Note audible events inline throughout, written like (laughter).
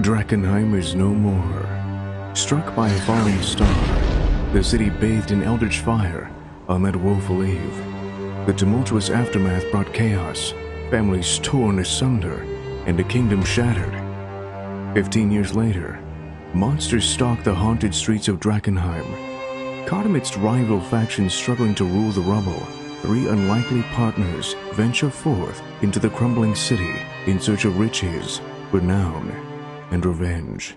Drakkenheim is no more. Struck by a falling star, the city bathed in eldritch fire on that woeful eve. The tumultuous aftermath brought chaos, families torn asunder, and a kingdom shattered. Fifteen years later, monsters stalk the haunted streets of Drakkenheim. Caught amidst rival factions struggling to rule the rubble, three unlikely partners venture forth into the crumbling city in search of riches, renown, and revenge.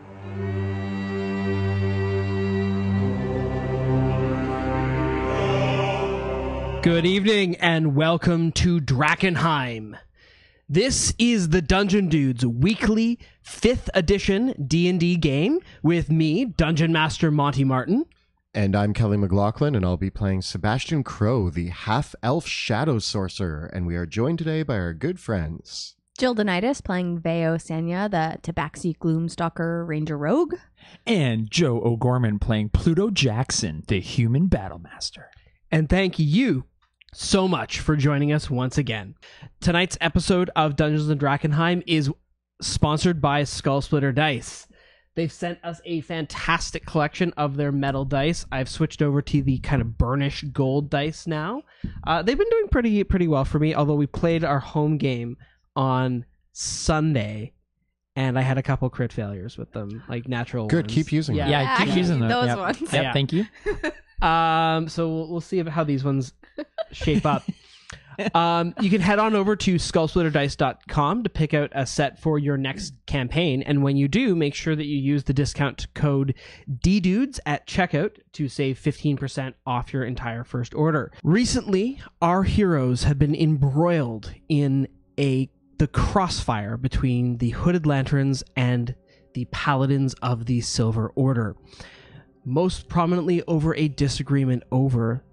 Good evening and welcome to Drakkenheim. This is the Dungeon Dudes weekly 5th edition D&D game with me, Dungeon Master Monty Martin. And I'm Kelly McLaughlin, and I'll be playing Sebastian Crow, the half elf shadow sorcerer. And we are joined today by our good friends. Jill Denitis playing Veo Sanya, the Tabaxi Gloomstalker Ranger Rogue. And Joe O'Gorman playing Pluto Jackson, the human battle master. And thank you so much for joining us once again. Tonight's episode of Dungeons and Drakkenheim is sponsored by Skull Splitter Dice. They've sent us a fantastic collection of their metal dice. I've switched over to the kind of burnished gold dice now. Uh, they've been doing pretty pretty well for me. Although we played our home game on Sunday, and I had a couple crit failures with them, like natural. Good, ones. keep using Yeah. them. Yeah, keep using them. those Yep. ones. Yep, Yeah. thank you. (laughs) Um, so we'll, we'll see how these ones shape up. (laughs) um, you can head on over to skullsplitterdice.com to pick out a set for your next campaign. And when you do, make sure that you use the discount code DDUDES at checkout to save 15% off your entire first order. Recently, our heroes have been embroiled in a the crossfire between the Hooded Lanterns and the Paladins of the Silver Order most prominently over a disagreement over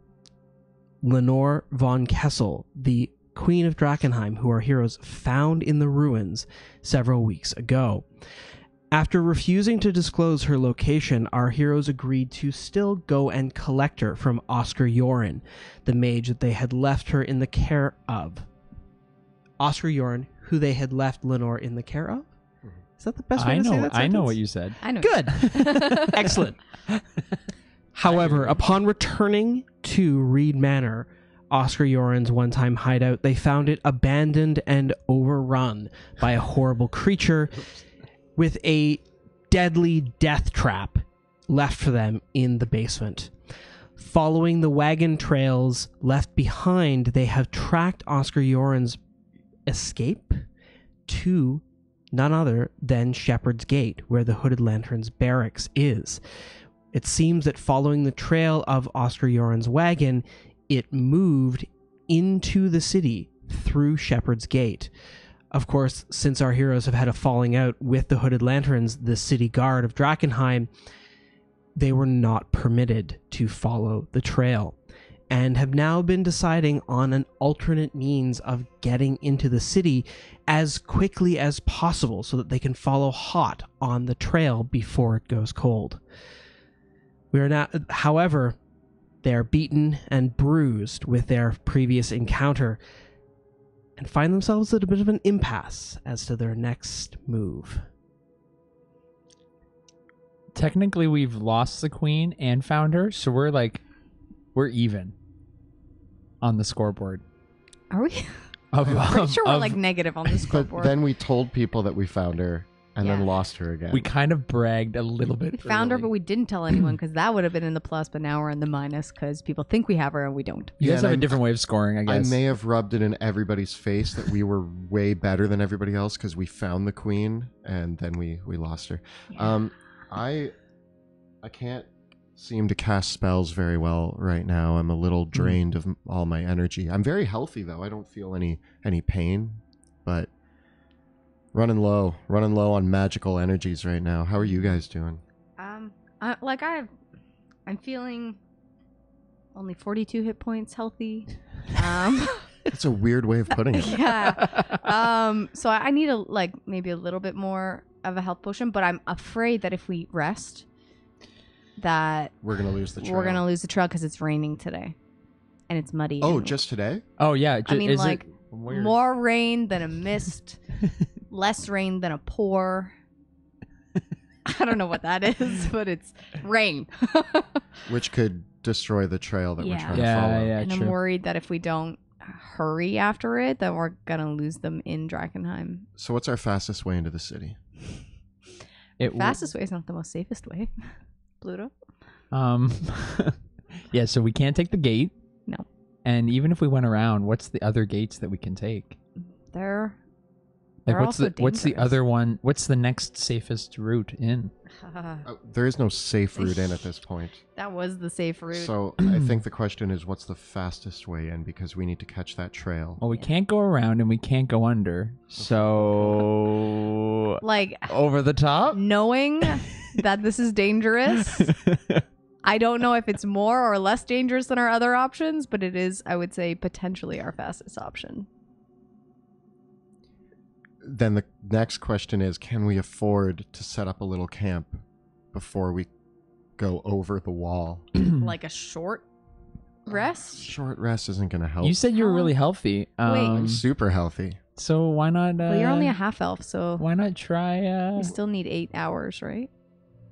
Lenore von Kessel, the Queen of Drakkenheim, who our heroes found in the ruins several weeks ago. After refusing to disclose her location, our heroes agreed to still go and collect her from Oscar Yoren, the mage that they had left her in the care of. Oscar Yoren, who they had left Lenore in the care of? Mm-hmm. Is that the best way I to say know. that I know sentence? what you said. I know. Good. (laughs) Excellent. (laughs) However, upon returning to Reed Manor, Oscar Yoren's one time hideout, they found it abandoned and overrun by a horrible creature with a deadly death trap left for them in the basement. Following the wagon trails left behind, they have tracked Oscar Yoren's escape to none other than Shepherd's Gate, where the Hooded Lantern's barracks is. It seems that following the trail of Oscar Yoren's wagon, it moved into the city through Shepherd's Gate. Of course, since our heroes have had a falling out with the Hooded Lanterns, the city guard of Drakkenheim, they were not permitted to follow the trail and have now been deciding on an alternate means of getting into the city as quickly as possible so that they can follow hot on the trail before it goes cold. We are now, however, they are beaten and bruised with their previous encounter and find themselves at a bit of an impasse as to their next move. Technically, we've lost the queen and found her, so we're like, we're even on the scoreboard. Are we? (laughs) Of, (laughs) Pretty of- sure we're of- like negative on the But (laughs) scoreboard. then we told people that we found her and then lost her again. we kind of bragged a little bit. we found her, but we didn't tell anyone because that would have been in the plus, but now we're in the minus because people think we have her and we don't. You Yeah, guys have a I'm- different way of scoring, I guess. I may have rubbed it in everybody's face that we were way better than everybody else because we found the queen and then we we lost her. Um, I I can't seem to cast spells very well right now. I'm a little Hmm. drained of all my energy. I'm very healthy though. I don't feel any any pain, but running low, running low on magical energies right now. How are you guys doing? Um, I, like I, I'm feeling only 42 hit points healthy. (laughs) Um, That's a weird way of putting it. (laughs) yeah. Um, so I I need a like maybe a little bit more of a health potion, but I'm afraid that if we rest, that We're gonna lose the trail. we're gonna lose the trail because it's raining today, and it's muddy. Oh, and- just today? oh yeah, I mean, is like it weird? more rain than a mist, (laughs) less rain than a pour. (laughs) I don't know what that is, (laughs) but it's rain. Which could destroy the trail that we're Yeah. trying to Yeah, follow. yeah, and I'm true. worried that if we don't hurry after it, that we're gonna lose them in Drakkenheim. So what's our fastest way into the city? It w- Fastest way is not the most safest way. Pluto. Um, (laughs) yeah. So we can't take the gate. No. And even if we went around, what's the other gates that we can take? They're Like, They're what's the also what's the other one? What's the next safest route in? Uh, (laughs) there is no safe route in at this (laughs) point. that was the safe route. So (clears throat) I think the question is, what's the fastest way in? Because we need to catch that trail. Well, we can't go around and we can't go under. So like over the top. knowing (laughs) that this is dangerous. I don't know if it's more or less dangerous than our other options, but it is, I would say, potentially our fastest option. Then the next question is, can we afford to set up a little camp before we go over the wall? (clears throat) like a short rest. Short rest isn't going to help. you said you were really healthy. Um, I'm super healthy. So why not? Uh, well, you're only a half elf, so Why not try? Uh, you still need eight hours, right?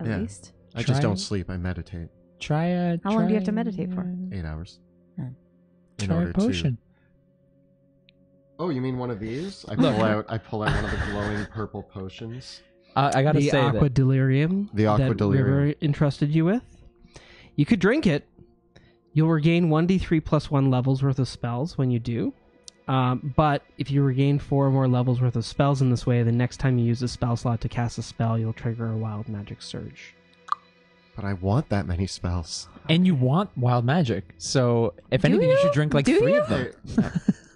At Yeah. least. I just don't sleep. I meditate try a. How long do you have to meditate for? uh, eight hours. Hmm. In Try order a potion. To. Oh, you mean one of these? I (laughs) pull out. I pull out one of the glowing purple potions. Uh, I gotta the say aqua that delirium The aqua that delirium. River entrusted you with. You could drink it. You'll regain 1d3 plus 1 levels worth of spells when you do. Um, but if you regain 4 or more levels worth of spells in this way, the next time you use a spell slot to cast a spell, you'll trigger a wild magic surge. But I want that many spells. and you want wild magic. So if Do anything, you? you? should drink like Do three you? of them.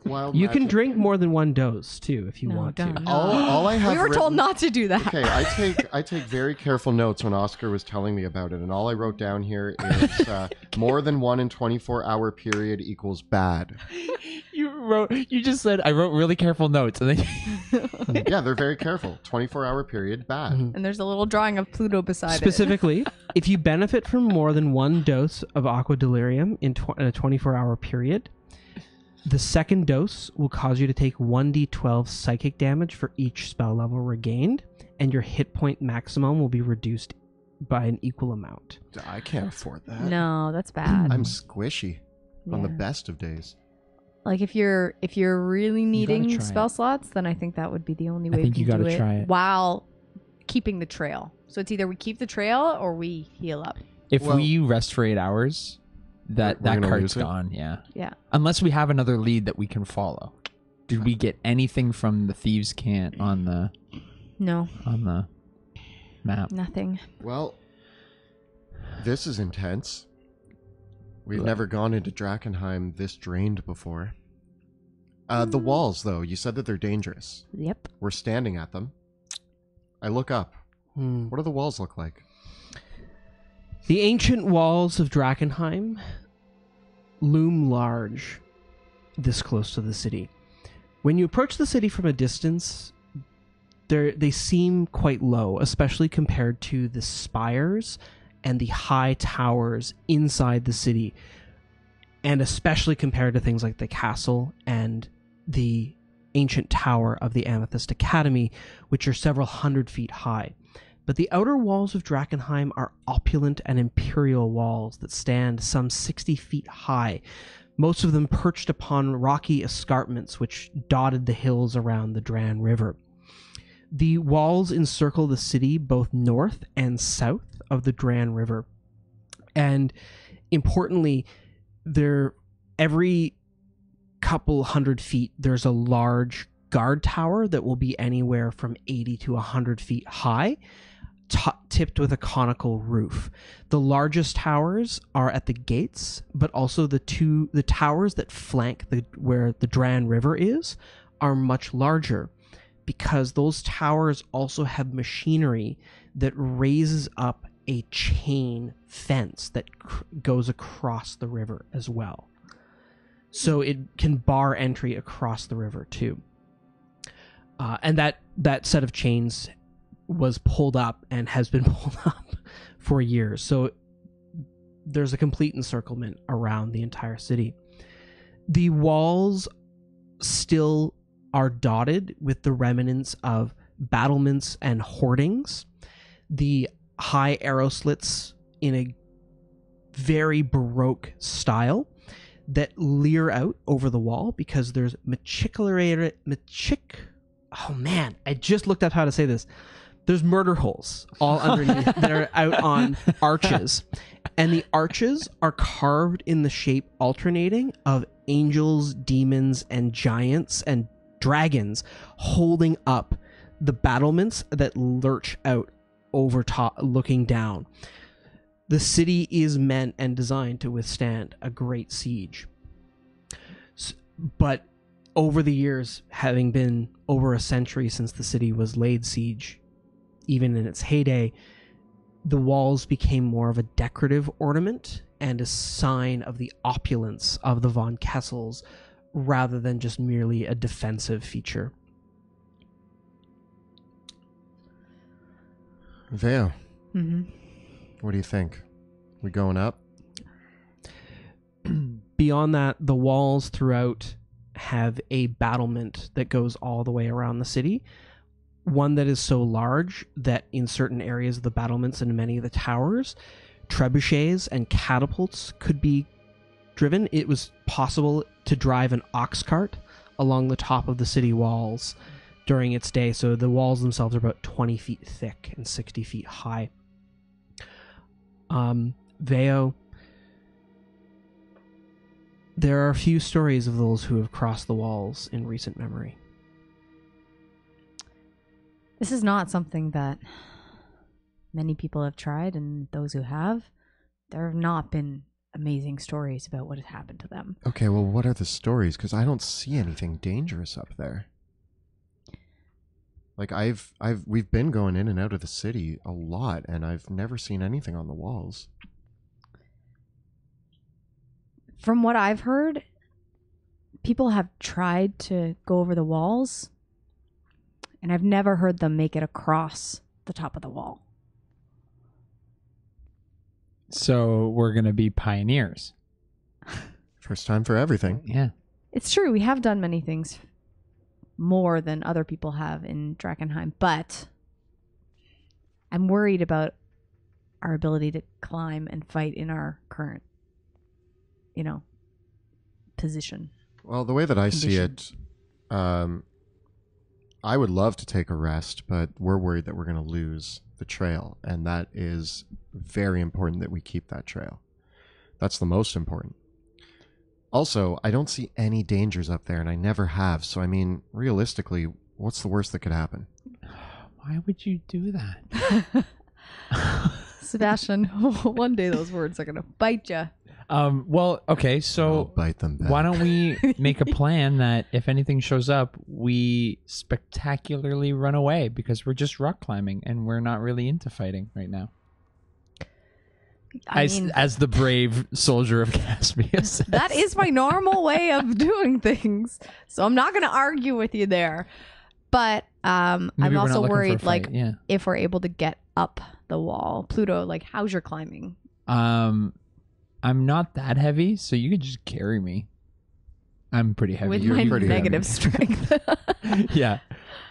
Hey, wild You can drink more than one dose too if you No, want don't. to. All, all I have we were told not to do that. Okay, I take I take very careful notes when Oscar was telling me about it, and all I wrote down here is uh, (laughs) more than one in twenty four hour period equals bad. (laughs) You wrote. You just said I wrote really careful notes, and then (laughs) Yeah, they're very careful. Twenty four hour period bad. Mhm. And there's a little drawing of Pluto beside it. Specifically, if you benefit from more than one dose of aqua delirium in, tw- in a 24 hour period, the second dose will cause you to take 1d12 psychic damage for each spell level regained, and your hit point maximum will be reduced by an equal amount. I can't afford that. No, that's bad. I'm squishy on the Yeah. best of days. Like if you're if you're really needing try spell it. slots, then I think that would be the only I way think we you can gotta it try it. while keeping the trail. So it's either we keep the trail or we heal up. if Well- we rest for eight hours, that We're- we're that gonna card's lose it? gone. Yeah. Yeah. Unless we have another lead that we can follow. Did we get anything from the thieves' cant on the No, on the map? nothing. Well, this is intense. We've Ugh. never gone into Drakkenheim this drained before. Uh, the walls, though, you said that they're dangerous. Yep. We're standing at them. I look up. Hmm. What do the walls look like? The ancient walls of Drakkenheim loom large this close to the city. When you approach the city from a distance, they seem quite low, especially compared to the spires and the high towers inside the city, and especially compared to things like the castle and the ancient tower of the Amethyst Academy, which are several hundred feet high. But the outer walls of Drakkenheim are opulent and imperial walls that stand some 60 feet high, most of them perched upon rocky escarpments which dotted the hills around the Dran River. The walls encircle the city both north and south of the Dran River. And importantly, there every couple hundred feet there's a large guard tower that will be anywhere from 80 to 100 feet high t- tipped with a conical roof. The largest towers are at the gates, but also the two the towers that flank the where the Dran River is are much larger because those towers also have machinery that raises up a chain fence that cr- goes across the river as well. So it can bar entry across the river too. Uh, and that that set of chains was pulled up and has been (laughs) pulled up for years. So there's a complete encirclement around the entire city. The walls still are dotted with the remnants of battlements and hoardings. the high arrow slits in a very baroque style that leer out over the wall because there's machiculated machic oh man i just looked up how to say this there's murder holes all (laughs) underneath that are out on arches and the arches are carved in the shape alternating of angels demons and giants and dragons holding up the battlements that lurch out over top looking down the city is meant and designed to withstand a great siege. But over the years, having been over a century since the city was laid siege, even in its heyday, the walls became more of a decorative ornament and a sign of the opulence of the von Kessels rather than just merely a defensive feature. Veo, Mm-hmm. what do you think? We going up? (clears throat) beyond that, the walls throughout have a battlement that goes all the way around the city. One that is so large that in certain areas of the battlements and many of the towers, trebuchets and catapults could be driven. It was possible to drive an ox cart along the top of the city walls during its day. So the walls themselves are about 20 feet thick and 60 feet high. Um, Veo there are a few stories of those who have crossed the walls in recent memory. This is not something that many people have tried, and those who have, there have not been amazing stories about what has happened to them. Okay, well, what are the stories? Because I don't see anything dangerous up there. Like I've, I've, we've been going in and out of the city a lot, and I've never seen anything on the walls. From what I've heard, people have tried to go over the walls, and I've never heard them make it across the top of the wall. So we're gonna be pioneers. (laughs) First time for everything. Yeah. It's true, we have done many things more than other people have in Drakkenheim, but I'm worried about our ability to climb and fight in our current, you know, position. Well, the way that I see it, um, I would love to take a rest, but we're worried that we're going to lose the trail, and that is very important that we keep that trail. That's the most important. Also, I don't see any dangers up there, and I never have. So, I mean, realistically, what's the worst that could happen? (sighs) Why would you do that? (laughs) (laughs) Sebastian, (laughs) one day those words are gonna bite you. Um. Well. Okay. I'll So bite them back. why don't we (laughs) make a plan that if anything shows up, we spectacularly run away because we're just rock climbing and we're not really into fighting right now. I as, mean, as the brave soldier of Caspia (laughs) says. that is my normal way of (laughs) doing things, so I'm not gonna argue with you there. But um, Maybe I'm we're not also looking for a worried, fight, like, yeah. if we're able to get up the wall, Pluto, like, how's your climbing? Um, I'm not that heavy, so you could just carry me. I'm pretty heavy. with you're my pretty negative strength. (laughs) yeah.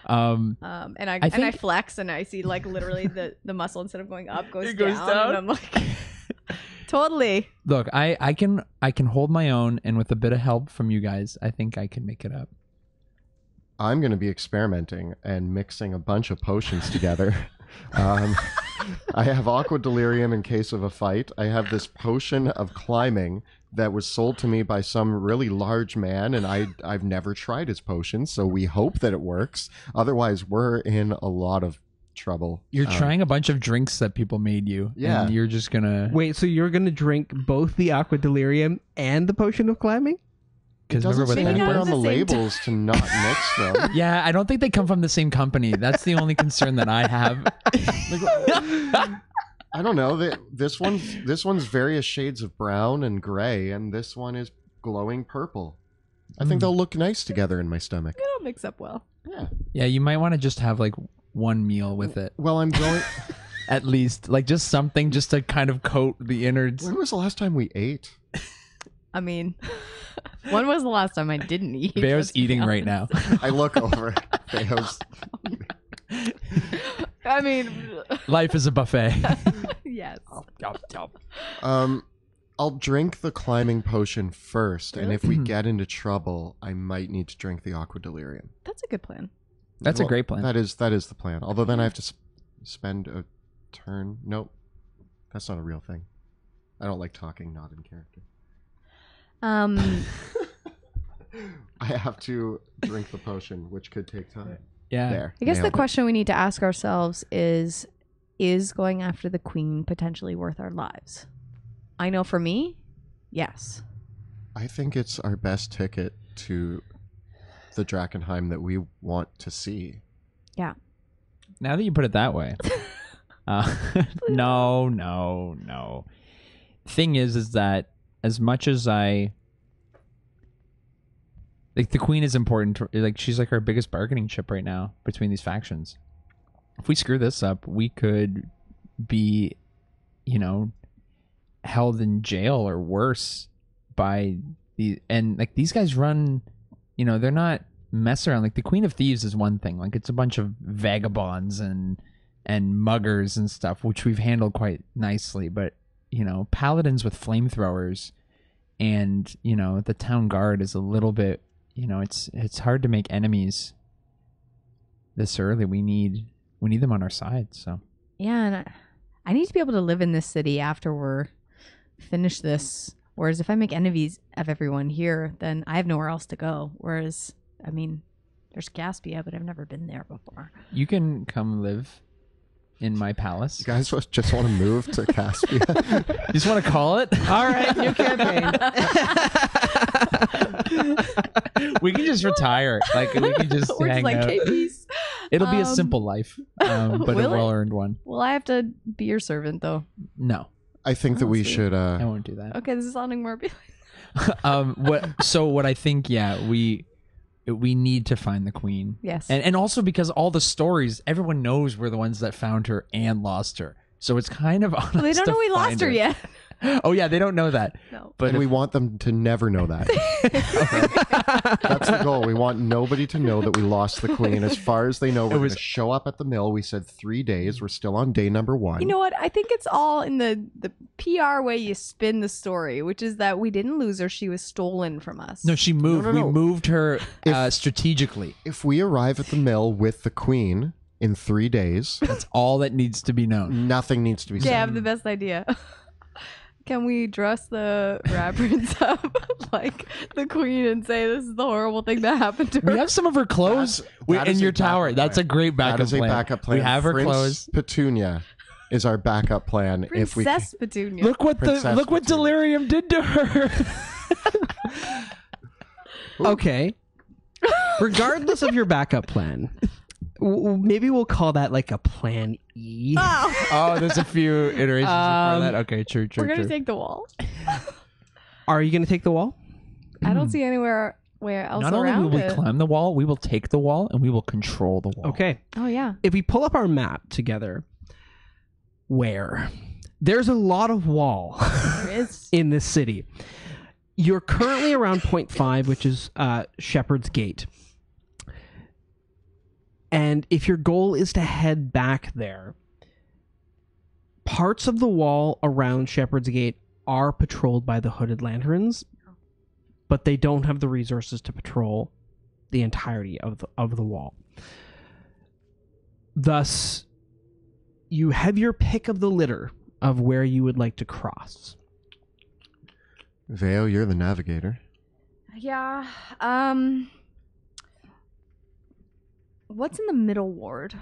Um, um, and I, I and I flex, and I see like literally the the muscle instead of going up goes, (laughs) It goes down, down? and I'm like, (laughs) totally. look, I I can I can hold my own, and with a bit of help from you guys, I think I can make it up. I'm going to be experimenting and mixing a bunch of potions together. um, I have aqua delirium in case of a fight. I have this potion of climbing that was sold to me by some really large man, and I I've never tried his potion, so we hope that it works. Otherwise, we're in a lot of trouble. You're Um, trying a bunch of drinks that people made you. Yeah. And you're just gonna Wait, so you're gonna drink both the aqua delirium and the potion of climbing? It because remember say what Maybe that anywhere on the the same labels to not mix them. (laughs) Yeah, I don't think they come from the same company. That's the only concern that I have. (laughs) I don't know. th- This one's this one's various shades of brown and gray, and this one is glowing purple. I think Mm. they'll look nice together in my stomach. It'll mix up well. Yeah. yeah, you might want to just have like one meal with it Well, I'm going. (laughs) at least, like just something just to kind of coat the innards. when was the last time we ate? I mean, (laughs) when was the last time I didn't eat? Bear's Let's be eating right now. honest. I look over. Theo's- I mean, Life is a buffet. (laughs) yes. Um, I'll drink the climbing potion first, and if we get into trouble, I might need to drink the aqua delirium. That's a good plan. That's a great plan. That is that is the plan. Although then I have to sp- spend a turn. Nope, that's not a real thing. I don't like talking not in character. Um, (laughs) I have to drink the potion, which could take time. yeah. There. I guess the nailed it. question we need to ask ourselves is is going after the queen potentially worth our lives? I know for me, yes. I think it's our best ticket to the Drakkenheim that we want to see. Yeah. Now that you put it that way. (laughs) Uh, (laughs) no, no, no. Thing is, is that as much as I like the queen is important, to- like she's like our biggest bargaining chip right now between these factions. If we screw this up, we could be, you know, held in jail or worse by the and like these guys run, you know, they're not mess around. Like the Queen of Thieves is one thing. Like it's a bunch of vagabonds and and muggers and stuff, which we've handled quite nicely. But you know, paladins with flamethrowers and you know the town guard is a little bit. You know, it's it's hard to make enemies this early. We need we need them on our side. So Yeah, and I, I need to be able to live in this city after we're finished this. Whereas if I make enemies of everyone here, then I have nowhere else to go. Whereas, I mean, there's Caspia, but I've never been there before. you can come live in my palace. You guys just want to move to Caspia? (laughs) You just want to call it? All right, new campaign. we can just retire. Like we can just (laughs) We're hang just like, out. hey, peace. It'll be a Um, simple life, um, but a will it? well earned one. Well, I have to be your servant, though. No, I think that Oh, we sweet. should. I Uh, won't do that. Okay, this is sounding more appealing. (laughs) um, what? So what I think, yeah, we we need to find the queen, Yes. and and also because all the stories, everyone knows we're the ones that found her and lost her. So it's kind of on well, they don't know we lost her yet. (laughs) Oh yeah, they don't know that. No. But and if- we want them to never know that. (laughs) (laughs) That's the goal. We want nobody to know that we lost the queen. As far as they know, we're was- going to show up at the mill. We said three days. We're still on day number one. You know what? I think it's all in the the PR way you spin the story, which is that we didn't lose her; she was stolen from us. no, she moved. no, no. We moved her If- uh, strategically. if we arrive at the mill with the queen in three days, That's all that needs to be known. nothing needs to be Okay, I have the best idea. Can we dress the rat prince (laughs) up like the queen and say this is the horrible thing that happened to her? We have some of her clothes That's- we- that in your a backup tower. That's a great backup that is a plan. backup plan. We have her Prince clothes. Petunia is our backup plan. if we Princess Petunia. Look what the Princess look what Petunia. delirium did to her. (laughs) (laughs) okay. Regardless of your backup plan, w- w- maybe we'll call that like a plan E. Oh, (laughs) oh, there's a few iterations Um, for that. Okay, true, true, we're gonna true. take the wall. Are you going to take the wall? I don't see anywhere where else Not only around will we it. climb the wall, we will take the wall and we will control the wall. Okay. Oh yeah. If we pull up our map together, where there's a lot of wall There is. (laughs) in this city. You're currently around point five, which is uh, Shepherd's Gate. And if your goal is to head back there, parts of the wall around Shepherd's Gate are patrolled by the Hooded Lanterns, but they don't have the resources to patrol the entirety of the, of the wall. Thus, you have your pick of the litter of where you would like to cross. Veo, you're the navigator. Yeah. Um. What's in the middle ward?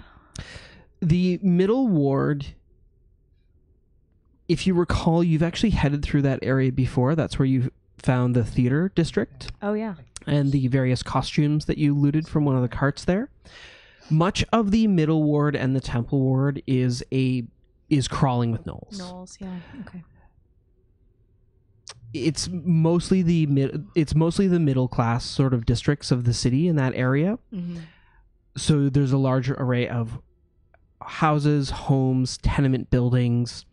The middle ward, if you recall, you've actually headed through that area before. That's where you found the theater district Oh yeah. and the various costumes that you looted from one of the carts there. Much of the middle ward and the temple ward is a is crawling with gnolls. Knowles. Yeah. Okay. It's mostly the mid, it's mostly the middle class sort of districts of the city in that area. Mm-hmm. So there's a larger array of houses, homes, tenement buildings,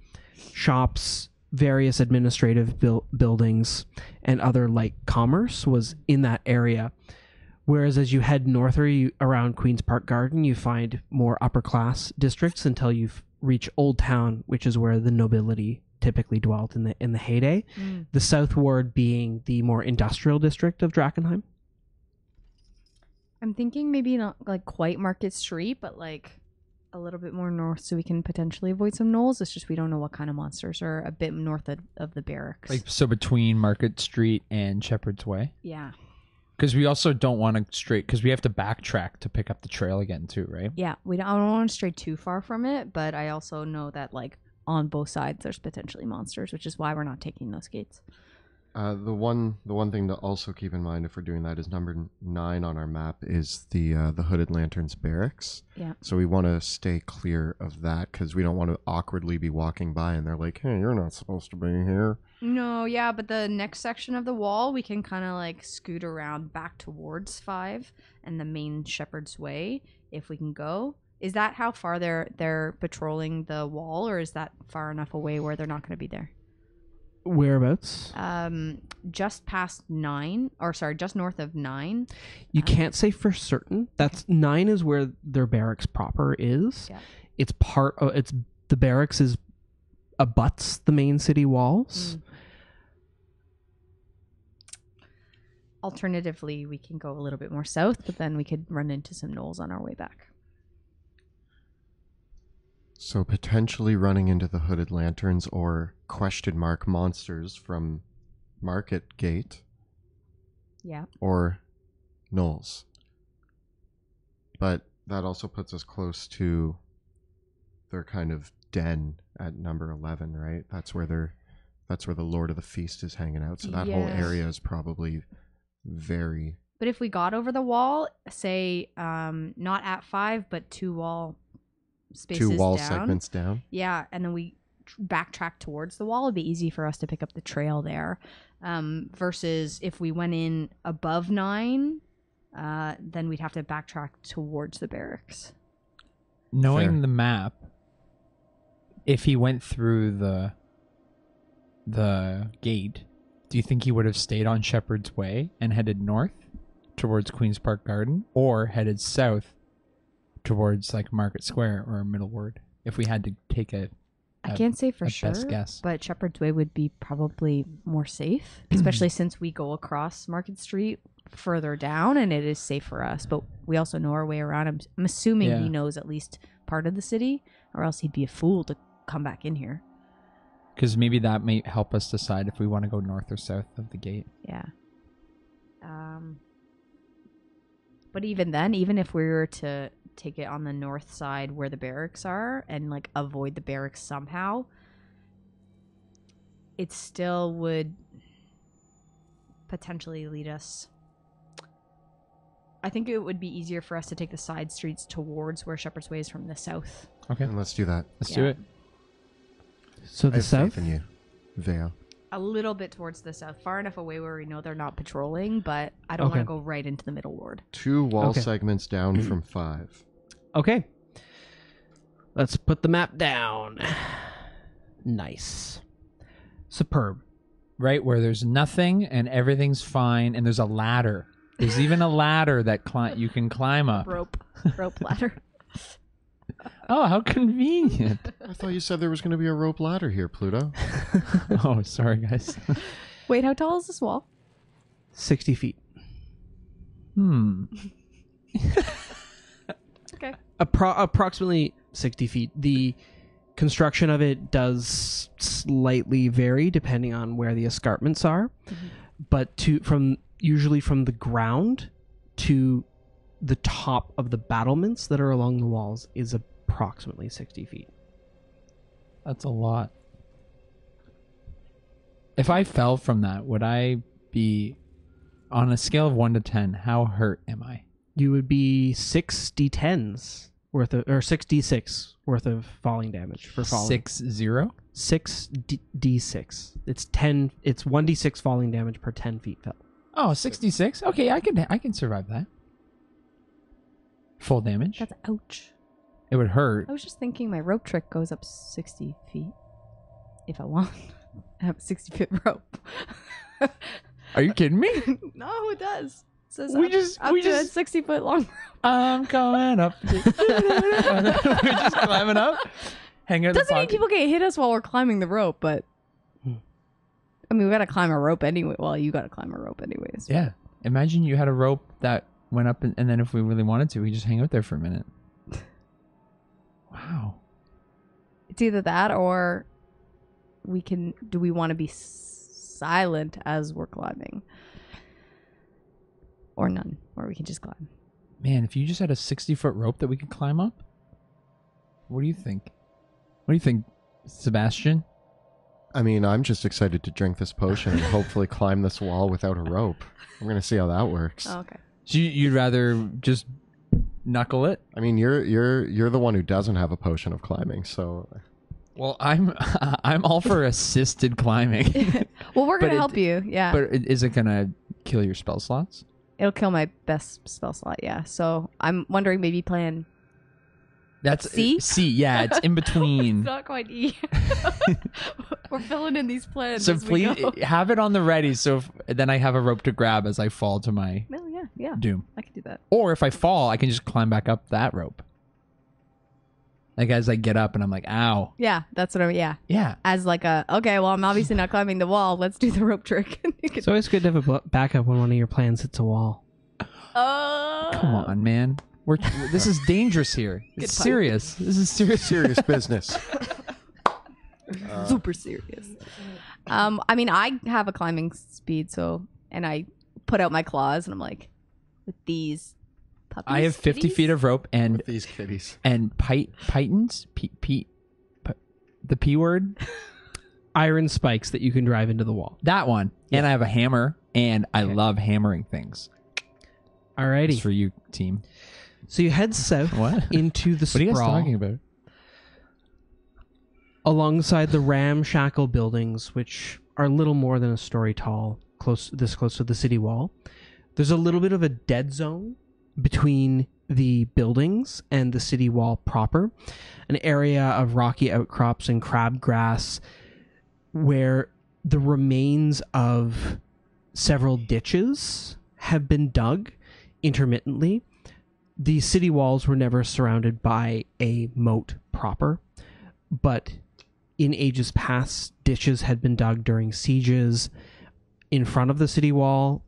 shops, various administrative buil- buildings, and other light commerce was in that area. Whereas as you head norther you, around Queen's Park Garden, you find more upper class districts until you reach Old Town, which is where the nobility typically dwelt in the in the heyday. Mm. The South Ward being the more industrial district of Drakkenheim. I'm thinking maybe not like quite Market Street, but like a little bit more north so we can potentially avoid some gnolls. It's just we don't know what kind of monsters are a bit north of, of the barracks. Like so between Market Street and Shepherd's Way. yeah. Because we also don't want to straight because we have to backtrack to pick up the trail again too, right? Yeah. We don't, I don't want to stray too far from it, but I also know that like on both sides there's potentially monsters, which is why we're not taking those gates. Uh, the one the one thing to also keep in mind if we're doing that is number nine on our map is the uh, the hooded lanterns barracks. Yeah. So we want to stay clear of that because we don't want to awkwardly be walking by and they're like, "Hey, you're not supposed to be here." No, yeah, but the next section of the wall we can kind of like scoot around back towards five and the main Shepherd's Way if we can go. Is that how far they're they're patrolling the wall, or is that far enough away where they're not going to be there? Whereabouts? Um, just past nine, or sorry, just north of nine. You Um, can't say for certain. That's nine is where their barracks proper is. Yeah. It's part of it's the barracks is abuts the main city walls. Mm. Alternatively, we can go a little bit more south, but then we could run into some gnolls on our way back. So potentially running into the hooded lanterns or question mark monsters from Market Gate Yeah. or gnolls. But that also puts us close to their kind of den at number 11, right? That's where they're that's where the Lord of the Feast is hanging out. So that whole area is probably very But if we got over the wall, say um not at five, but two wall spaces two wall down, segments down. Yeah, and then we backtrack towards the wall. It'd be easy for us to pick up the trail there. Um, versus if we went in above nine, uh, then we'd have to backtrack towards the barracks. Knowing Fair. the map, if he went through the the gate, do you think he would have stayed on Shepherd's Way and headed north towards Queens Park Garden, or headed south towards like Market Square or Middle Ward? If we had to take a, I a- can't say for a sure, best guess. but Shepherd's Way would be probably more safe, (clears throat) especially since we go across Market Street further down, and it is safe for us. But we also know our way around. I'm, I'm assuming Yeah. he knows at least part of the city, or else he'd be a fool to come back in here. because maybe that may help us decide if we want to go north or south of the gate. Yeah. Um. But even then, even if we were to take it on the north side where the barracks are and like avoid the barracks somehow, it still would potentially lead us. I think it would be easier for us to take the side streets towards where Shepherd's Way is from the south. Okay, And let's do that. let's Yeah. do it. So I the have south. faith in you, Veo. A little bit towards the south, far enough away where we know they're not patrolling, but I don't want Okay. to go right into the middle ward. Two wall Okay. segments down from five. Okay. Let's put the map down. (sighs) Nice. Superb. Right where there's nothing and everything's fine, and there's a ladder. There's even a ladder that cli- you can climb up. rope rope ladder (laughs) Oh, how convenient! I thought you said there was going to be a rope ladder here, Pluto. (laughs) oh, sorry, guys. (laughs) wait how tall is this wall 60 feet. Hmm. Okay Appro- approximately 60 feet. The construction of it does slightly vary depending on where the escarpments are, mm-hmm. but to from usually from the ground to the top of the battlements that are along the walls is approximately 60 feet. That's a lot. If I fell from that, would I be on a scale of 1 to 10, how hurt am I? You would be 6 d10s worth of or 6 d6 worth of falling damage for falling. 6 0? 6 d- d6. It's 10 it's 1d6 falling damage per 10 feet fell. Oh, 66? Okay, I can I can survive that. Full damage. that's ouch It would hurt. i was just thinking my rope trick goes up 60 feet if i want (laughs) i have a 60 foot rope Are you kidding me? (laughs) no it does says We up, just- up we to just- a sixty foot long. I'm coming up. (laughs) (laughs) we're just climbing up. Hang out. Doesn't mean people can't hit us while we're climbing the rope, but Hmm. I mean, we got to climb a rope anyway. Well, you got to climb a rope anyways. Yeah. Imagine you had a rope that went up, and, and then if we really wanted to, we just hang out there for a minute. (laughs) Wow. It's either that or we can. Do we want to be silent as we're climbing, or none, or we can just climb? Man, if you just had a 60 foot rope that we could climb up, what do you think? What do you think, Sebastian? I mean, I'm just excited to drink this potion and hopefully (laughs) climb this wall without a rope. We're gonna see how that works. Oh, okay. So you- you'd rather just knuckle it? I mean, you're you're you're the one who doesn't have a potion of climbing, so Well, I'm (laughs) I'm all for assisted climbing, (laughs) Well, we're gonna it- help you. Yeah, but is it gonna kill your spell slots? It'll kill my best spell slot. Yeah, so I'm wondering maybe plan That's C? Uh, C. Yeah, it's in (laughs) between. not quite E. (laughs) we're filling in these plans. so please have it on the ready, so if, then I have a rope to grab as I fall to my Well, yeah, yeah, doom. I can do that. Or if I fall, I can just climb back up that rope. Like as I get up and I'm like, ow. Yeah, that's what I'm. Yeah, Yeah. as like a okay. Well, I'm obviously not climbing the wall. Let's do the rope trick. (laughs) It's always good to have a bu- backup when one of your plans hits a wall. Oh, Come on, man. We're this is dangerous here. (laughs) It's Good pipe. serious. This is serious. serious business. (laughs) super serious. Um, I mean, I have a climbing speed, so and I put out my claws, and I'm like, with these puppies. I have 50 kitties? feet of rope and with these kitties. and pite pythons, pe, pe, pe- the p word, (laughs) Iron spikes that you can drive into the wall. that one. And I have a hammer, and I Okay. love hammering things. It's Alrighty. for you, team. So you head south What? (laughs) into the What are you guys sprawl talking about? alongside the ramshackle buildings, which are little more than a story tall, close this close to the city wall. There's a little bit of a dead zone between the buildings and the city wall proper, an area of rocky outcrops and crabgrass where the remains of several ditches have been dug intermittently. The city walls were never surrounded by a moat proper, but in ages past, ditches had been dug during sieges in front of the city wall.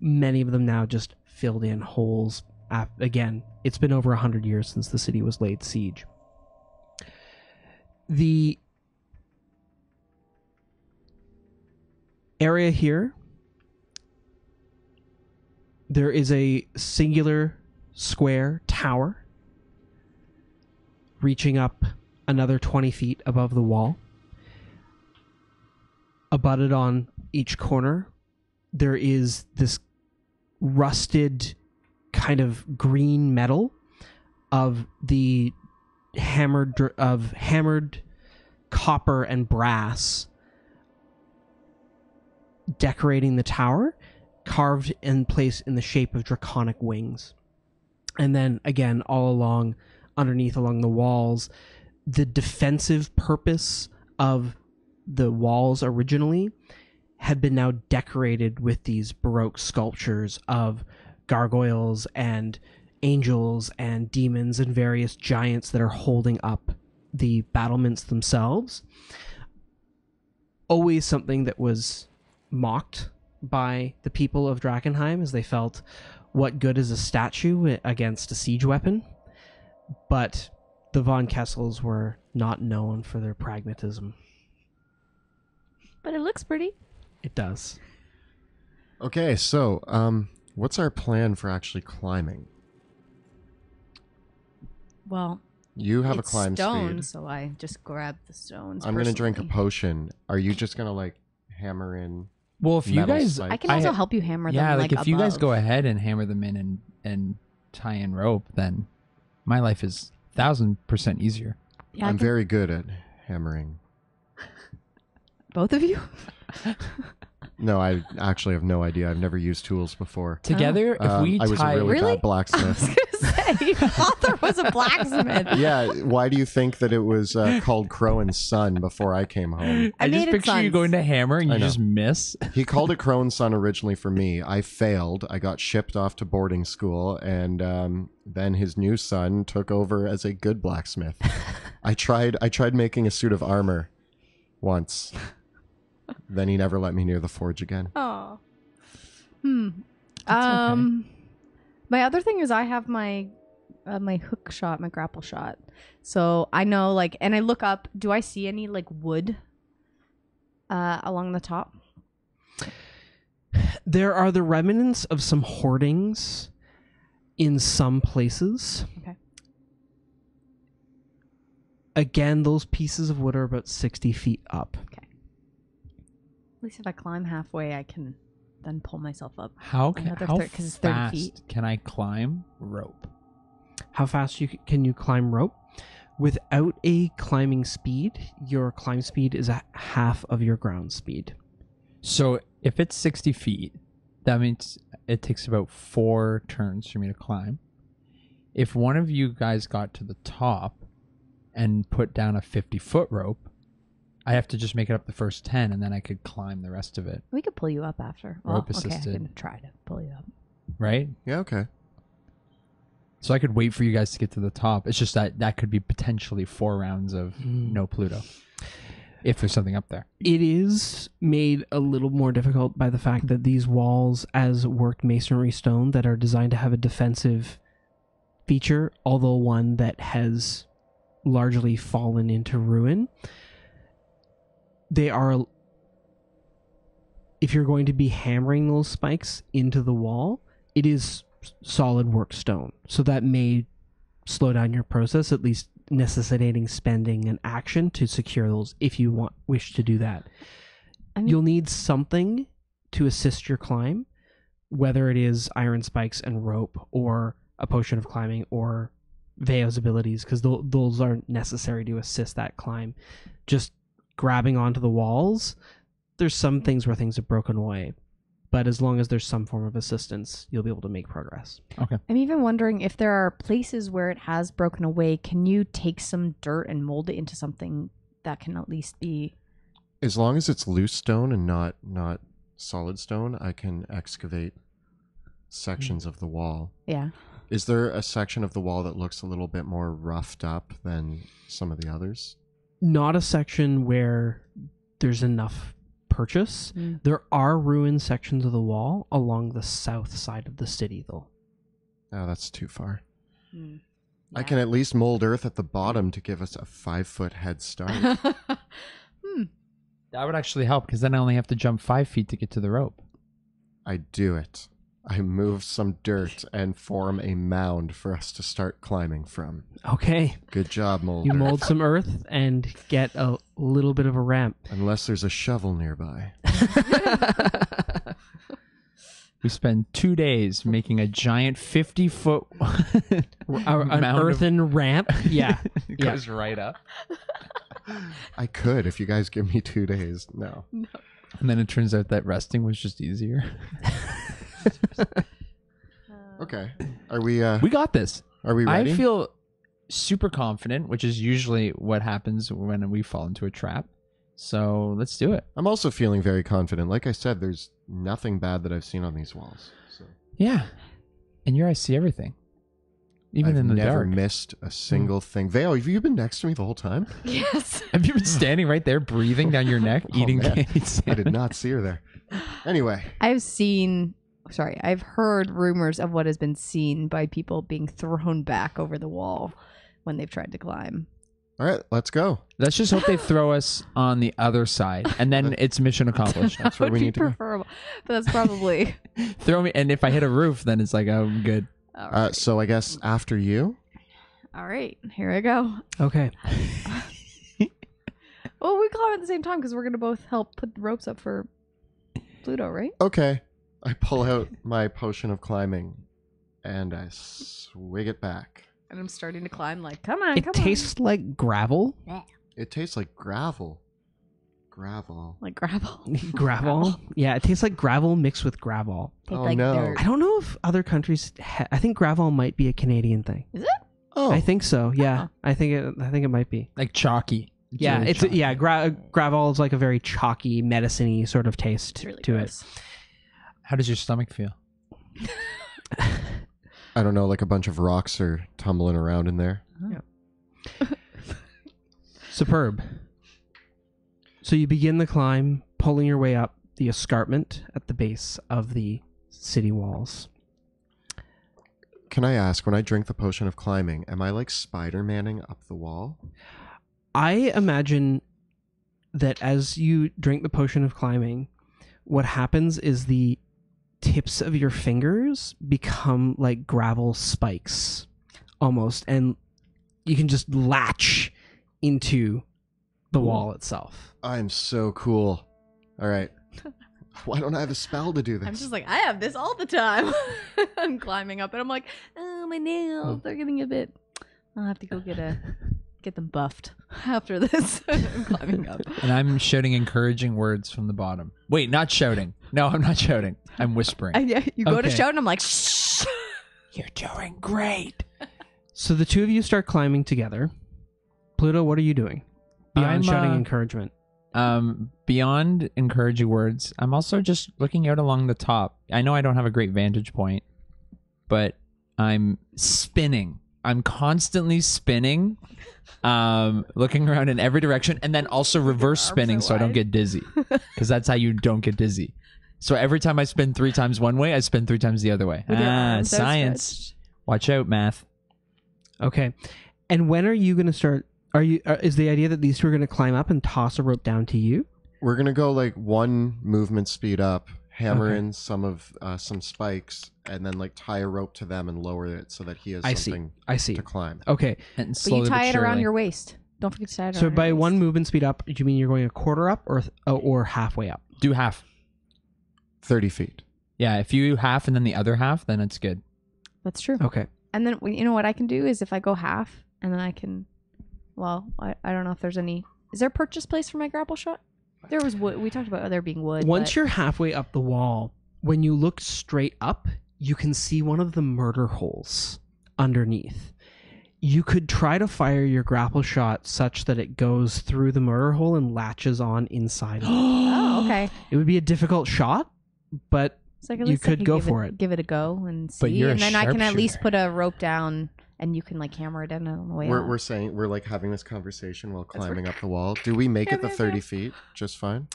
Many of them now just filled in holes. Again, it's been over a hundred years since the city was laid siege. The area here, there is a singular square tower reaching up another 20 feet above the wall. Abutted on each corner, there is this rusted kind of green metal of the hammered of hammered copper and brass decorating the tower carved in place in the shape of draconic wings. And then again all along underneath along the walls the defensive purpose of the walls originally had been now decorated with these baroque sculptures of gargoyles and angels and demons and various giants that are holding up the battlements themselves always something that was mocked by the people of Drakkenheim as they felt what good is a statue against a siege weapon but the von Kessels were not known for their pragmatism. but it looks pretty. It does. Okay, so um, what's our plan for actually climbing? Well, You have it's a climb stone, speed. so I just grab the stones. I'm gonna drink a personally. potion. Are you just gonna like hammer in? Well, if you metal guys, spikes? I can I also ha- help you hammer them. yeah, like, if you guys above. go ahead and hammer them in and and tie in rope, then my life is thousand percent easier. yeah, I I'm can- very good at hammering. (laughs) both of you. (laughs) No, I actually have no idea. I've never used tools before. Together, if Um, we I was tie a really, Really? bad (laughs) blacksmith. I was gonna say, Arthur was a blacksmith. (laughs) yeah, why do you think that it was uh, called Crow and Son before I came home? I I, just made it picture you sons. going to hammer and I you know. just miss. He called it Crow and Son originally for me. I failed. I got shipped off to boarding school, and um, then his new son took over as a good blacksmith. I tried. I tried making a suit of armor once. Then he never let me near the forge again. Oh. Hmm. Um, my other thing is I have my uh, my hook shot, my grapple shot. So I know like, and I look up. Do I see any like wood uh, along the top? There are the remnants of some hoardings in some places. Okay. Again, those pieces of wood are about 60 feet up. At least if I climb halfway, I can then pull myself up. How can Another how thir- 'cause it's 30 fast feet. can I climb rope? How fast you c- can you climb rope? Without a climbing speed, your climb speed is a half of your ground speed. So if it's sixty feet, that means it takes about four turns for me to climb. If one of you guys got to the top and put down a fifty foot rope, I have to just make it up the first ten, and then I could climb the rest of it. We could pull you up after. Rope well, okay, I assisted. can try to pull you up. Right? Yeah. Okay. So I could wait for you guys to get to the top. It's just that that could be potentially four rounds of hmm. no Pluto, if there's something up there. It is made a little more difficult by the fact that these walls, as worked masonry stone, that are designed to have a defensive feature, although one that has largely fallen into ruin, they are. If you're going to be hammering those spikes into the wall, it is solid work stone. So that may slow down your process, at least necessitating spending an action to secure those if you want wish to do that. I mean- You'll need something to assist your climb, whether it is iron spikes and rope or a potion of climbing or Veo's abilities, because those aren't necessary to assist that climb. Just grabbing onto the walls, there's some things where things have broken away. But as long as there's some form of assistance, you'll be able to make progress. Okay. I'm even wondering if there are places where it has broken away. Can you take some dirt and mold it into something that can at least be? As long as it's loose stone and not not solid stone, I can excavate sections of the wall. Yeah. Is there a section of the wall that looks a little bit more roughed up than some of the others? Not a section where there's enough purchase. Mm. There are ruined sections of the wall along the south side of the city, though. Oh, that's too far. Mm. I can at least mold earth at the bottom to give us a five foot head start. (laughs) hmm. That would actually help because then I only have to jump five feet to get to the rope. I do it. I move some dirt and form a mound for us to start climbing from. Okay. Good job, mold. You mold some earth and get a little bit of a ramp. Unless there's a shovel nearby. (laughs) We spend two days making a giant fifty foot (laughs) A- An mound of- earthen ramp. (laughs) Yeah. It Yeah. goes right up, I could if you guys give me two days. No. No. and then it turns out that resting was just easier. (laughs) Okay. Are we uh We got this. are we ready? I feel super confident, which is usually what happens when we fall into a trap. So let's do it. I'm also feeling very confident. Like I said, there's nothing bad that I've seen on these walls. So Yeah, and your eyes see everything, even I've in the never dark. missed a single thing. Veo, have you been next to me the whole time? (laughs) Yes. Have you been standing right there, breathing down your neck, (laughs) Oh, eating man. candied I did not see her there. Anyway, I've seen, sorry, I've heard rumors of what has been seen by people being thrown back over the wall when they've tried to climb. all right, let's go. Let's just hope they (laughs) throw us on the other side, and then it's mission accomplished. That's where we need to go. preferable, but that's probably. (laughs) throw me, and if I hit a roof, then it's like oh, I'm good. All Uh, so I guess after you. All right, here I go. Okay. (laughs) Well, we climb at the same time because we're gonna both help put the ropes up for Pluto, right? Okay. I pull out my potion of climbing and I swig it back. And I'm starting to climb. Like, come on, It come tastes like gravel. It tastes like gravel. Gravel. like (laughs) gravel. gravel. Yeah, it tastes like Gravol mixed with Gravol. Tastes Oh, like no. dirt. I don't know if other countries. Ha- I think gravel might be a Canadian thing. Is it? Oh, I think so. Yeah. I think it. I think it might be. Like chalky. yeah, really it's chalky. yeah. Gra- gravel is like a very chalky, medicine-y sort of taste It's really to it. gross. How does your stomach feel? I don't know, like a bunch of rocks are tumbling around in there. Oh. (laughs) Superb. So you begin the climb, pulling your way up the escarpment at the base of the city walls. Can I ask, when I drink the potion of climbing, am I like Spider Manning up the wall? I imagine that as you drink the potion of climbing, what happens is the tips of your fingers become like gravel spikes almost, and you can just latch into the wall itself. I'm so cool. All right. (laughs) Why don't I have a spell to do this? I'm just like, I have this all the time. (laughs) I'm climbing up and I'm like, oh, my nails, they're getting a bit. I'll have to go get a (laughs) get them buffed (laughs) after this. (laughs) Climbing up. And I'm shouting encouraging words from the bottom. Wait, not shouting. No, I'm not shouting. I'm whispering. I, yeah, you go to Okay. shout and I'm like, shh. (laughs) You're doing great. So the two of you start climbing together. Pluto, what are you doing? Beyond I'm, shouting uh, encouragement. Um, beyond encouraging words, I'm also just looking out along the top. I know I don't have a great vantage point, but I'm spinning. I'm constantly spinning, um, looking around in every direction, and then also reverse spinning are so I don't get dizzy. Because that's how you don't get dizzy. So every time I spin three times one way, I spin three times the other way. With your Ah, arms science. outstretched. Watch out, math. Okay. And when are you going to start? Are you? Uh, is the idea that these two are going to climb up and toss a rope down to you? We're gonna go like one movement speed up, hammer Okay. in some of uh, some spikes, and then like tie a rope to them and lower it so that he has I see. I see. to climb. Okay. And But you tie it around your waist. Don't forget to tie it around. So around by your one movement speed up, do you mean you're going a quarter up or uh, or halfway up? Do half. Thirty feet. Yeah, if you half and then the other half, then it's good. That's true. Okay. And then you know what I can do is if I go half and then I can, well, I, I don't know if there's any. Is there a purchase place for my grapple shot? There was wood. We talked about there being wood. Once but- you're halfway up the wall, when you look straight up, you can see one of the murder holes underneath. You could try to fire your grapple shot such that it goes through the murder hole and latches on inside. of (gasps) it. Oh, okay. It would be a difficult shot, but So like You could go give for it, it. Give it a go and see, But you're a and then I can at least put a rope down, and you can like hammer it in on the way We're, out. we're saying we're like having this conversation while climbing up the wall. Do we make it the thirty feet just fine?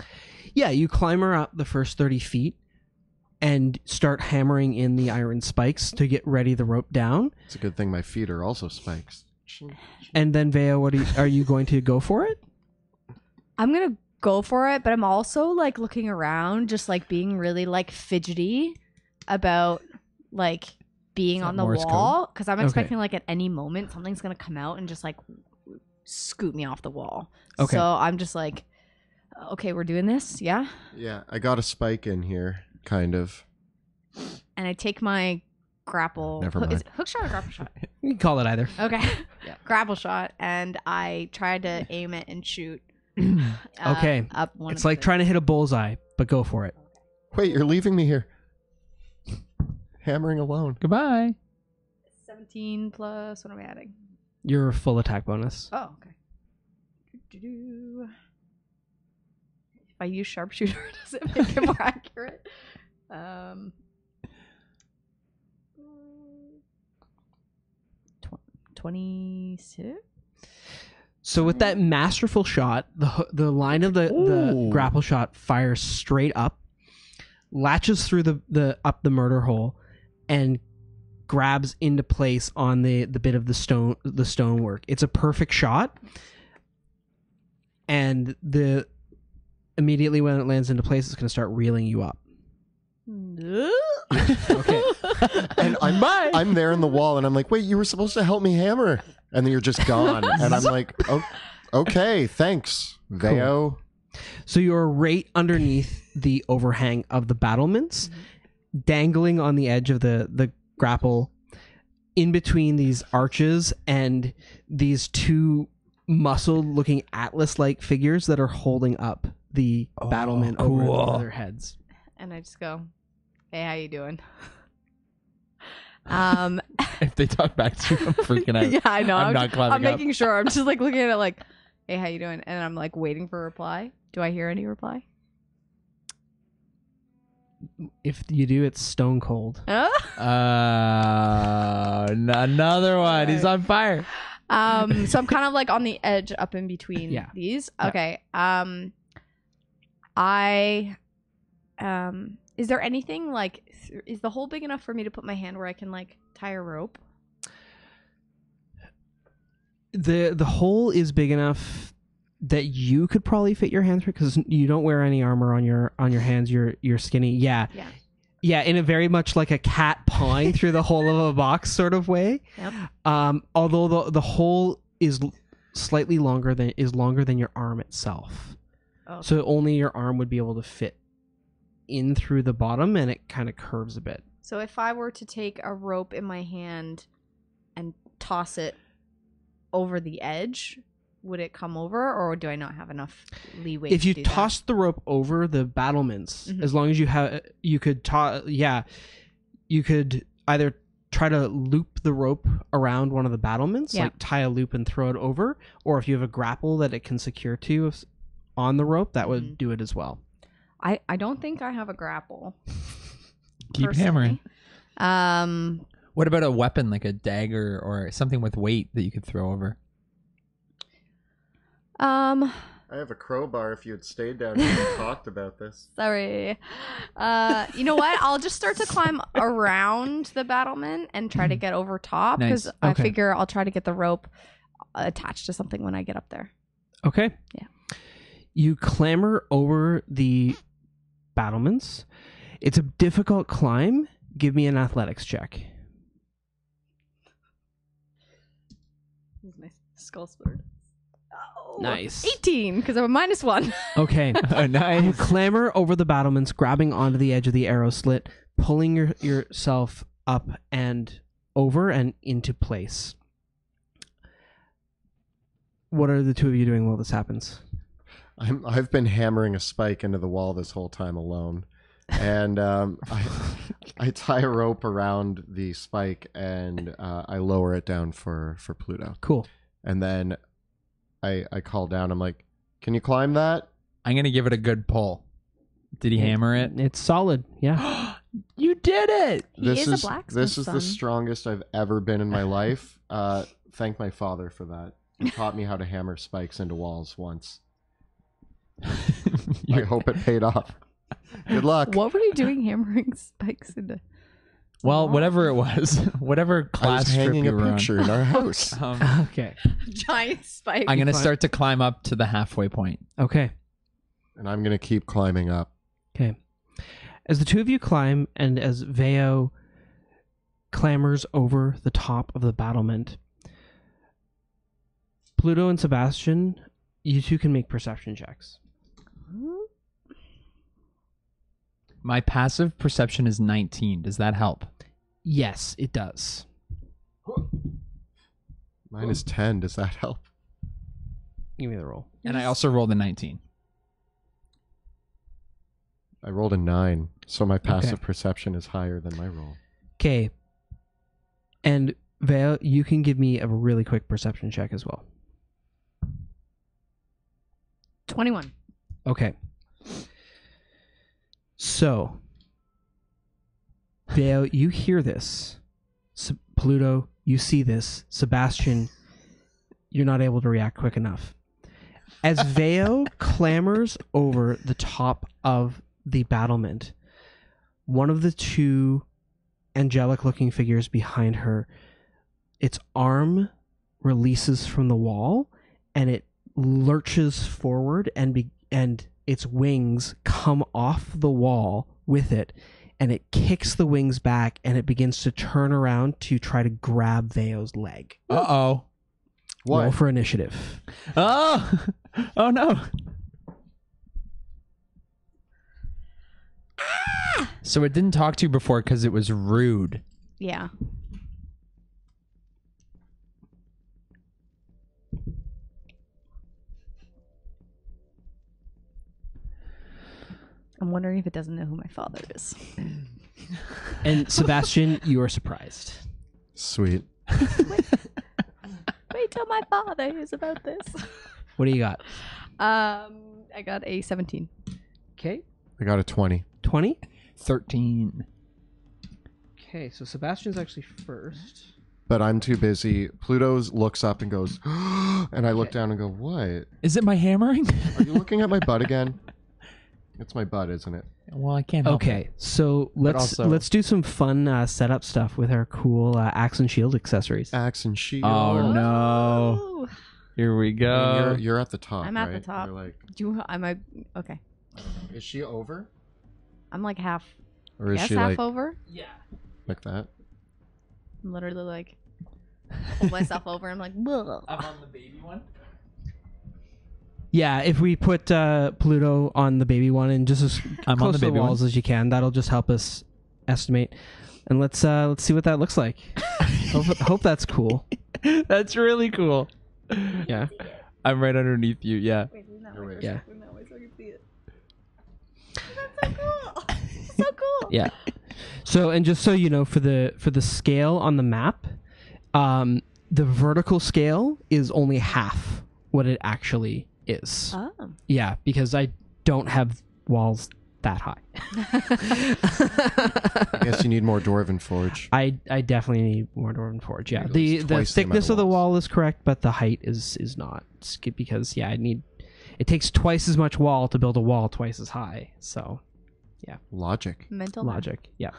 yeah, you climber up the first 30 feet and start hammering in the iron spikes to get ready the rope down. It's a good thing my feet are also spikes. And then Veo, what are you, are you going to go for it? I'm gonna go for it, but I'm also like looking around, just like being really like fidgety about like being on the Morse wall because I'm Okay. expecting like at any moment something's gonna come out and just like scoot me off the wall. Okay. So I'm just like, okay, we're doing this, yeah. Yeah, I got a spike in here, kind of. And I take my grapple. Never hook, is mind. it hook shot or grapple shot? (laughs) You can call it either. Okay. (laughs) Yeah. grapple shot, and I tried to aim it and shoot. (clears throat) uh, Okay. Up one. It's like trying to hit a bullseye, but go for it. Wait, you're leaving me here. Hammering alone. Goodbye. 17 plus. What am I adding? Your full attack bonus. Oh, okay. Do-do-do. If I use sharpshooter, (laughs) does it make it more accurate? Um, tw- 26? So with that masterful shot, the hoo- the line of the, the Ooh. grapple shot fires straight up, latches through the, the up the murder hole, and grabs into place on the, the bit of the stone the stonework. It's a perfect shot, and the immediately when it lands into place, it's going to start reeling you up. (laughs) okay. And I'm I'm there in the wall, and I'm like, wait, you were supposed to help me hammer, and then you're just gone, and I'm like, oh, okay, thanks, Veo. So you're right underneath the overhang of the battlements, mm-hmm. Dangling on the edge of the the grapple, in between these arches and these two muscled-looking atlas-like figures that are holding up the Oh, battlement over, cool. over their heads. And I just go, "Hey, how you doing?" um, (laughs) If they talk back to you, I'm freaking out. (laughs) yeah, I know. I'm I'm, not just- climbing I'm up. making sure. I'm just like looking at it, like, "Hey, how you doing?" And I'm like waiting for a reply. Do I hear any reply? If you do, it's stone cold. Uh, Uh, n- another one. He's on fire. um, so I'm kind of like on the edge, up in between Yeah. these. Yeah. Okay. Um, I, um, is there anything like, th- is the hole big enough for me to put my hand where I can like tie a rope? the The hole is big enough that you could probably fit your hands through because you don't wear any armor on your on your hands. You're you're skinny. Yeah, Yeah. yeah. In a very much like a cat pawing through the hole of a box sort of way. Yep. Um, although the the hole is slightly longer than is longer than your arm itself. Oh. So only your arm would be able to fit in through the bottom, and it kind of curves a bit. So if I were to take a rope in my hand and toss it over the edge, would it come over, or do I not have enough leeway? if to you do that? tossed the rope over the battlements, Mhm. as long as you have, you could toss. Yeah, you could either try to loop the rope around one of the battlements, Yeah. like tie a loop and throw it over, or if you have a grapple that it can secure to if- on the rope, that would Mhm. do it as well. I I don't think I have a grapple. (laughs) Keep personally. hammering. Um, What about a weapon like a dagger or something with weight that you could throw over? Um, I have a crowbar if you had stayed down here and (laughs) talked about this. sorry. Uh, you know what? I'll just start to climb around the battlement and try to get over top because Nice. I Okay. figure I'll try to get the rope attached to something when I get up there. Okay. Yeah. You clamber over the battlements. It's a difficult climb. Give me an athletics check. my skull spurred. Nice. 18 because I'm a minus one. (laughs) Okay. oh, (laughs) You nice. (laughs) clamber over the battlements, grabbing onto the edge of the arrow slit, pulling your, yourself up and over and into place. What are the two of you doing while this happens? I'm, I've been hammering a spike into the wall this whole time alone. And um, I, I tie a rope around the spike and uh, I lower it down for, for Pluto. Cool. And then I, I call down. I'm like, can you climb that? I'm gonna give it a good pull. Did he hammer it? It's solid. Yeah. (gasps) you did it. He this is a blacksmith This is son. the strongest I've ever been in my (laughs) life. Uh, thank my father for that. He taught me how to hammer spikes into walls once. (laughs) I You're- hope it paid off. Good luck. what were you doing hammering (laughs) spikes into? Well, whatever it was, (laughs) whatever I was class trip hanging you a were on. picture in our house. (laughs) Um, (laughs) okay. Giant spike. I'm gonna start to climb up to the halfway point. Okay. and I'm going to keep climbing up. Okay. As the two of you climb, and as Veo clambers over the top of the battlement, Pluto and Sebastian, you two can make perception checks. My passive perception is 19. Does that help? Yes, it does. Mine is 10. Does that help? Give me the roll. And I also rolled a 19. I rolled a 9, so my passive perception is higher than my roll. Okay. And Veo, you can give me a really quick perception check as well. 21. Okay. So, Veo, you hear this. Pluto, you see this. Sebastian, you're not able to react quick enough. As Veo clambers over the top of the battlement, one of the two angelic looking figures behind her, its arm releases from the wall and it lurches forward and be- and its wings come off the wall with it and it kicks the wings back and it begins to turn around to try to grab Veo's leg. Uh oh. What? Roll for initiative. Oh. (laughs) Oh no. So it didn't talk to you before because it was rude. Yeah. I'm wondering if it doesn't know who my father is. (laughs) And Sebastian, you are surprised. Sweet. (laughs) Wait till my father hears about this. What do you got? Um, I got a 17. Okay, I got a 20. 20. 13. Okay, so Sebastian's actually first. But I'm too busy. Pluto's looks up and goes, (gasps) and I look Okay. down and go, What? Is it my hammering? Are you looking at my butt again? (laughs) It's my butt, isn't it? well, I can't help it. Okay, so let's also- let's do some fun uh, setup stuff with our cool uh, axe and shield accessories. Axe and shield. Oh, no. Oh. Here we I mean, go. you're, you're at the top. I'm at the top. You're like, Do you, am I okay? is she over? I'm like half. Or is Guess she half like, over. Yeah. Like that? I'm literally like (laughs) pull myself over. I'm like, Whoa. I'm on the baby one. Yeah, if we put uh, Pluto on the baby one and just as I'm close on the to the baby walls one. as you can, that'll just help us estimate. And let's uh, let's see what that looks like. (laughs) hope, hope that's cool. (laughs) That's really cool. Yeah. I'm right underneath you. Yeah. You're way- Yeah. That's so cool. (laughs) so cool. Yeah. So and just so you know, for the for the scale on the map, um, the vertical scale is only half what it actually is. Oh. Yeah, because I don't have walls that high. (laughs) I guess you need more Dwarven Forge. I I definitely need more Dwarven Forge. Yeah, There you go. the the twice the thickness of of the wall is correct, but the height is is not Skip- because yeah, I need. It takes twice as much wall to build a wall twice as high. So yeah. Logic. Mental math. logic. Yeah.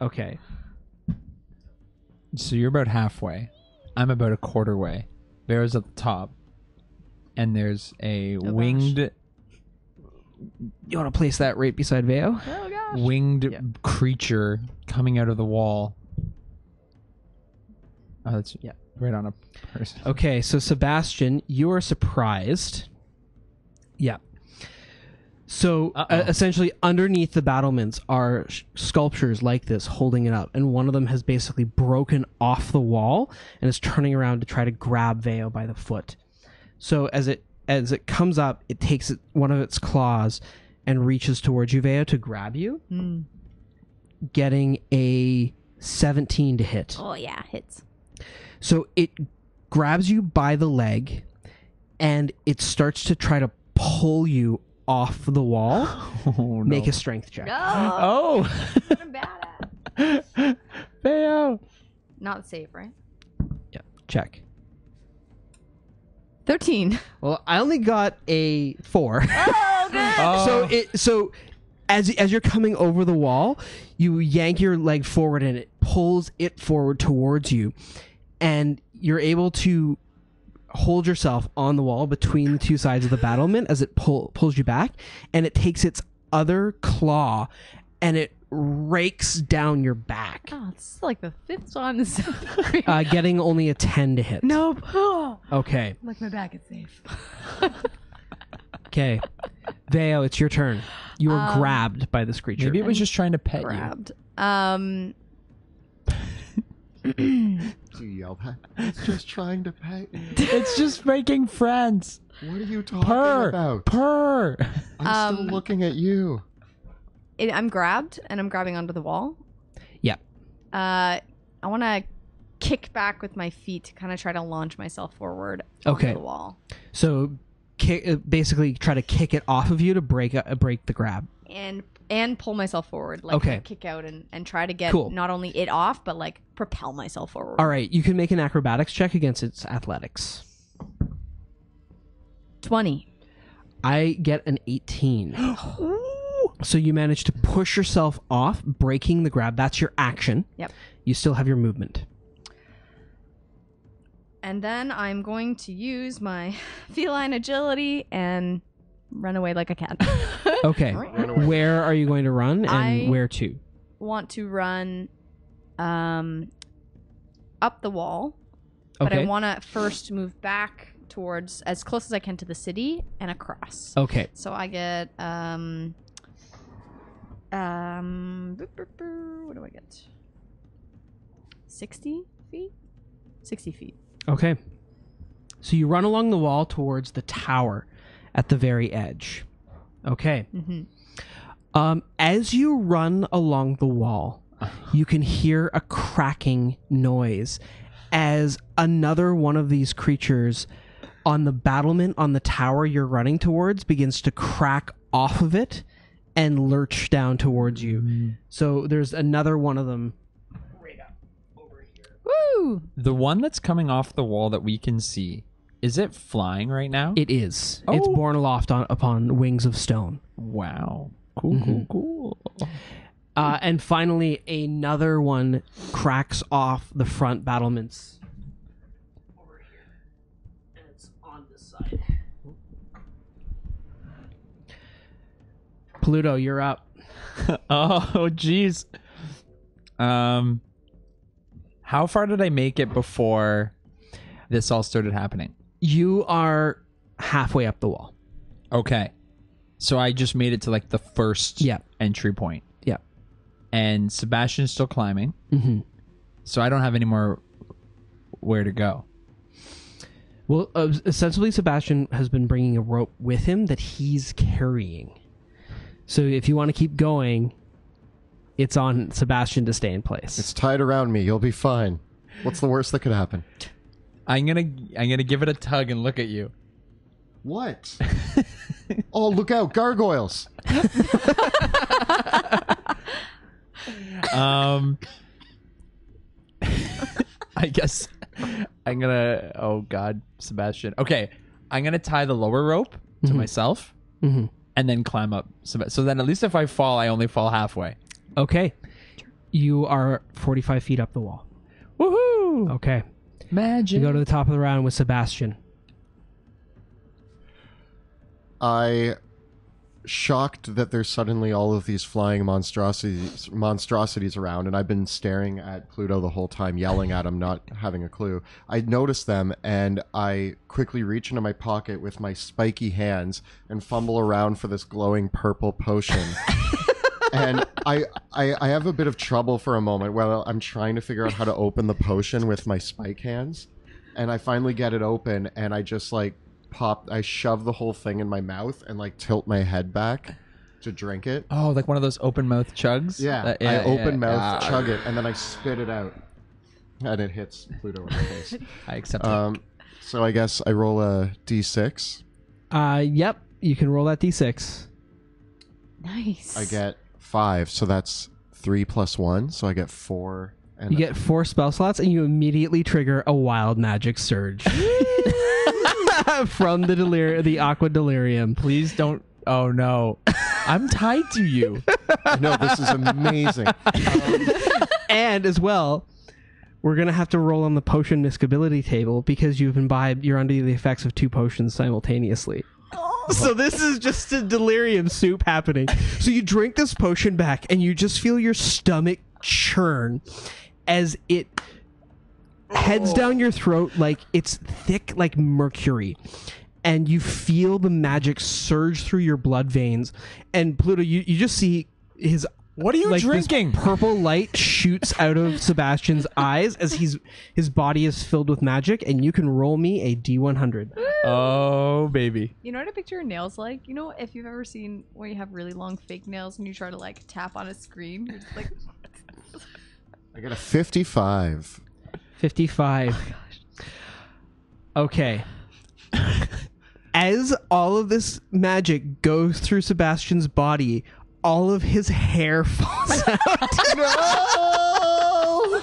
Okay. So you're about halfway. I'm about a quarter way. Bear's at the top. And there's a gosh. winged You want to place that right beside Veo? Oh gosh. winged Yeah. creature coming out of the wall. Oh, that's Yeah. right on a person. Okay, so Sebastian, you are surprised. Yeah. So uh, Uh-oh. essentially, underneath the battlements are sh- sculptures like this holding it up, and one of them has basically broken off the wall and is turning around to try to grab Veo by the foot. So as it as it comes up, it takes it, one of its claws and reaches towards you, Veo, to grab you, Hmm. getting a 17 to hit. Oh yeah, hits. So it grabs you by the leg and it starts to try to pull you off the wall. (laughs) Oh, no. Make a strength check. Oh, Oh! what I'm bad (laughs) Not safe, right? Check. Thirteen. Well, I only got a 4. Oh good. (laughs) Oh. so it so as as you're coming over the wall, you yank your leg forward and it pulls it forward towards you and you're able to hold yourself on the wall between the two sides of the battlement as it pull, pulls you back and it takes its other claw and it rakes down your back Oh, is like the fifth time this. uh, getting only a 10 to hit nope. (gasps) Okay like my back is safe. okay Veo, it's your turn you were Um, grabbed by this creature Maybe it was just trying to pet you Grabbed. Um. (coughs) Do you yell that? It's just trying to pet you. you. (laughs) It's just making friends. What are you talking Purr! about? Purr! I'm still Um, looking at you. It, I'm grabbed and I'm grabbing onto the wall. Yep. Uh, I want to kick back with my feet to kind of try to launch myself forward. onto Okay. The wall So, kick, uh, basically, try to kick it off of you to break uh, break the grab. and and pull myself forward, like Okay. kick out and and try to get Cool. not only it off but like propel myself forward. All right, you can make an acrobatics check against its athletics. Twenty. I get an 18. (gasps) (gasps) so you manage to push yourself off, breaking the grab. That's your action. Yep. You still have your movement. And then I'm going to use my (laughs) feline agility and run away like a cat. (laughs) Okay. Where are you going to run and I- where to? want to run um up the wall but I want to first move back towards as close as I can to the city and across. Okay. So I get um um boop, boop, boop, what do I get? 60 feet? 60 feet. Okay. So you run along the wall towards the tower at the very edge. Okay. Mhm. Um, as you run along the wall, you can hear a cracking noise as another one of these creatures on the battlement on the tower you're running towards begins to crack off of it and lurch down towards you. So there's another one of them. Woo! The one that's coming off the wall that we can see, is it flying right now? It is. It's Oh. borne aloft on, upon wings of stone. wow. Cool, cool, cool. Uh, and finally, another one cracks off the front battlements. Over here. And it's on this side. Pluto, you're up. (laughs) Oh, jeez. Um, how far did I make it before this all started happening? You are halfway up the wall. Okay, so I just made it to like the first Yeah. entry point, Yeah. and Sebastian's still climbing, Mm-hmm. so I don't have any more where to go. Well, uh, ostensibly, Sebastian has been bringing a rope with him that he's carrying. So if you want to keep going, it's on Sebastian to stay in place. It's tied around me. You'll be fine. What's the worst that could happen? I'm gonna I'm gonna give it a tug and look at you. What? (laughs) oh, look out, gargoyles. (laughs) Um, (laughs) I guess I'm gonna. Oh God, Sebastian. Okay, I'm gonna tie the lower rope to myself Mhm. And then climb up. So, so then, at least if I fall, I only fall halfway. Okay. You are 45 feet up the wall. Woohoo! Okay. Magic. You go to the top of the round with Sebastian. I shocked that there's suddenly all of these flying monstrosities monstrosities around and I've been staring at Pluto the whole time yelling at him not having a clue. I notice them and I quickly reach into my pocket with my spiky hands and fumble around for this glowing purple potion. (laughs) and I, I I have a bit of trouble for a moment while I'm trying to figure out how to open the potion with my spike hands. And I finally get it open and I just like pop I shove the whole thing in my mouth and like tilt my head back to drink it. Oh, like one of those open mouth chugs. Yeah, Uh, I open yeah. mouth, Ah, chug it, and then I spit it out, and it hits Pluto in the face. (laughs) I accept it. Um, so I guess I roll a d6. Uh, yep. You can roll that d6. Nice. I get five, so that's three plus one, so I get four. And You get four spell slots, and you immediately trigger a wild magic surge (laughs) (laughs) from the delir- the aqua delerium. Please don't. Oh no, I'm tied to you. no, this is amazing. Um, and as well, we're gonna have to roll on the potion miscibility table because you've imbibed. You're under the effects of two potions simultaneously. Oh. So this is just a delerium soup happening. So you drink this potion back, and you just feel your stomach churn as it heads oh. down your throat like it's thick like mercury. And you feel the magic surge through your blood veins. And Pluto, you, you just see his What are you like this drinking? purple light shoots out of Sebastian's (laughs) eyes as he's his body is filled with magic, and you can roll me a D100. Oh baby. You know what I picture your nails like? You know, if you've ever seen where you have really long fake nails and you try to like tap on a screen, you're just like, (laughs) I got a 55. 55. Okay. As all of this magic goes through Sebastian's body, all of his hair (laughs) falls out. No!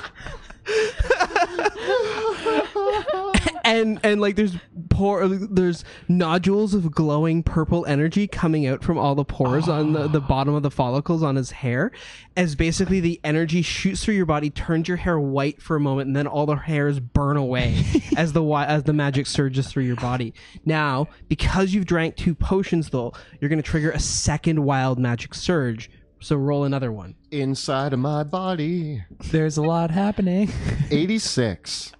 (laughs) (laughs) and and like there's por- there's nodules of glowing purple energy coming out from all the pores on the, the bottom of the follicles on his hair as basically the energy shoots through your body turns your hair white for a moment and then all the hairs burn away (laughs) as the as the magic surges through your body now because you've drank two potions though you're going to trigger a second wild magic surge so roll another one Inside of my body. There's a lot happening. 86.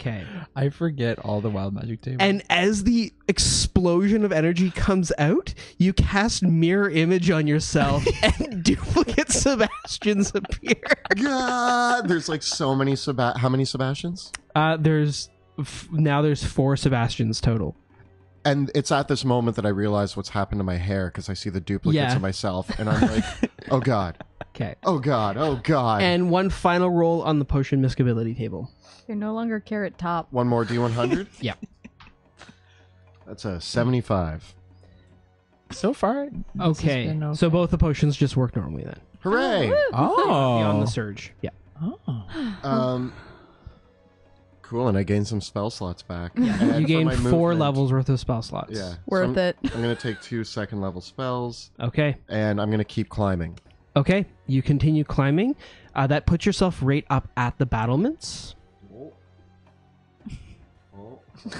Okay I forget all the wild magic tables. And as the explosion of energy comes out, you cast mirror image on yourself (laughs) and duplicate Sebastian's appear. God, there's like so many Seba- How many Sebastians? Uh, there's f- now there's four Sebastians total. and it's at this moment that I realize what's happened to my hair because I see the duplicates Yeah. of myself, and I'm like, (laughs) oh god, Okay. oh god, oh god. And one final roll on the potion miscibility table. You're no longer carrot top. one more D100. (laughs) Yeah. That's a 75. So far, this Okay. been So both the potions just work normally then. Hooray! Oh, Beyond the surge. Yeah. oh. Um, cool, and I gained some spell slots back. And You for gain my four movement- levels worth of spell slots. Yeah, Worth so I'm, it. I'm gonna take two second level spells, Okay. and I'm gonna keep climbing. Okay. You continue climbing. Uh, that puts yourself right up at the battlements. (laughs)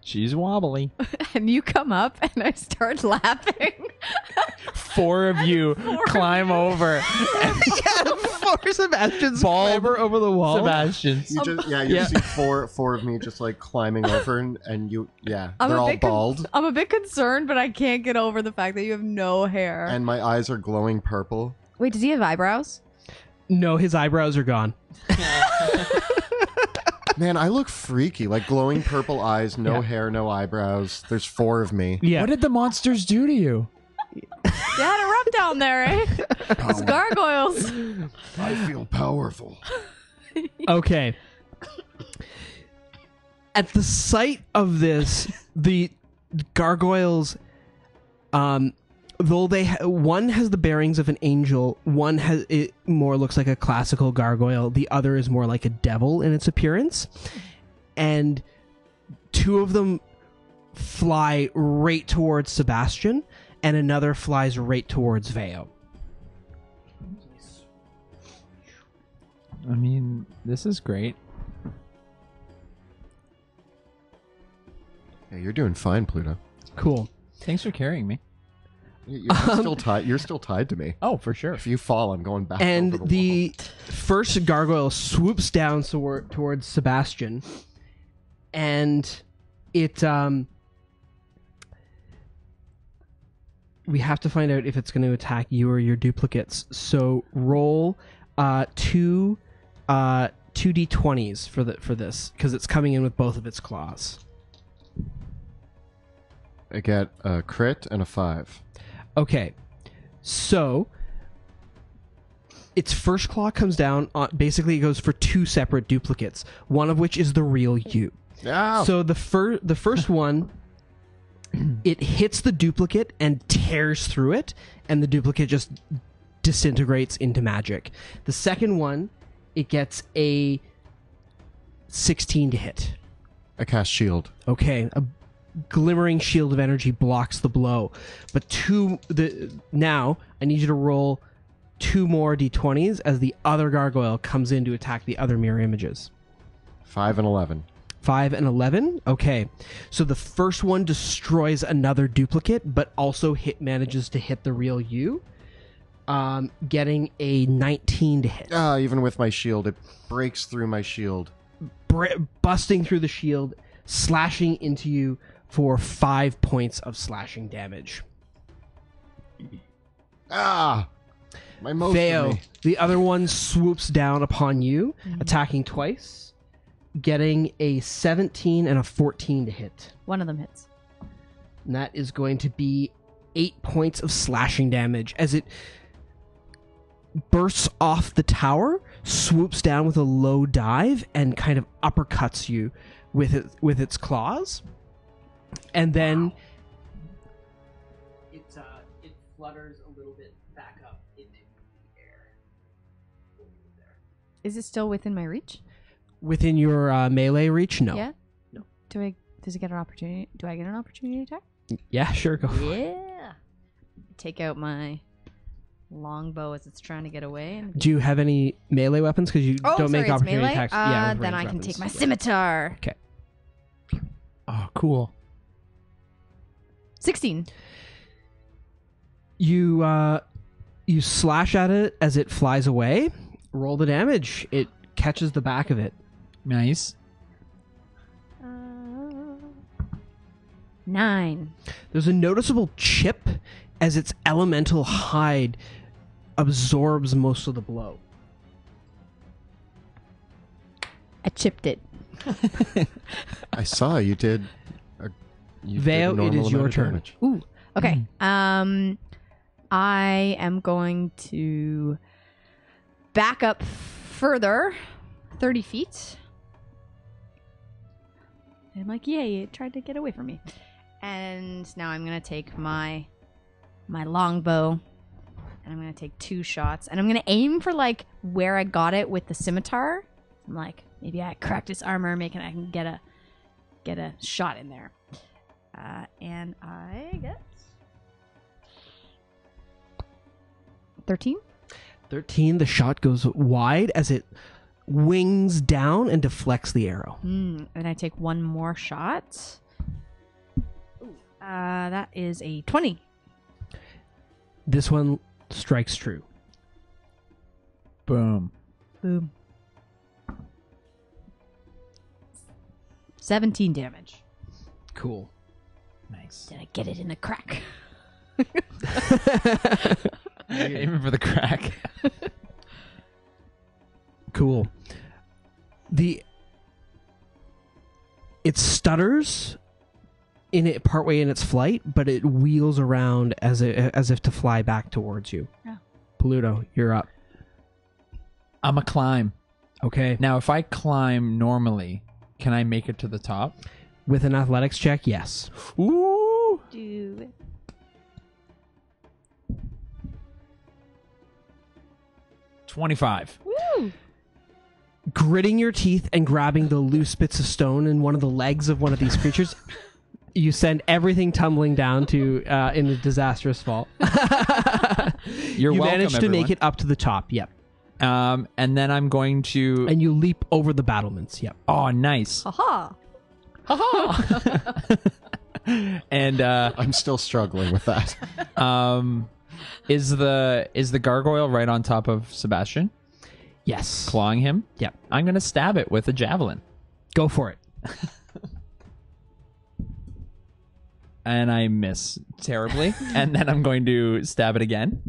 she's wobbly. (laughs) And you come up and I start laughing. Four of you climb over. For Sebastian's Bald climber over the wall. Sebastian's. You just yeah, you Yeah. see four four of me just like climbing over, and, and you yeah, I'm they're all bit con- bald, I'm a bit concerned, but I can't get over the fact that you have no hair. and my eyes are glowing purple. Wait, does he have eyebrows? No, his eyebrows are gone. (laughs) Man, I look freaky, like glowing purple eyes, no Yeah. hair, no eyebrows. There's four of me. Yeah. What did the monsters do to you? You had a rub down there, eh? It's gargoyles. I feel powerful. Okay. At the sight of this, the gargoyles, um, though they ha- one has the bearings of an angel, one has it more looks like a classical gargoyle. The other is more like a devil in its appearance, and two of them fly right towards Sebastian, and another flies right towards Veo. I mean, this is great. Yeah, you're doing fine, Pluto. Cool. Thanks for carrying me. You- You're still tied. You're still tied to me. Oh, for sure. If you fall, I'm going back. and over the, the, first gargoyle swoops down toward, towards Sebastian, and it um. We have to find out if it's going to attack you or your duplicates. So roll uh, two uh, two d20s for the for this because it's coming in with both of its claws. I get a crit and a five. Okay, so its first claw comes down. On, basically, it goes for two separate duplicates. One of which is the real you. Yeah. So the fir- the first (laughs) one, it hits the duplicate and tears through it, and the duplicate just disintegrates into magic. The second one, it gets a sixteen to hit. I cast shield. Okay, a glimmering shield of energy blocks the blow, but two the now I need you to roll two more d20s as the other gargoyle comes in to attack the other mirror images. Five and eleven. 5 and 11 okay so the first one destroys another duplicate but also hit manages to hit the real you um, getting a 19 to hit Ah, even with my shield, it breaks through my shield. Br- busting through the shield slashing into you for five points of slashing damage Ah, my most. of Veo, the other one swoops down upon you attacking twice getting a 17 and a 14 to hit One of them hits. and that is going to be eight points of slashing damage as it bursts off the tower, swoops down with a low dive, and kind of uppercuts you with it with its claws, and then it uh, it flutters a little bit back up into the air. Is it still within my reach? Within your uh, melee reach, no. Yeah. No. Do I? Does it get an opportunity? Do I get an opportunity attack? Yeah, (laughs) sure, go. for it. Yeah. Take out my longbow as it's trying to get away. And Do you have any melee weapons? Because you oh, don't sorry, make it's opportunity melee. attacks. Uh, yeah, then I can weapons. take my scimitar. Okay. Oh, cool. Sixteen. you uh you slash at it as it flies away roll the damage it catches the back of it Nice. Uh, nine. there's a noticeable chip as its elemental hide absorbs most of the blow I chipped it. (laughs) I saw you did. A, you Veo, a it normal is your turn. damage. Ooh. Okay. Um, I am going to back up further, thirty feet. I'm like, yay! It tried to get away from me, and now I'm gonna take my my longbow, and I'm gonna take two shots, and I'm gonna aim for like where I got it with the scimitar. I'm like, maybe I cracked its armor, making I can get a get a shot in there. Uh, and I get 13. 13, the shot goes wide as it wings down and deflects the arrow. Mm, and I take one more shot. Uh, that is a 20. This one strikes true. Boom. Boom. 17 damage. Cool. Nice. Did I get it in the crack? Aiming for the crack. (laughs) Cool. The it stutters in it partway in its flight, but it wheels around as it, as if to fly back towards you. Yeah. Pluto, you're up. I'm a climb. Okay. Now, if I climb normally, can I make it to the top? With an athletics check, yes. Ooh. Do it. Twenty-five. Woo! Gritting your teeth and grabbing the loose bits of stone in one of the legs of one of these creatures, you send everything tumbling down to uh, in a disastrous fall. (laughs) You're you welcome, manage to everyone. make it up to the top. Yep. Um, and then I'm going to. And you leap over the battlements. Yep. oh, nice. Haha! (laughs) and uh, I'm still struggling with that. (laughs) um, is the is the gargoyle right on top of Sebastian, Yes. clawing him? Yep. I'm gonna stab it with a javelin, Go for it. and I miss terribly. (laughs) and then I'm going to stab it again,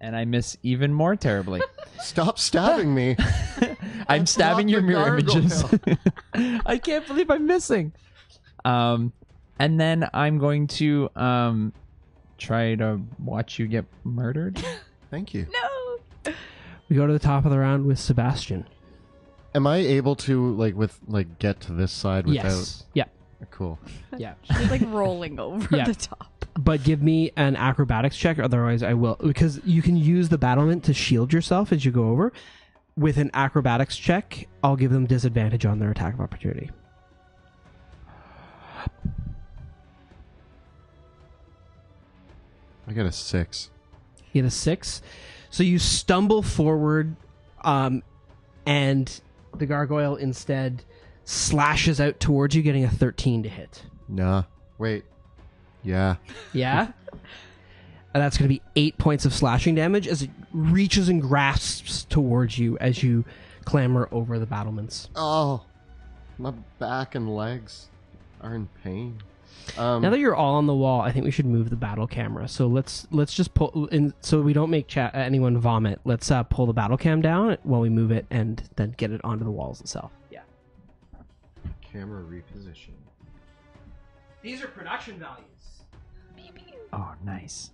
and I miss even more terribly. Stop stabbing me. (laughs) I'm That's stabbing not your the mirror images. (laughs) I can't believe I'm missing. Um, and then I'm going to um try to watch you get murdered. (laughs) Thank you. No! We go to the top of the round with Sebastian. Am I able to like with like get to this side without? Yes. Yep. Cool. Yeah. She's like rolling over Yeah. the top. But give me an acrobatics check, otherwise I will because you can use the battlement to shield yourself as you go over. With an acrobatics check, I'll give them disadvantage on their attack of opportunity. I got a six. You get a six. So you stumble forward, um, and the gargoyle instead slashes out towards you, getting a 13 to hit. Nah. Wait. Yeah. Yeah? (laughs) and that's going to be eight points of slashing damage as it reaches and grasps towards you as you clamber over the battlements. Oh, my back and legs are in pain. Um, now that you're all on the wall, I think we should move the battle camera. So let's let's just pull in so we don't make chat, anyone vomit. Let's uh, pull the battle cam down while we move it and then get it onto the walls itself. Yeah. camera reposition. These are production values. Oh, nice.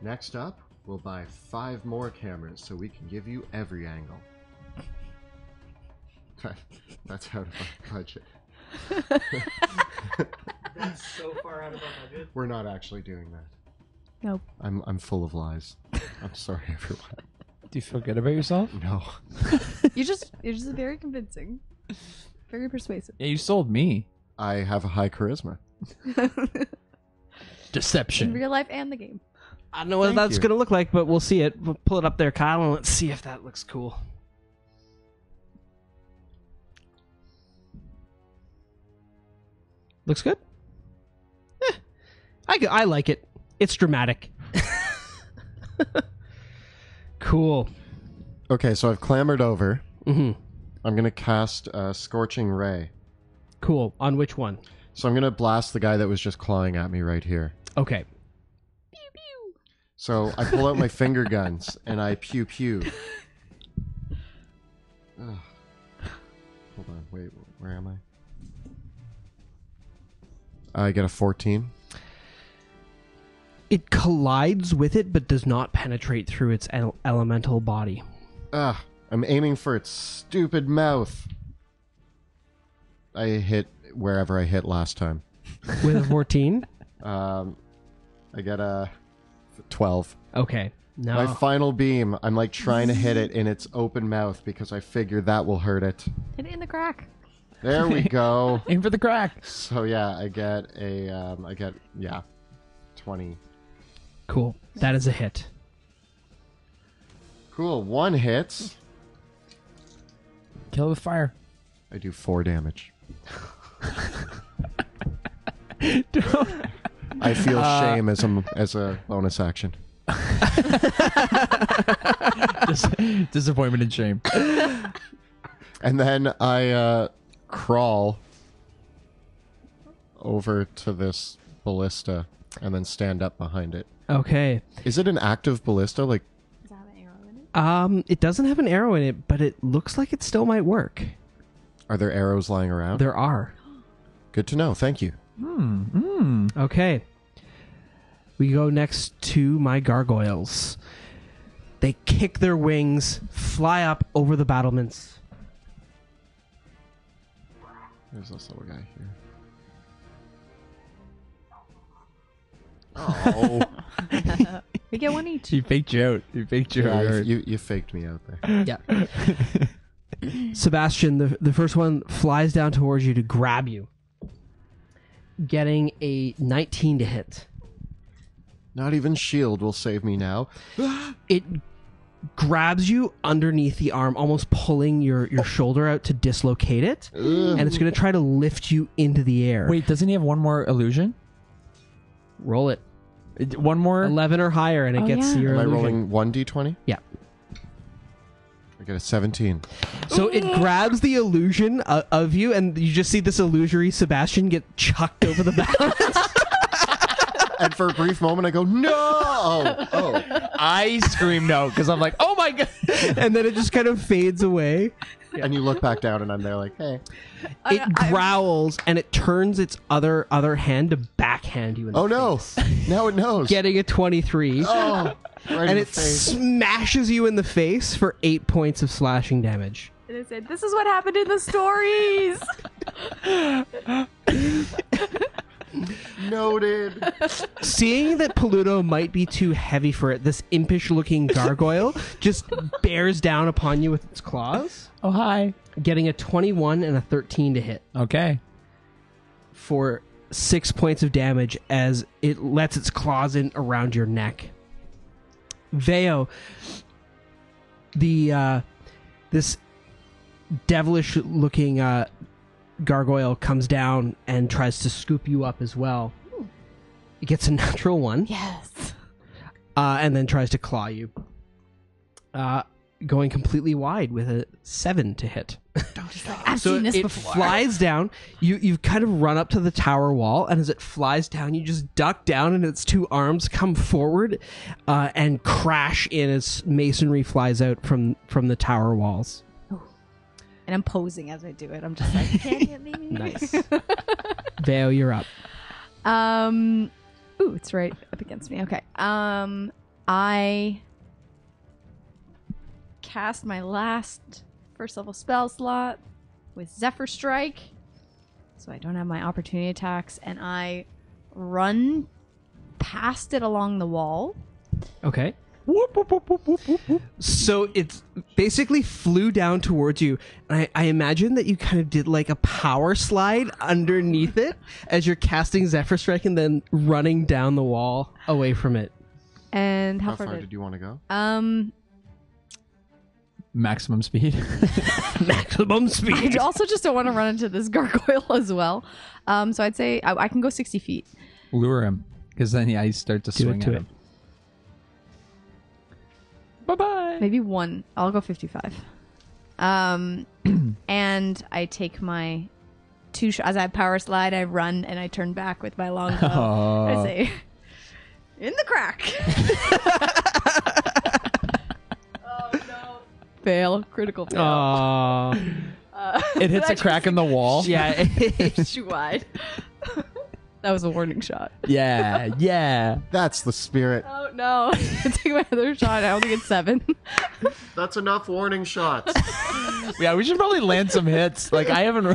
Next up, we'll buy five more cameras so we can give you every angle. (laughs) That's out of our budget. (laughs) That's so far out of our budget. We're not actually doing that. Nope. I'm I'm full of lies. I'm sorry, everyone. Do you feel good about yourself? No. (laughs) You're just you're just very convincing. Very persuasive. Yeah, you sold me. I have a high charisma. (laughs) In Deception. real life and the game. I don't know what Thank that's you. going to look like, but we'll see it. We'll pull it up there, Kyle, and let's see if that looks cool. Looks good. Eh, I, g- I like it. It's dramatic. (laughs) cool. Okay, so I've clambered over. hmm I'm gonna cast a scorching ray. Cool. On which one? So I'm gonna blast the guy that was just clawing at me right here. Okay. So I pull out my finger guns and I pew pew. Ugh. hold on. Wait, where am I? I get a 14. It collides with it, but does not penetrate through its ele- elemental body. Ah, I'm aiming for its stupid mouth. I hit wherever I hit last time. With a 14? (laughs) Um, I get a 12. Okay. No. My final beam, I'm like trying to hit it in its open mouth because I figure that will hurt it. Hit it in the crack. There we (laughs) go. Aim for the crack. so yeah, I get a, um, I get yeah, 20. cool. That is a hit. Cool. One hits. Kill with fire. I do four damage. I feel shame as a as a bonus action. Dis- disappointment and shame. And then I uh, crawl over to this ballista and then stand up behind it. Okay. Is it an active ballista? Like, Does that have an arrow in it? Um, it doesn't have an arrow in it, but it looks like it still might work. Are there arrows lying around? There are. Good to know. Thank you. Hmm. Hmm. Okay. We go next to my gargoyles. They kick their wings, fly up over the battlements. There's this little guy here. Oh, (laughs) (laughs) We get one each. He faked you out. He faked you yeah, out. you you faked me out there. Yeah. (laughs) Sebastian, the the first one flies down towards you to grab you, getting a 19 to hit. Not even shield will save me now. (gasps) It grabs you underneath the arm, almost pulling your your shoulder out to dislocate it, Ugh. and it's going to try to lift you into the air. Wait, doesn't he have one more illusion? roll it. One more. 11 or higher, and it Oh, gets yeah. your Am I illusion. rolling one d20? Yeah. I get a 17. So it grabs the illusion uh, of you, and you just see this illusory Sebastian get chucked over the (laughs) balance. and for a brief moment, I go, no! Oh, (laughs) oh. I scream no because I'm like, oh my god. (laughs) and then it just kind of fades away. And you look back down, and I'm there like, hey. It growls, and it turns its other other hand to backhand you in the Oh, no. face. Now it knows. Getting a 23. oh, right and it smashes you in the face for 8 points of slashing damage. And it said, "This is what happened in the stories." (laughs) Noted. Seeing that Pluto might be too heavy for it, this impish looking gargoyle just bears down upon you with its claws, Oh hi. getting a 21 and a 13 to hit Okay. for six points of damage as it lets its claws in around your neck. Veo, the uh, this devilish looking uh, gargoyle comes down and tries to scoop you up as well. It gets a (laughs) natural one. yes. uh, and then tries to claw you. Uh, going completely wide with a seven to hit. I've so seen this it before. flies down. You you kind of run up to the tower wall, and as it flies down, you just duck down, and its two arms come forward uh, and crash in as masonry flies out from from the tower walls. and I'm posing as I do it. I'm just like, can't hit me. (laughs) Nice. Veo, you're up. Um, ooh, it's right up against me. Okay. Um, I cast my last first level spell slot with Zephyr Strike, so I don't have my opportunity attacks, and I run past it along the wall. Okay. So it basically flew down towards you, and I, I imagine that you kind of did like a power slide underneath it as you're casting Zephyr Strike and then running down the wall away from it. And how, How far, far did? did you want to go? Um, Maximum speed. (laughs) Maximum speed. I also just don't want to run into this (laughs) gargoyle as well. Um, so I'd say I, I can go sixty feet. Lure him because then yeah, I start to Do it swing to at it. him. Bye bye. maybe one. I'll go 55. Um, (clears throat) and I take my two sh- as I power slide. I run and I turn back with my long bow. (laughs) I say, in the crack. oh no! Fail. Critical fail. Aww. Uh, (laughs) It hits a crack in the wall. Yeah. (laughs) too wide. (laughs) that was a warning shot. Yeah, yeah. That's the spirit. Oh no! Take my other shot. I only get seven. That's enough warning shots. Yeah, we should probably land some hits. Like I haven't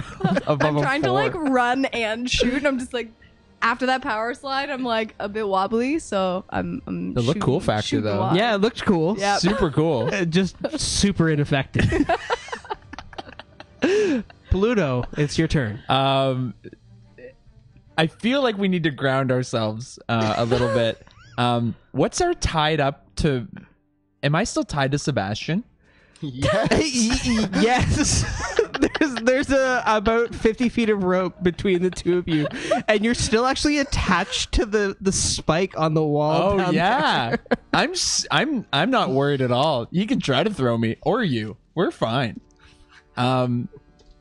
above I'm a trying to four. like run and shoot. And I'm just like, after that power slide, I'm like a bit wobbly. So I'm. I'm The look cool factor, shooting though. wide. yeah, it looked cool. Yep. (laughs) super cool. (laughs) Uh, Just super ineffective. (laughs) Pluto, it's your turn. Um, I feel like we need to ground ourselves uh, a little bit. Um, what's our tied up to? Am I still tied to Sebastian? yes. yes. There's there's a about 50 feet of rope between the two of you, and you're still actually attached to the the spike on the wall. Oh yeah, there. I'm I'm I'm not worried at all. You can try to throw me or you. We're fine. Um,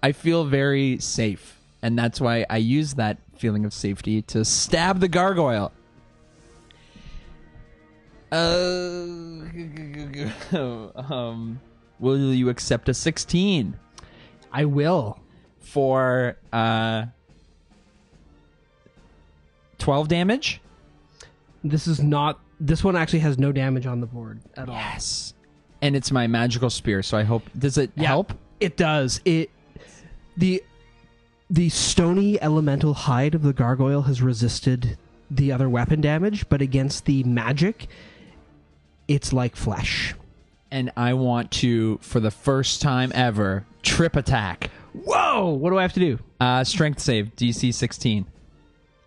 I feel very safe, and that's why I use that feeling of safety to stab the gargoyle. Uh, (laughs) um, will you accept a 16 I will. for uh 12 damage? This is not. This one actually has no damage on the board at all. Yes. And it's my magical spear, so I hope does it Yeah, help? It does. It the the stony elemental hide of the gargoyle has resisted the other weapon damage, but against the magic, it's like flesh. And I want to, for the first time ever, trip attack. Whoa! What do I have to do? Uh strength save, DC sixteen.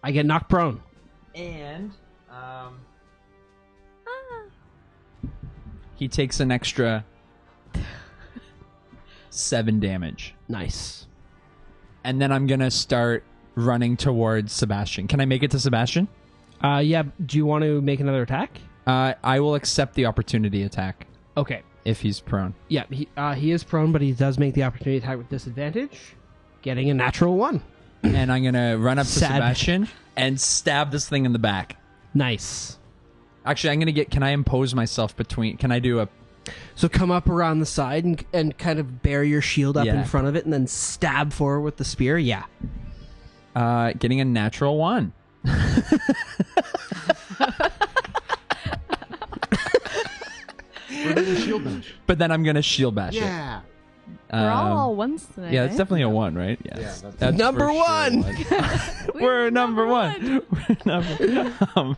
I get knocked prone. And um He takes an extra seven damage. Nice. And then I'm gonna start running towards Sebastian. Can I make it to Sebastian? Uh, yeah. Do you want to make another attack? Uh, I will accept the opportunity attack Okay. if he's prone. Yeah. He uh, he is prone, but he does make the opportunity attack with disadvantage, getting a natural one. (clears throat) and I'm gonna run up to Sad. Sebastian and stab this thing in the back. Nice. Actually, I'm gonna get. Can I impose myself between? Can I do a? So come up around the side and, and kind of bear your shield up Yeah. in front of it, and then stab forward with the spear. Yeah. Uh, getting a natural one. (laughs) We're doing shield bench. But then I'm gonna shield bash Yeah. it. We're all Um, all ones tonight. Yeah, it's eh? definitely a one, right? Yes. Yeah, that's- That's Number for sure one. (laughs) (laughs) We're number one. (laughs) We're number. Um,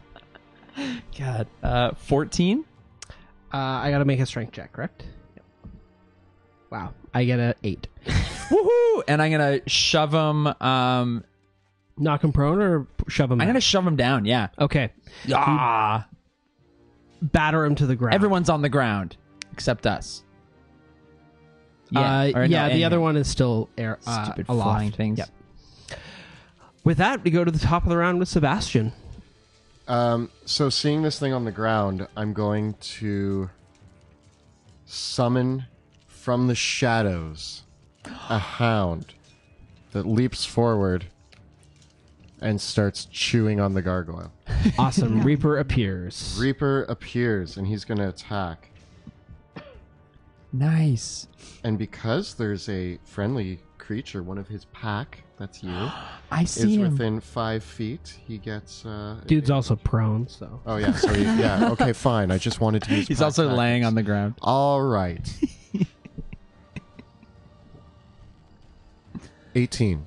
God. Uh, fourteen. Uh, I got to make a strength check, correct? Wow. I get a eight. Woohoo! And I'm gonna shove him. Um, Knock him prone or shove him. I'm out? gonna shove him down. Yeah. Okay. Ah. Batter him to the ground. Everyone's on the ground except us. Yeah. Uh, Or no, yeah. the anyway. other one is still air. Uh, Stupid aloft. flying things. Yep. With that, we go to the top of the round with Sebastian. Um, so seeing this thing on the ground, I'm going to summon from the shadows a hound that leaps forward and starts chewing on the gargoyle. Awesome. (laughs) Reaper appears. Reaper appears and he's going to attack. Nice. And because there's a friendly creature, one of his pack, that's you, (gasps) I is see him. within five feet, he gets. Uh, Dude's also prone, so. Oh yeah, so he, yeah, (laughs) okay, fine. I just wanted to use. He's pack also laying tactics. on the ground. All right. (laughs) 18.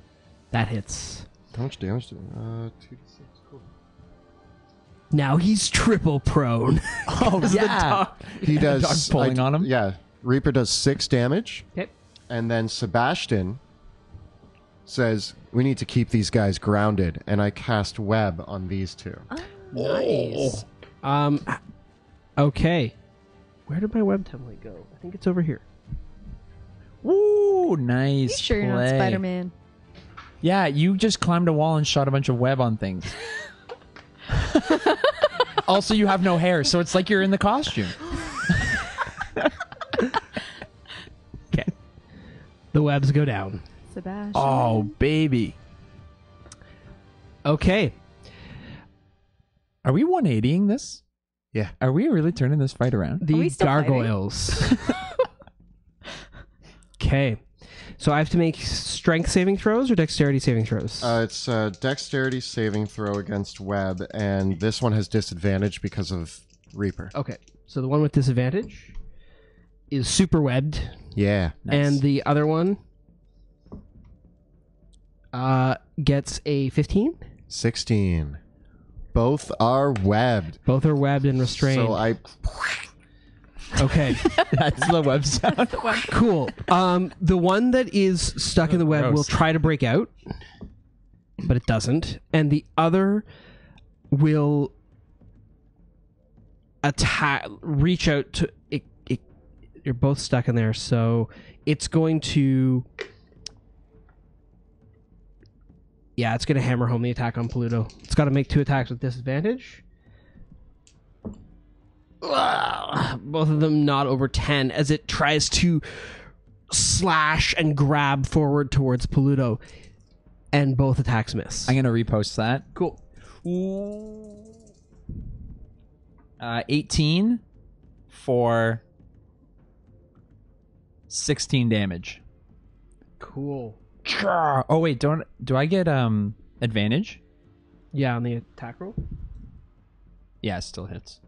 That hits. How much damage did Uh, 2 to 6. Cool. Now he's triple prone. (laughs) Oh yeah. He (laughs) does. dog pulling I- on him? Yeah. Reaper does 6 damage. Okay. And then Sebastian says, We need to keep these guys grounded. And I cast Web on these two. Nice. Um. Okay. Where did my web template go? I think it's over here. Woo! Nice. You sure you're not play. Spider Man? Yeah, you just climbed a wall and shot a bunch of web on things. (laughs) also, you have no hair, so it's like you're in the costume. (laughs) Okay. The webs go down. Sebastian. Oh, baby. Okay. Are we 180ing this? Yeah. Are we really turning this fight around? The we still gargoyles. (laughs) okay. So I have to make strength saving throws or dexterity saving throws. Uh, it's a dexterity saving throw against web, and this one has disadvantage because of Reaper. okay. So the one with disadvantage is super webbed, Yeah. and the other one uh, gets a 15. 16. Both are webbed. Both are webbed and restrained. So I (laughs) okay. That's the web sound. (laughs) Cool. Um, the one that is stuck in the web will Gross. try to break out, but it doesn't, and the other will attack, reach out to. It, it, you're both stuck in there, so it's going to. Yeah, it's going to hammer home the attack on Pluto. It's got to make two attacks with disadvantage. Ugh, both of them not over 10 as it tries to slash and grab forward towards Pluto and both attacks miss I'm gonna riposte that. cool Uh, 18 for 16 damage. cool Oh wait, don't do I get um advantage? yeah on the attack roll Yeah, it still hits.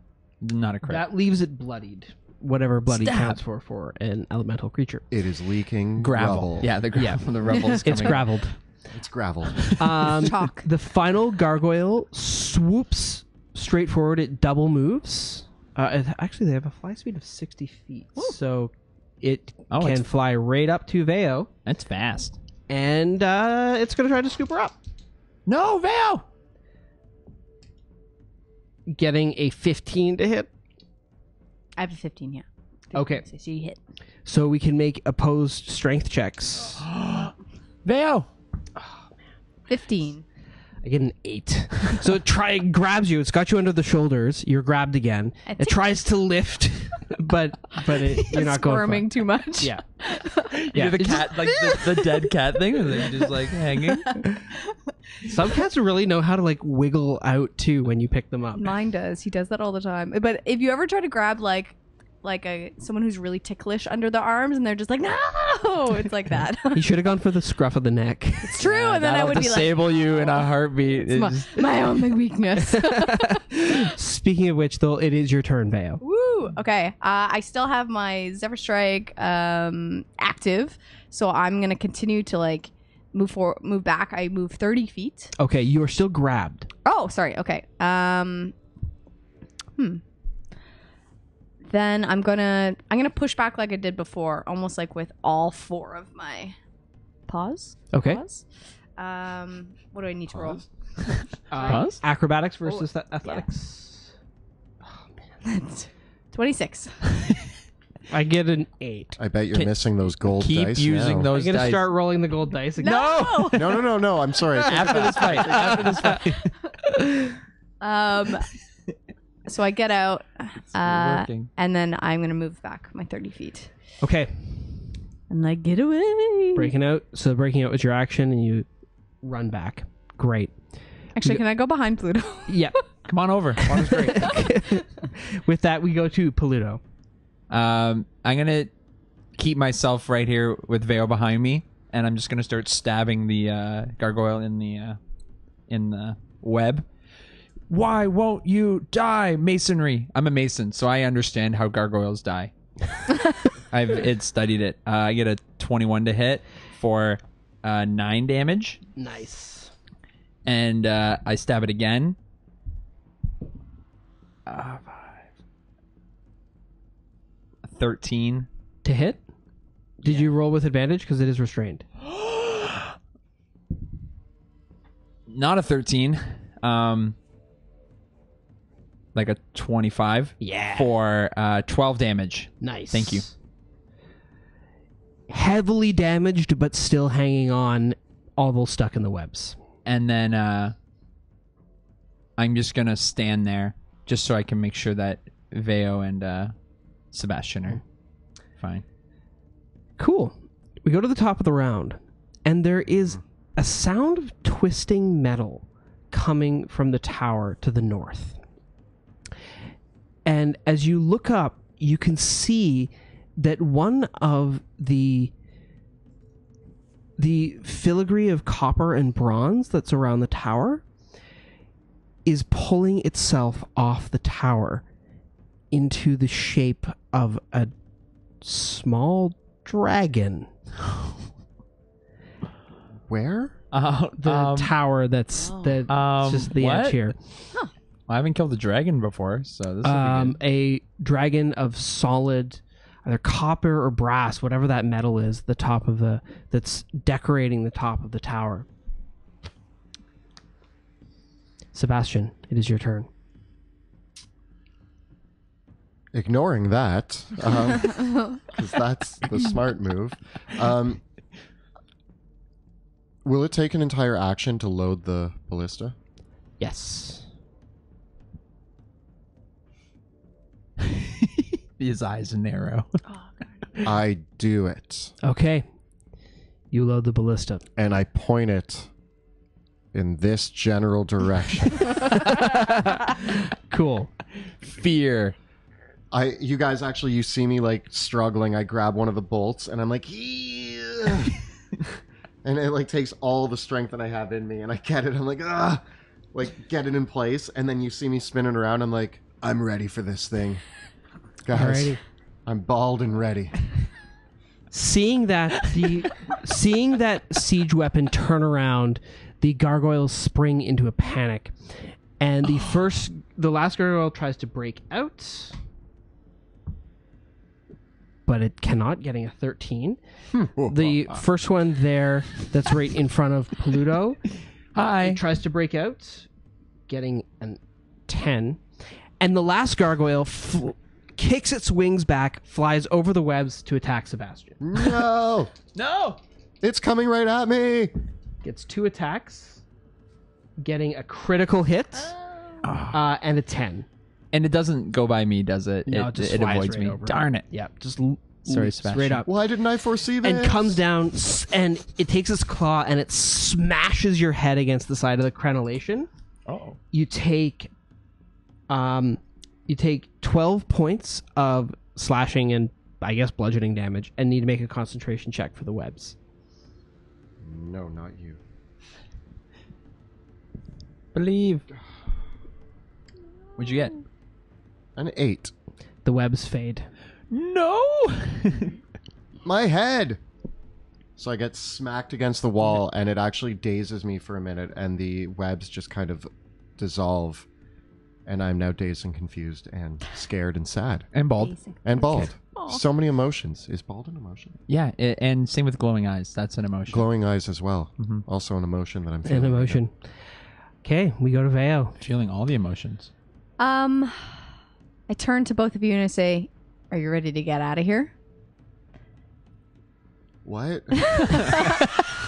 Not a crit. that leaves it bloodied whatever bloody Stab. counts for for an elemental creature it is leaking gravel. rubble. Yeah, the gravel. Yeah. (laughs) The rebels. it's graveled It's gravel. (laughs) um, Chalk. the final gargoyle swoops straight forward it double moves uh, it, actually they have a fly speed of 60 feet so it Oh, can fly right up to Veo That's fast. and uh, it's going to try to scoop her up, No, Val. Getting a 15 to hit. I have a 15, yeah. Okay. So, so you hit. So we can make opposed strength checks. (gasps) Val. 15. I get an eight. (laughs) so it try grabs you. It's got you under the shoulders. You're grabbed again. It tries to lift, (laughs) but but it, you're not going. Squirming too much. Yeah, You (laughs) yeah. the It's cat, like the, the dead cat thing, and then just like hanging. some cats really know how to like wiggle out too when you pick them up. Mine does. He does that all the time. But if you ever try to grab like like a someone who's really ticklish under the arms and they're just like no, (laughs) it's like that. (laughs) He should have gone for the scruff of the neck. it's true, and then I would be like, disable you in a heartbeat. it's my, It's- my only weakness. (laughs) Speaking of which, though, it is your turn, Veo. Woo! Okay, uh, I still have my Zephyr Strike um, active, so I'm gonna continue to like move for move back. I move 30 feet. Okay, you are still grabbed. Oh, sorry. Okay. Um. Hmm. Then I'm gonna I'm gonna push back like I did before, almost like with all four of my paws. Okay. Paws. Um. What do I need to roll? (laughs) Uh, Pause? acrobatics versus that athletics. (laughs) Twenty six. (laughs) I get an eight. I bet you're Can- missing those gold Keep dice. using now. those I'm gonna dice. start rolling the gold dice again. No. No, no, no, no. I'm sorry. I after this fight. After this fight. um. So I get out, uh, working. and then I'm gonna move back my thirty feet. Okay, And I'm like, get away. breaking out. So breaking out was your action, and you run back. Great. Actually, can I go behind Pluto? yeah. (laughs) Come on over. Water's great. (laughs) With that, we go to Pluto. Um, I'm gonna keep myself right here with Veo behind me, and I'm just gonna start stabbing the uh, gargoyle in the uh, in the web. Why won't you die, masonry? I'm a mason, so I understand how gargoyles die. (laughs) I've it studied it. Uh, I get a 21 to hit for uh, nine damage, Nice. and uh, I stab it again. Uh, five. 13 To hit. Did you roll with advantage because it is restrained? (gasps) (gasps) not a 13 um like a 25 Yeah. for uh 12 damage Nice. Thank you. Heavily damaged, but still hanging on, although stuck in the webs. and then uh i'm just gonna stand there just so i can make sure that veo and uh sebastian are fine Cool. We go to the top of the round, and there is a sound of twisting metal coming from the tower to the north. And as you look up, you can see that one of the the filigree of copper and bronze that's around the tower is pulling itself off the tower into the shape of a small dragon. Where? Uh, The um, tower that's Oh. that's um, just the what? edge here. I haven't killed a dragon before, so this will Um, be a dragon of solid, either copper or brass, whatever that metal is. The top of the that's decorating the top of the tower. Sebastian, it is your turn. Ignoring that, (laughs) because that's the smart move. Um, will it take an entire action to load the ballista? Yes. His eyes narrow. (laughs) (laughs) I do it, Okay. You load the ballista. and I point it in this general direction. (laughs) Cool. Fear. I, you guys actually, you see me like struggling. I grab one of the bolts, and I'm like, yeah. and it like takes all the strength that I have in me, and I get it. I'm like, ah, like get it in place, and then you see me spinning around. I'm like, I'm ready for this thing, guys. Alrighty. I'm bald and ready. seeing that the seeing that siege weapon turn around the gargoyles spring into a panic and the (sighs) first the last gargoyle tries to break out but it cannot getting a 13 hmm. the first one there that's right in front of Pluto (laughs) Hi. tries to break out getting an 10 and the last gargoyle fl- kicks its wings back flies over the webs to attack Sebastian no, (laughs) No. it's coming right at me. gets two attacks, getting a critical hit uh, and a 10. And it doesn't go by me, does it? No, it, it just it flies avoids right me. over. Darn it. Yeah, just l- Sorry, leaps Sebastian. straight up. Why didn't I foresee this? And comes down s- and it takes its claw and it smashes your head against the side of the crenellation. Oh. You take um you take 12 points of slashing and I guess bludgeoning damage and need to make a concentration check for the webs. No, not you. Believe. What'd you get? An eight. The webs fade. No. (laughs) My head. So I get smacked against the wall, and it actually dazes me for a minute, and the webs just kind of dissolve, and I'm now dazed and confused and scared and sad and bald. Basic. and bald. So many emotions. Is bald an emotion? Yeah, i and same with glowing eyes. That's an emotion. Glowing eyes as well. Mhm. Also an emotion that I'm feeling. An right emotion. Okay, we go to Veo. Feeling all the emotions. Um, I turn to both of you and I say, "Are you ready to get out of here?" What? (laughs) (laughs)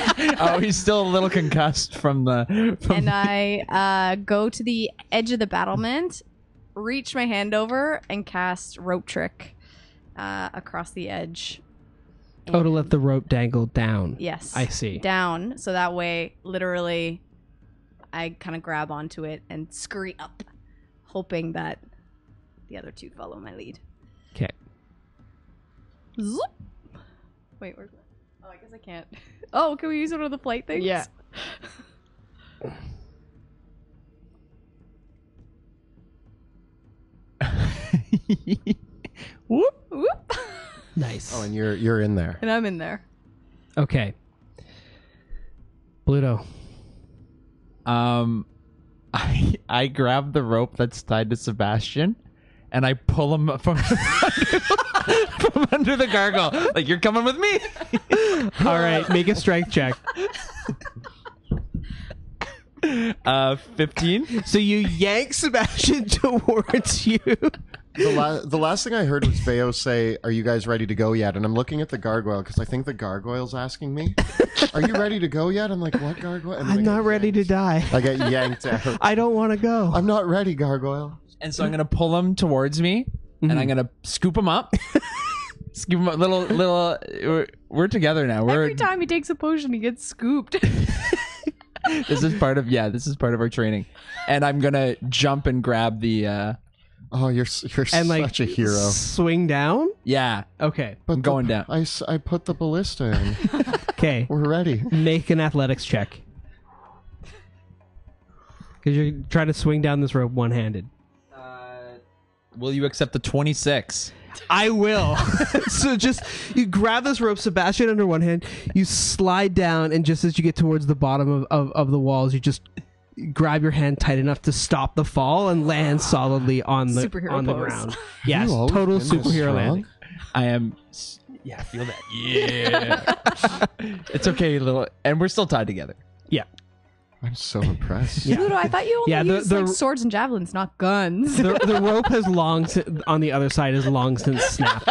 (laughs) oh, he's still a little concussed from the. From and I uh, go to the edge of the battlement, reach my hand over, and cast rope trick uh, across the edge. Oh, to let the rope dangle down. Yes. I see. Down, so that way, literally, I kind of grab onto it and scurry up, hoping that the other two follow my lead. Okay. Zoop. Wait, where's my... Oh, I guess I can't. (laughs) Oh, can we use one of the flight things? Yeah. (laughs) Whoop. Whoop. Nice. oh, and you're you're in there. and I'm in there. okay. Pluto. Um, (laughs) I I grab the rope that's tied to Sebastian, and I pull him from from (laughs) under the gargoyle. Like you're coming with me. (laughs) All right, make a strength check. Uh, fifteen. So you yank Sebastian (laughs) towards you. The, la- the last thing I heard was Veo say, "Are you guys ready to go yet?" And I'm looking at the gargoyle because I think the gargoyle's asking me, "Are you ready to go yet?" I'm like, "What gargoyle?" And then I I'm get not ready to yanked. die. I get yanked out. I don't want to go. I'm not ready, gargoyle. And so I'm gonna pull him towards me, and I'm gonna scoop him up. Scoop him up, little little. We're, we're together now. We're Every time he takes a potion, he gets scooped. (laughs) this is part of yeah. This is part of our training, and I'm gonna jump and grab the uh Oh, you're s- you're and like such a hero. swing down. Yeah, Okay. But I'm the- going down. I, s- I put the ballista in. (laughs) Okay. We're ready. Make an athletics check. Because you're trying to swing down this rope one handed. Will you accept the 26? I will. (laughs) (laughs) so just you grab this rope, Sebastian, under one hand. You slide down, and just as you get towards the bottom of, of, of the walls, you just grab your hand tight enough to stop the fall and land solidly on the Superhero on the pose. ground. (laughs) Yes, total superhero strong? landing. I am. s- Yeah, feel that. Yeah. it's okay, little. And we're still tied together. Yeah. I'm so impressed. Yeah. Pluto, I thought you only Yeah, the- used the- like swords and javelins, not guns. The, the (laughs) rope has long si- on the other side has long since snapped.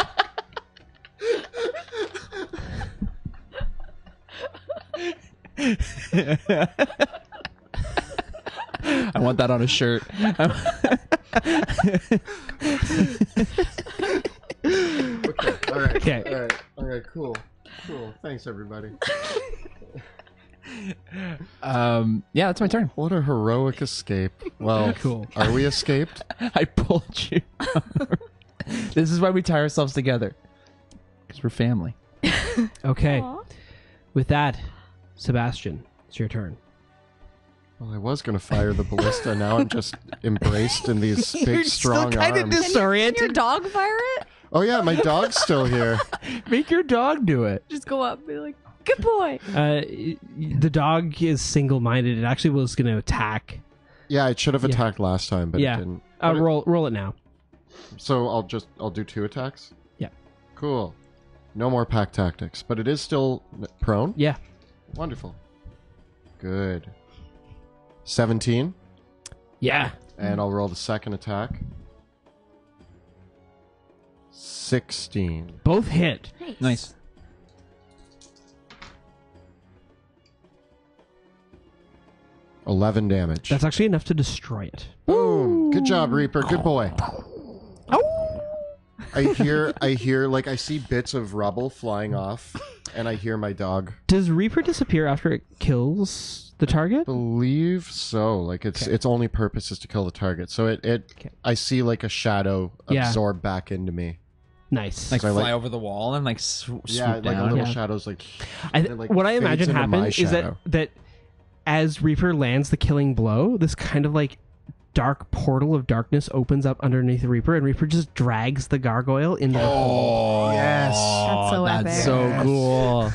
I want that on a shirt. Okay. All right. Okay. All right. All right. Cool. Cool. Thanks, everybody. (laughs) um, yeah, that's my turn. What a heroic escape. Well, (laughs) Cool. are we escaped? (laughs) I pulled you. (laughs) this is why we tie ourselves together. Because we're family. Okay. Aw. With that, Sebastian, it's your turn. Well, I was gonna fire the ballista. Now I'm just embraced in these big, strong arms. Can your disoriented. dog fire it? oh yeah, my dog's still here. Make your dog do it. Just go up and be like, good boy. Uh, the dog is single-minded. It actually was going to attack. Yeah, it should have Yeah. attacked last time, but Yeah. it didn't. Uh, But it- roll, roll it now. So I'll just I'll do two attacks. Yeah. Cool. No more pack tactics, but it is still n- prone. Yeah. Wonderful. Good. Seventeen, Yeah. and I'll roll the second attack. Sixteen. Both hit. Nice. Eleven damage. That's actually enough to destroy it. Boom. Good job, Reaper. Good boy. I hear I hear like I see bits of rubble flying off, and I hear my dog. Does Reaper disappear after it kills the target? Believe so. Like it's its only purpose is to kill the target. So it it Okay. I see like a shadow Yeah. absorb back into me. Nice. Like So I fly like- over the wall and like sw- swoop Yeah, like a down. little Yeah. shadow's like. I th- it, like, what I fades imagine into my happens is that shadow. that as Reaper lands the killing blow, this kind of like dark portal of darkness opens up underneath Reaper, and Reaper just drags the gargoyle into the hole. Oh Yes. That's so that's epic. so Yes. cool.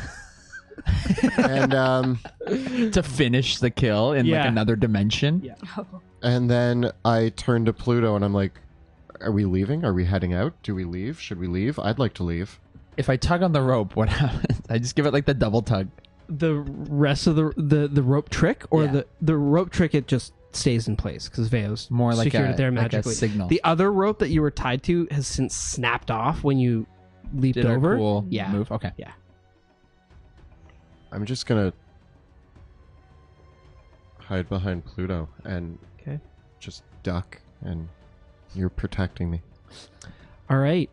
(laughs) and um to finish the kill in Yeah. like another dimension. Yeah. and then I turn to Pluto and I'm like, "Are we leaving? Are we heading out? Do we leave? Should we leave? I'd like to leave." If I tug on the rope, what (laughs) happens? I just give it like the double tug. The rest of the the, the rope trick, or Yeah. the the rope trick, it just stays in place because Veo's More like secured a, it there like a magically. signal. the other rope that you were tied to has since snapped off when you leaped Did a over. cool Yeah. move. Okay. Yeah. I'm just gonna hide behind Pluto and Okay. just duck, and you're protecting me. All right.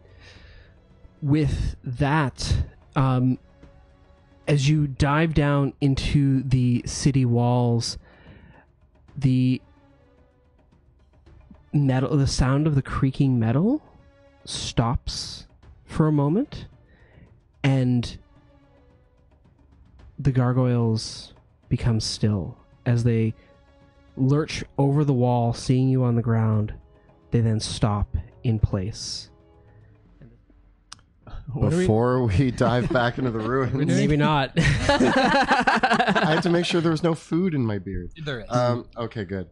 With that, um, as you dive down into the city walls, the metal, the sound of the creaking metal stops for a moment, and the gargoyles become still as they lurch over the wall, seeing you on the ground. They then stop in place. What are we- Before we, dive back into the (laughs) ruins, Maybe not. (laughs) I had to make sure there was no food in my beard. There is. Um, okay, good.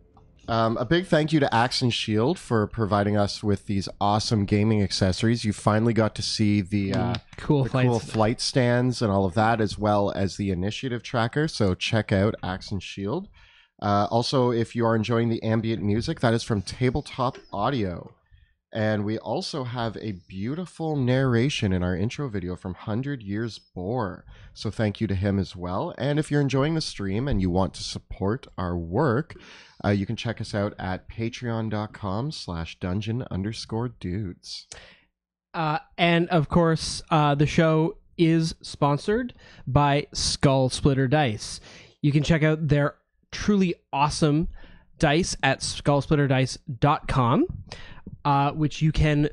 Um, a big thank you to Axe and Shield for providing us with these awesome gaming accessories. You finally got to see the, uh, cool the flights. cool flight stands and all of that, as well as the initiative tracker. So check out Axe and Shield. Uh, also, if you are enjoying the ambient music, that is from Tabletop Audio. And we also have a beautiful narration in our intro video from 100 Years Bore. So thank you to him as well. And if you're enjoying the stream and you want to support our work, uh, you can check us out at patreon.com slash dungeon underscore dudes. Uh, and of course, uh, the show is sponsored by Skull Splitter Dice. You can check out their truly awesome dice at skullsplitterdice.com. uh, which you can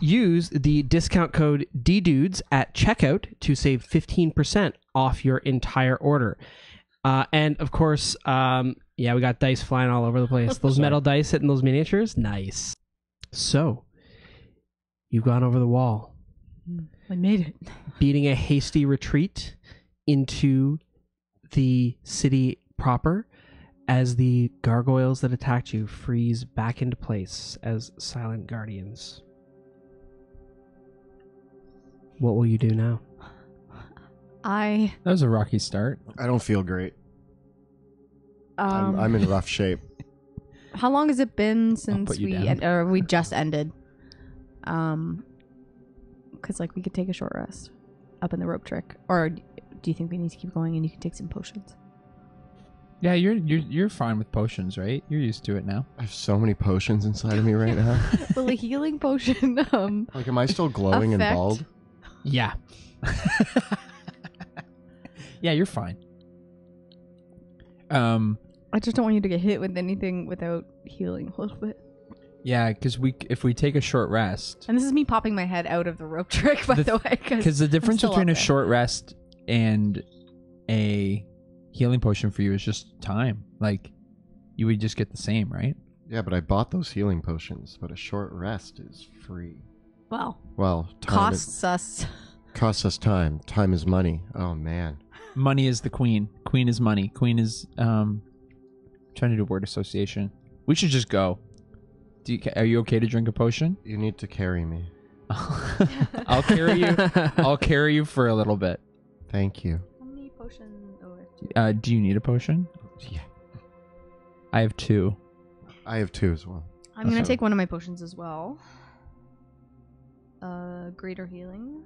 use the discount code DDUDES at checkout to save 15% off your entire order. Uh, and of course, um, yeah, we got dice flying all over the place. Those metal dice hitting those miniatures, nice. So, you've gone over the wall, I made it. (laughs) beating a hasty retreat into the city proper as the gargoyles that attacked you freeze back into place as silent guardians. What will you do now? I That was a rocky start. I don't feel great. um I'm, I'm in rough shape. (laughs) how long has it been since put you we down. en- or we just ended? Um cuz like we could take a short rest up in the rope trick or d- do you think we need to keep going and you can take some potions? Yeah, you're you're you're fine with potions, right? You're used to it now. I have so many potions inside of me right now. (laughs) Will a healing potion (laughs) um Like, am I still glowing and bald? Yeah. (laughs) yeah, you're fine. Um, I just don't want you to get hit with anything without healing a little bit. yeah, because we if we take a short rest, And this is me popping my head out of the rope trick, by The- the, way. because the difference between a there. short rest and a healing potion for you is just time. Like you would just get the same, right? Yeah, but I bought those healing potions, but a short rest is free. well, Well, time costs us. (laughs) costs us time. Time is money. Oh man. Money is the queen. Queen is money. Queen is um trying to do word association. We should just go. Do you, are you okay to drink a potion? You need to carry me. (laughs) I'll carry you. I'll carry you for a little bit. Thank you. How many potions? Oh, Uh, do you need a potion? Yeah. I have two. I have two as well. I'm gonna take one of my potions as well. Uh, greater healing,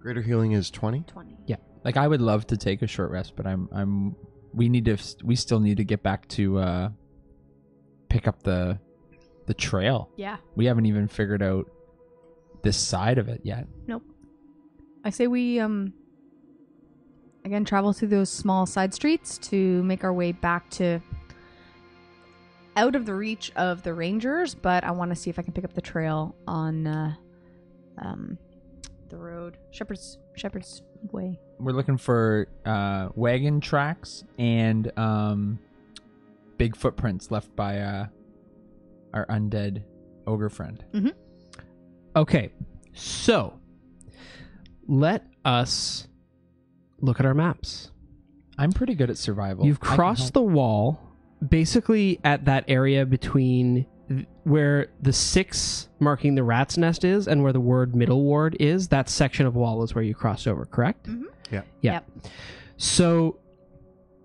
Greater healing is 20. twenty. Yeah. Like I would love to take a short rest, but I'm I'm we need to we still need to get back to uh pick up the the trail. Yeah. We haven't even figured out this side of it yet. Nope. I say we um again travel through those small side streets to make our way back to out of the reach of the rangers, but I want to see if I can pick up the trail on uh, um the road Shepherd's Shepherd's Way. We're looking for uh wagon tracks and um big footprints left by uh our undead ogre friend. Okay, so let us look at our maps. I'm pretty good at survival. You've crossed the wall, basically at that area between th- where the six marking the rat's nest is and where the word middle ward is. That section of wall is where you crossed over, correct? Mhm. Yeah. Yeah. Yep. So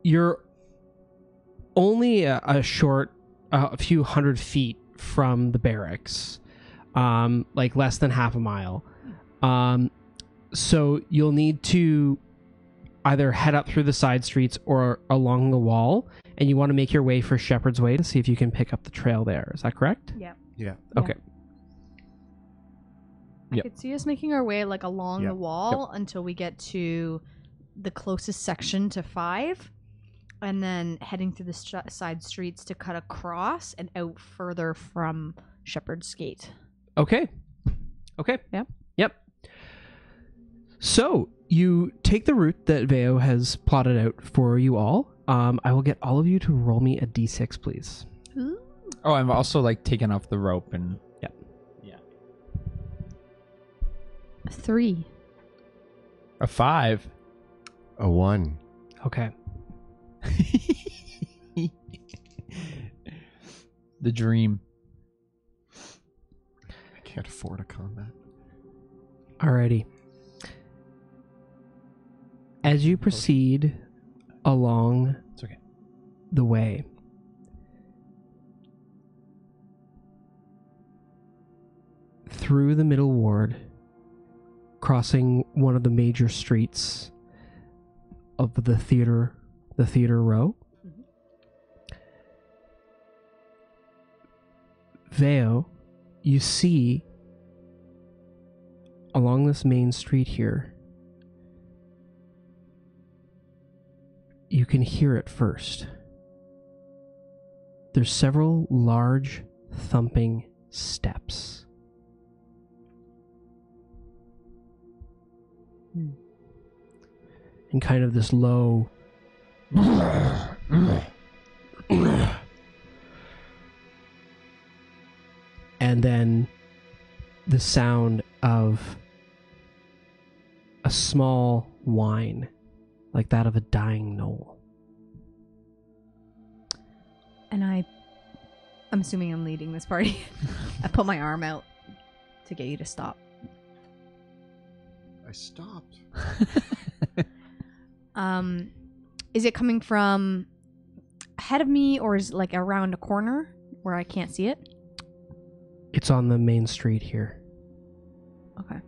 you're only a, a short, uh, a few hundred feet from the barracks, um, like less than half a mile. Um, so you'll need to either head up through the side streets or along the wall, and you want to make your way for Shepherd's Way to see if you can pick up the trail there. Is that correct? Yeah. Yeah. Okay. I Yep. could see us making our way like along Yep. the wall until we get to the closest section to five, and then heading through the st- side streets to cut across and out further from Shepherd's Gate. Okay. Okay. Yep. Yep. So you take the route that Veo has plotted out for you all. Um, I will get all of you to roll me a d6, please. Oh, I'm also like taking off the rope and yeah, yeah. Three. a five. A one. Okay. (laughs) the dream. I can't afford a combat. Alrighty. As you proceed along It's okay. the way, through the middle ward, crossing one of the major streets of the theater, the theater row. Veo, you see along this main street here, you can hear it first. there's several large thumping steps. Hmm. And kind of this low (clears throat) and then the sound of a small whine like that of a dying gnoll. And I, I'm assuming I'm leading this party. (laughs) I put my arm out to get you to stop. I stopped. (laughs) Um, is it coming from ahead of me or is it like around a corner where I can't see it? It's on the main street here. Okay.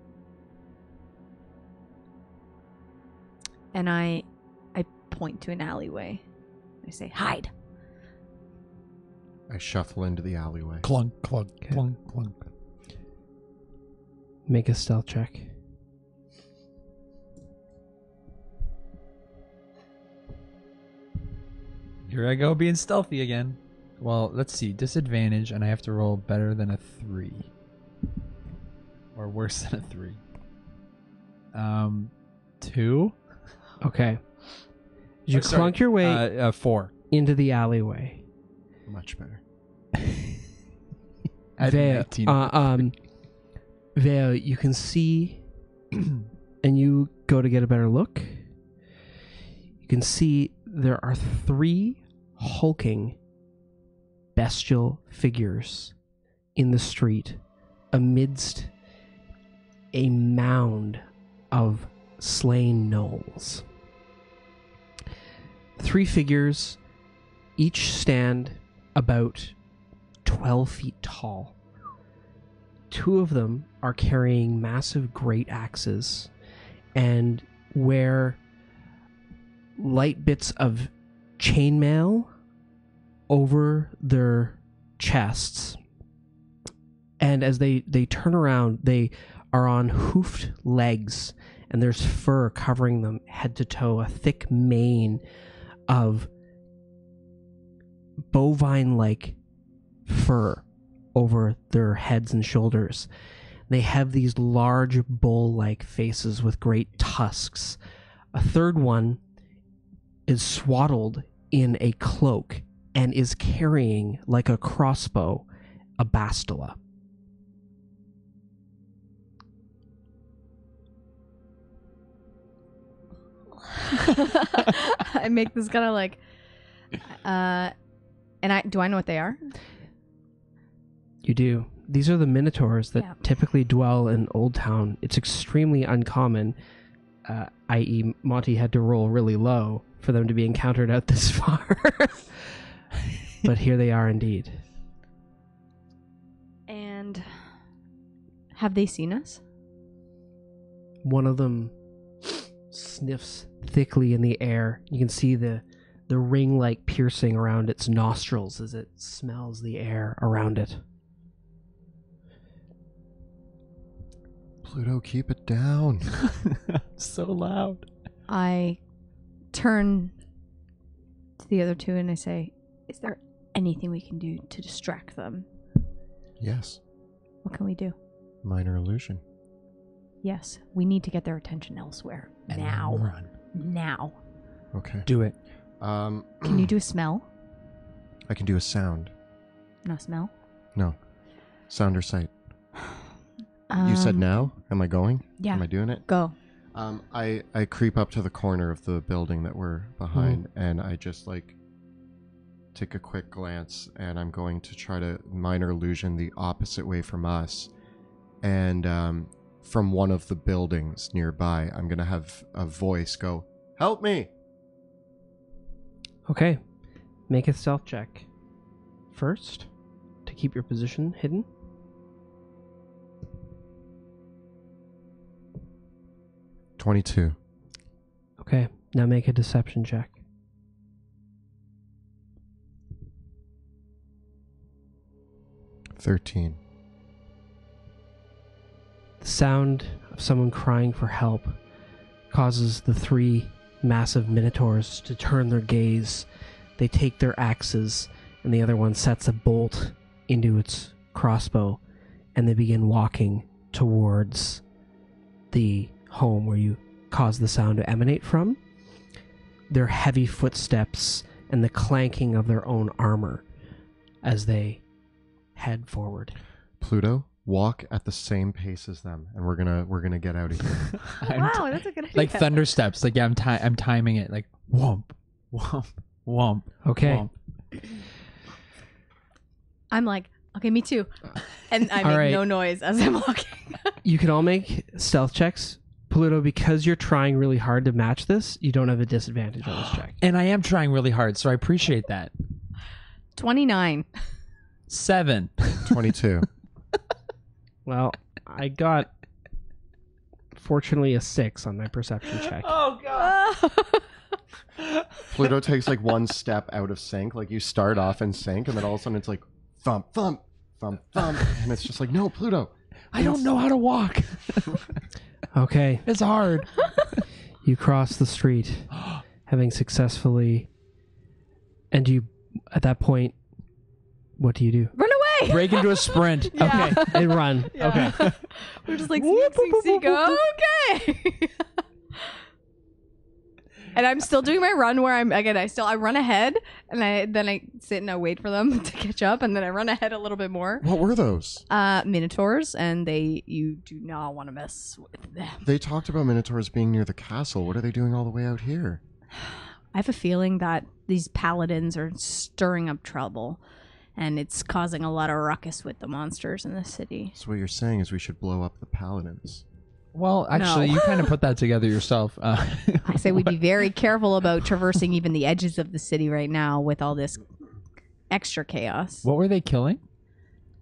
And I, I point to an alleyway. I say, "Hide." I shuffle into the alleyway. Clunk, clunk, Okay. clunk, clunk. Make a stealth check. Here I go being stealthy again. Well, let's see. Disadvantage, and I have to roll better than a three. Or worse (laughs) than a three. Um, two? Okay. You sorry, clunk your way Uh, uh, four. into the alleyway, Much better. I had Veo, 19. uh, um, Veo, you can see, (clears throat) and you go to get a better look. You can see there are three hulking, bestial figures in the street amidst a mound of slain gnolls. Three figures, each stand about 12 feet tall. Two of them are carrying massive great axes and wear light bits of chainmail over their chests. And as they, they turn around, they are on hoofed legs, and there's fur covering them head to toe, a thick mane of bovine like fur over their heads and shoulders. They have these large bull like faces with great tusks. A third one is swaddled in a cloak and is carrying, like a crossbow, a ballista. (laughs) I make this kind of like, uh, and I do I know what they are? You do. These are the minotaurs that Yeah. typically dwell in Old Town. It's extremely uncommon, uh, i.e., Monty had to roll really low for them to be encountered out this (laughs) far. but here they are indeed. And have they seen us? One of them sniffs thickly in the air. You can see the the ring like piercing around its nostrils as it smells the air around it. Pluto, keep it down. (laughs) so loud. I turn to the other two and I say, "Is there anything we can do to distract them? yes. What can we do?" Minor illusion. Yes, we need to get their attention elsewhere And now. Run. Now, Okay. Do it. Um, (clears throat) can you do a smell? I can do a sound. Not smell. No. Sound or sight. you said Um, now? Am I going? Yeah. Am I doing it? Go. Um, I I creep up to the corner of the building that we're behind, Mm-hmm. and I just like take a quick glance, and I'm going to try to minor illusion the opposite way from us, and um, from one of the buildings nearby, I'm gonna have a voice go, "Help me!" Okay. Make a stealth check. First, to keep your position hidden. Twenty-two. Okay. Now make a deception check. Thirteen. Sound of someone crying for help causes the three massive minotaurs to turn their gaze. They take their axes and the other one sets a bolt into its crossbow, and they begin walking towards the home where you caused the sound to emanate from. Their heavy footsteps and the clanking of their own armor as they head forward. Pluto, walk at the same pace as them, and we're gonna we're gonna get out of here. (laughs) Wow, that's a good idea. like thunder steps. Like yeah, I'm ti- I'm timing it. Like whomp, whomp, whomp. Okay. whomp. I'm like, okay, me too. And I (laughs) make right. no noise as I'm walking. (laughs) You can all make stealth checks. Pluto, because you're trying really hard to match this, you don't have a disadvantage on this (gasps) check. And I am trying really hard, so I appreciate that. 29. Seven. Twenty-two. Well, I got fortunately a six on my perception check. Oh god. (laughs) Pluto takes like one step out of sync. Like you start off in sync, and then all of a sudden it's like thump, thump, thump, thump, and it's just like no, Pluto. I don't know how to walk. (laughs) Okay, It's hard. you cross the street, having successfully. And you, at that point, what do you do? Run away! Break into a sprint. (laughs) Yeah. Okay, and run. Yeah. Okay. (laughs) We're just like, sneak, sneak, sneak. Okay. (laughs) and I'm still doing my run where I'm, again, I still, I run ahead and I, then I sit and I wait for them to catch up and then I run ahead a little bit more. What were those? Uh, Minotaurs and they, you do not want to mess with them. They talked about minotaurs being near the castle. What are they doing all the way out here? (sighs) I have a feeling that these paladins are stirring up trouble and it's causing a lot of ruckus with the monsters in the city. So what you're saying is we should blow up the paladins. Well, actually, No. you kind of put that together (laughs) yourself. Uh, I say we'd be (laughs) very careful about traversing even the edges of the city right now with all this extra chaos. what were they killing?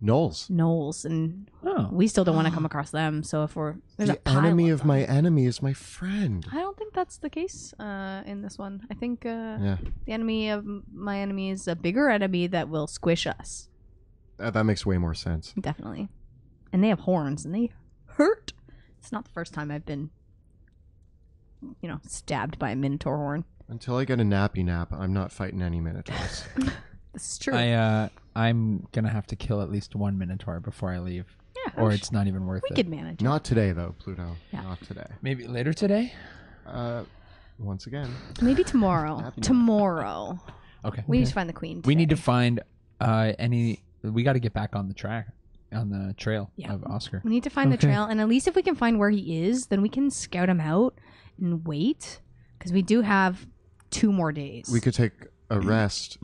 Gnolls, Gnolls, and Oh, we still don't want to come across them. So if we're there's the a pile enemy of of my enemy is my friend. I don't think that's the case uh, in this one. I think uh, Yeah, the enemy of my enemy is a bigger enemy that will squish us. that, that makes way more sense. Definitely. And they have horns and they hurt. It's not the first time I've been, you know, stabbed by a minotaur horn. Until I get a nappy nap, I'm not fighting any minotaurs. (laughs) This is true. I uh, I'm gonna have to kill at least one minotaur before I leave, yeah, or it's not even worth it. we it. could manage. not today though, Pluto. Yeah. Not today. Maybe later today. Uh, once again, Maybe tomorrow. (laughs) Happy- tomorrow. Okay. We need to find the queen. We need to today. find uh any. We got to get back on the track, on the trail Yeah. of Oscar. We need to find the Okay. trail, and at least if we can find where he is, then we can scout him out and wait, because we do have two more days. we could take a rest,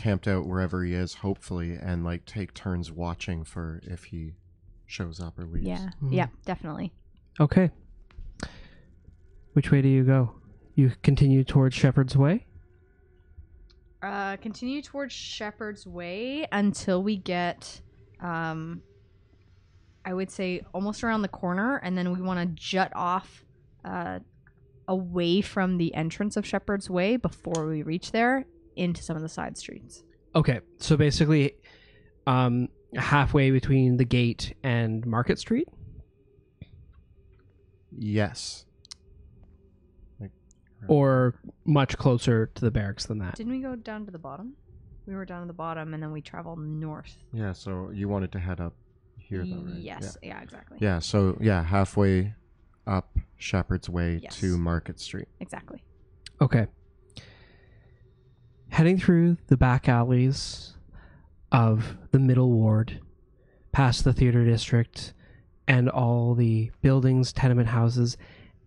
camped out wherever he is, hopefully, and like take turns watching for if he shows up or leaves. Yeah. Mhm. Yeah. Definitely. Okay. Which way do you go? You continue towards Shepherd's Way? Uh, continue towards Shepherd's Way until we get, um, I would say almost around the corner, and then we want to jut off, uh, away from the entrance of Shepherd's Way before we reach there into some of the side streets. Okay. So basically, um, halfway between the gate and Market Street? Yes. Or much closer to the barracks than that? Didn't we go down to the bottom? We were down at the bottom, and then we traveled north. Yeah. So you wanted to head up here, though, right? Yes. Yeah. exactly. Yeah. yeah. So yeah, halfway up Shepherd's Way Yes. to Market Street. Exactly. Okay. Heading through the back alleys of the middle ward, past the theater district and all the buildings, tenement houses,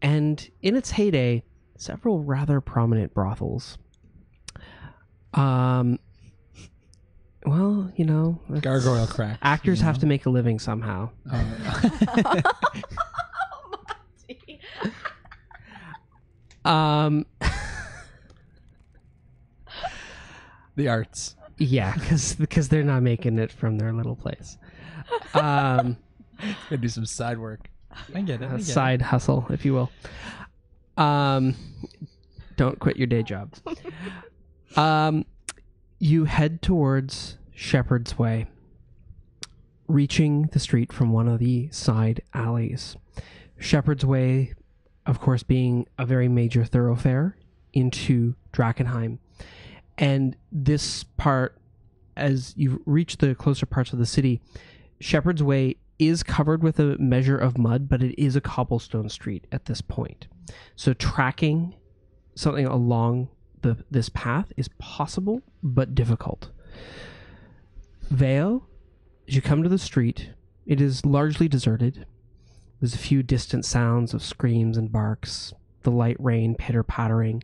and in its heyday, several rather prominent brothels. Um, well, you know, Gargoyle crack. actors have to make a living somehow. Uh, (laughs) (laughs) Um, (laughs) the arts. yeah, because because (laughs) they're not making it from their little place. Um. (laughs) Gotta do some side work. I get it. I a get side hustle, if you will. Um, don't quit your day job. um, you head towards Shepherd's Way, reaching the street from one of the side alleys. Shepherd's Way, of course, being a very major thoroughfare into Drakkenheim. And this part as you reach the closer parts of the city, Shepherd's Way is covered with a measure of mud, but it is a cobblestone street at this point. So tracking something along the this path is possible but difficult. Vale, as you come to the street, it is largely deserted. There's a few distant sounds of screams and barks, the light rain pitter pattering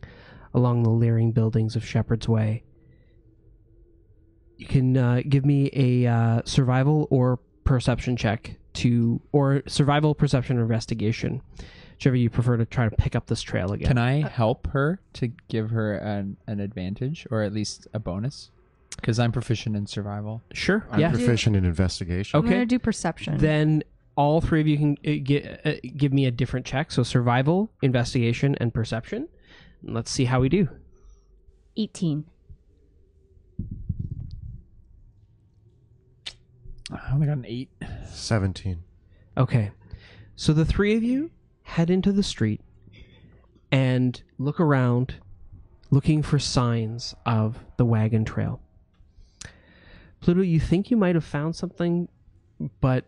along the leering buildings of Shepherd's Way. You can uh, give me a uh, survival or perception check to, or survival, perception, or investigation, whichever you prefer to try to pick up this trail again. Can I help her to give her an, an advantage or at least a bonus? Because I'm proficient in survival. Sure. I'm yeah. proficient in investigation. Okay. I'm gonna do perception. Then all three of you can uh, get, uh, give me a different check. So survival, investigation, and perception. And let's see how we do. 18. I only got an eight. 17. Okay. So the three of you head into the street and look around looking for signs of the wagon trail. Pluto, you think you might have found something, but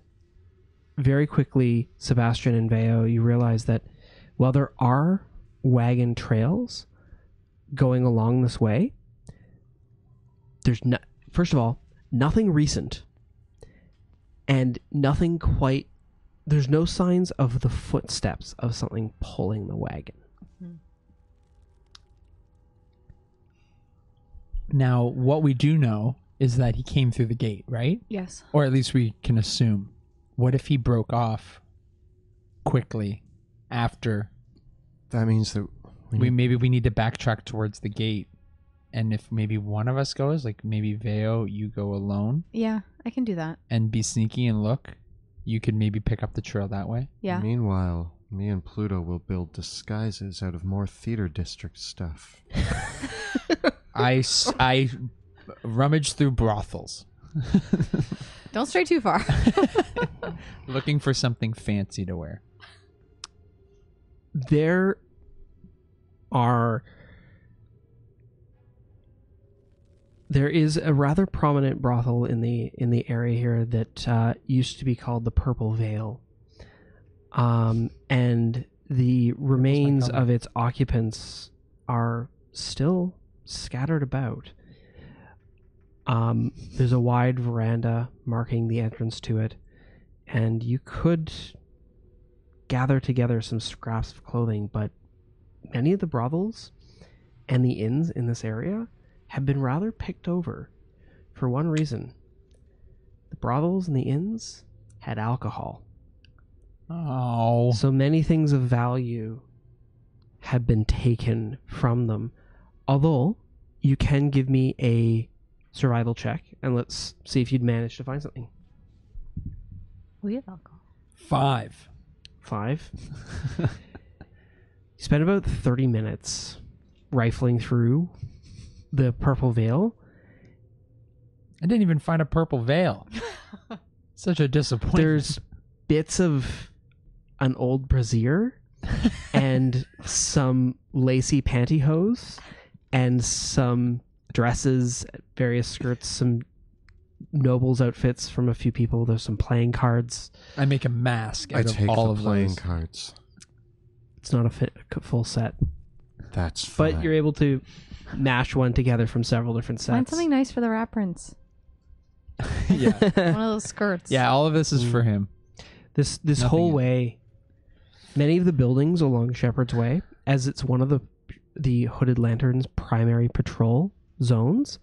very quickly, Sebastian and Veo, you realize that while there are wagon trails going along this way, there's no, first of all, nothing recent and nothing quite there's no signs of the footsteps of something pulling the wagon. Hmm. Now, what we do know is that he came through the gate, right? Yes. Or at least we can assume. What if he broke off quickly after That means that we, we maybe we need to backtrack towards the gate? And if maybe one of us goes, like maybe Veo, you go alone Yeah, I can do that. and be sneaky and look, you could maybe pick up the trail that way. Yeah. Meanwhile, me and Pluto will build disguises out of more theater district stuff. (laughs) I, I rummage through brothels Don't stray too far. (laughs) looking for something fancy to wear. There are there is a rather prominent brothel in the in the area here that uh, used to be called the Purple Veil, um, and the remains of its occupants are still scattered about. Um, there's a wide veranda marking the entrance to it, and you could gather together some scraps of clothing, but many of the brothels and the inns in this area have been rather picked over for one reason. The brothels and the inns had alcohol. Oh. So many things of value have been taken from them. Although you can give me a survival check and let's see if you'd manage to find something. we have alcohol. Five. Five. you spend about 30 minutes rifling through the purple veil. I didn't even find a purple veil. (laughs) Such a disappointment. There's bits of an old brassiere (laughs) and some lacy pantyhose and some dresses, various skirts, some nobles outfits from a few people. There's some playing cards. I make a mask I out take of all the of playing those. cards. It's not a fit, a full set, That's fine. but you're able to mash one together from several different sets. Find something nice for the rat prince. (laughs) yeah. (laughs) One of those skirts. Yeah, all of this is for mm. him. This this Nothing whole in- way, many of the buildings along Shepherd's Way, as it's one of the the Hooded Lanterns' primary patrol zones,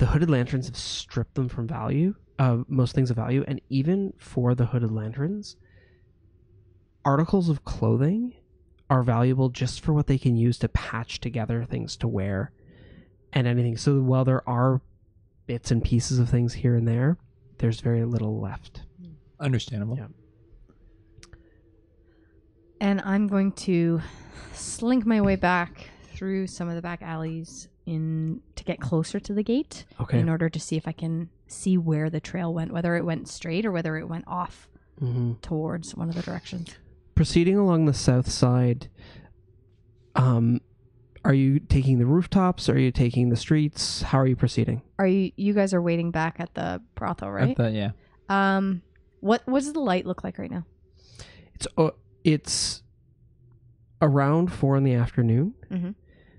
the Hooded Lanterns have stripped them from value, uh, most things of value, and even for the Hooded Lanterns, articles of clothing are valuable just for what they can use to patch together things to wear and anything. So while there are bits and pieces of things here and there, there's very little left. Understandable. Yeah. And I'm going to slink my way back through some of the back alleys in to get closer to the gate Okay. in order to see if I can see where the trail went, whether it went straight or whether it went off hmm towards one of the directions. Proceeding along the south side, um, Are you taking the rooftops? Are you taking the streets? How are you proceeding? Are you you guys are waiting back at the brothel, I right? thought, yeah. um, what what does the light look like right now? It's uh, it's around four in the afternoon, Mhm.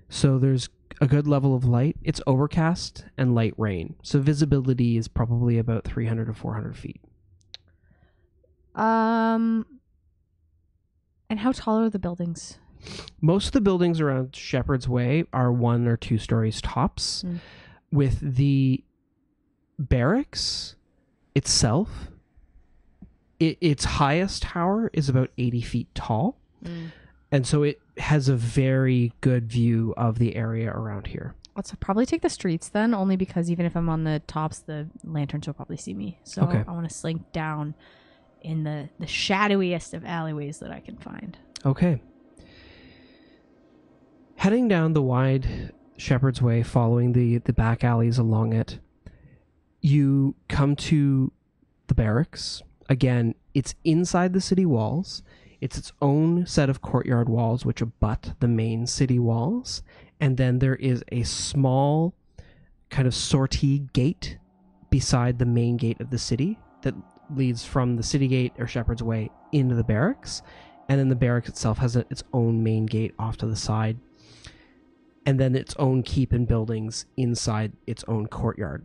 so there's a good level of light. It's overcast and light rain, so visibility is probably about 300 to 400 feet. Um, and how tall are the buildings? Most of the buildings around Shepherd's Way are one or two stories tops, Mm. with the barracks itself. It, its highest tower is about 80 feet tall, and so it has a very good view of the area around here. Let's probably take the streets then, only because even if I'm on the tops, the lanterns will probably see me. So Okay. I want to slink down in the the shadowiest of alleyways that I can find. Okay. Heading down the wide Shepherd's Way, following the, the back alleys along it, you come to the barracks. Again, it's inside the city walls. It's its own set of courtyard walls, which abut the main city walls. And then there is a small kind of sortie gate beside the main gate of the city that leads from the city gate or Shepherd's Way into the barracks. And then the barracks itself has its own main gate off to the side. And then its own keep and buildings inside its own courtyard.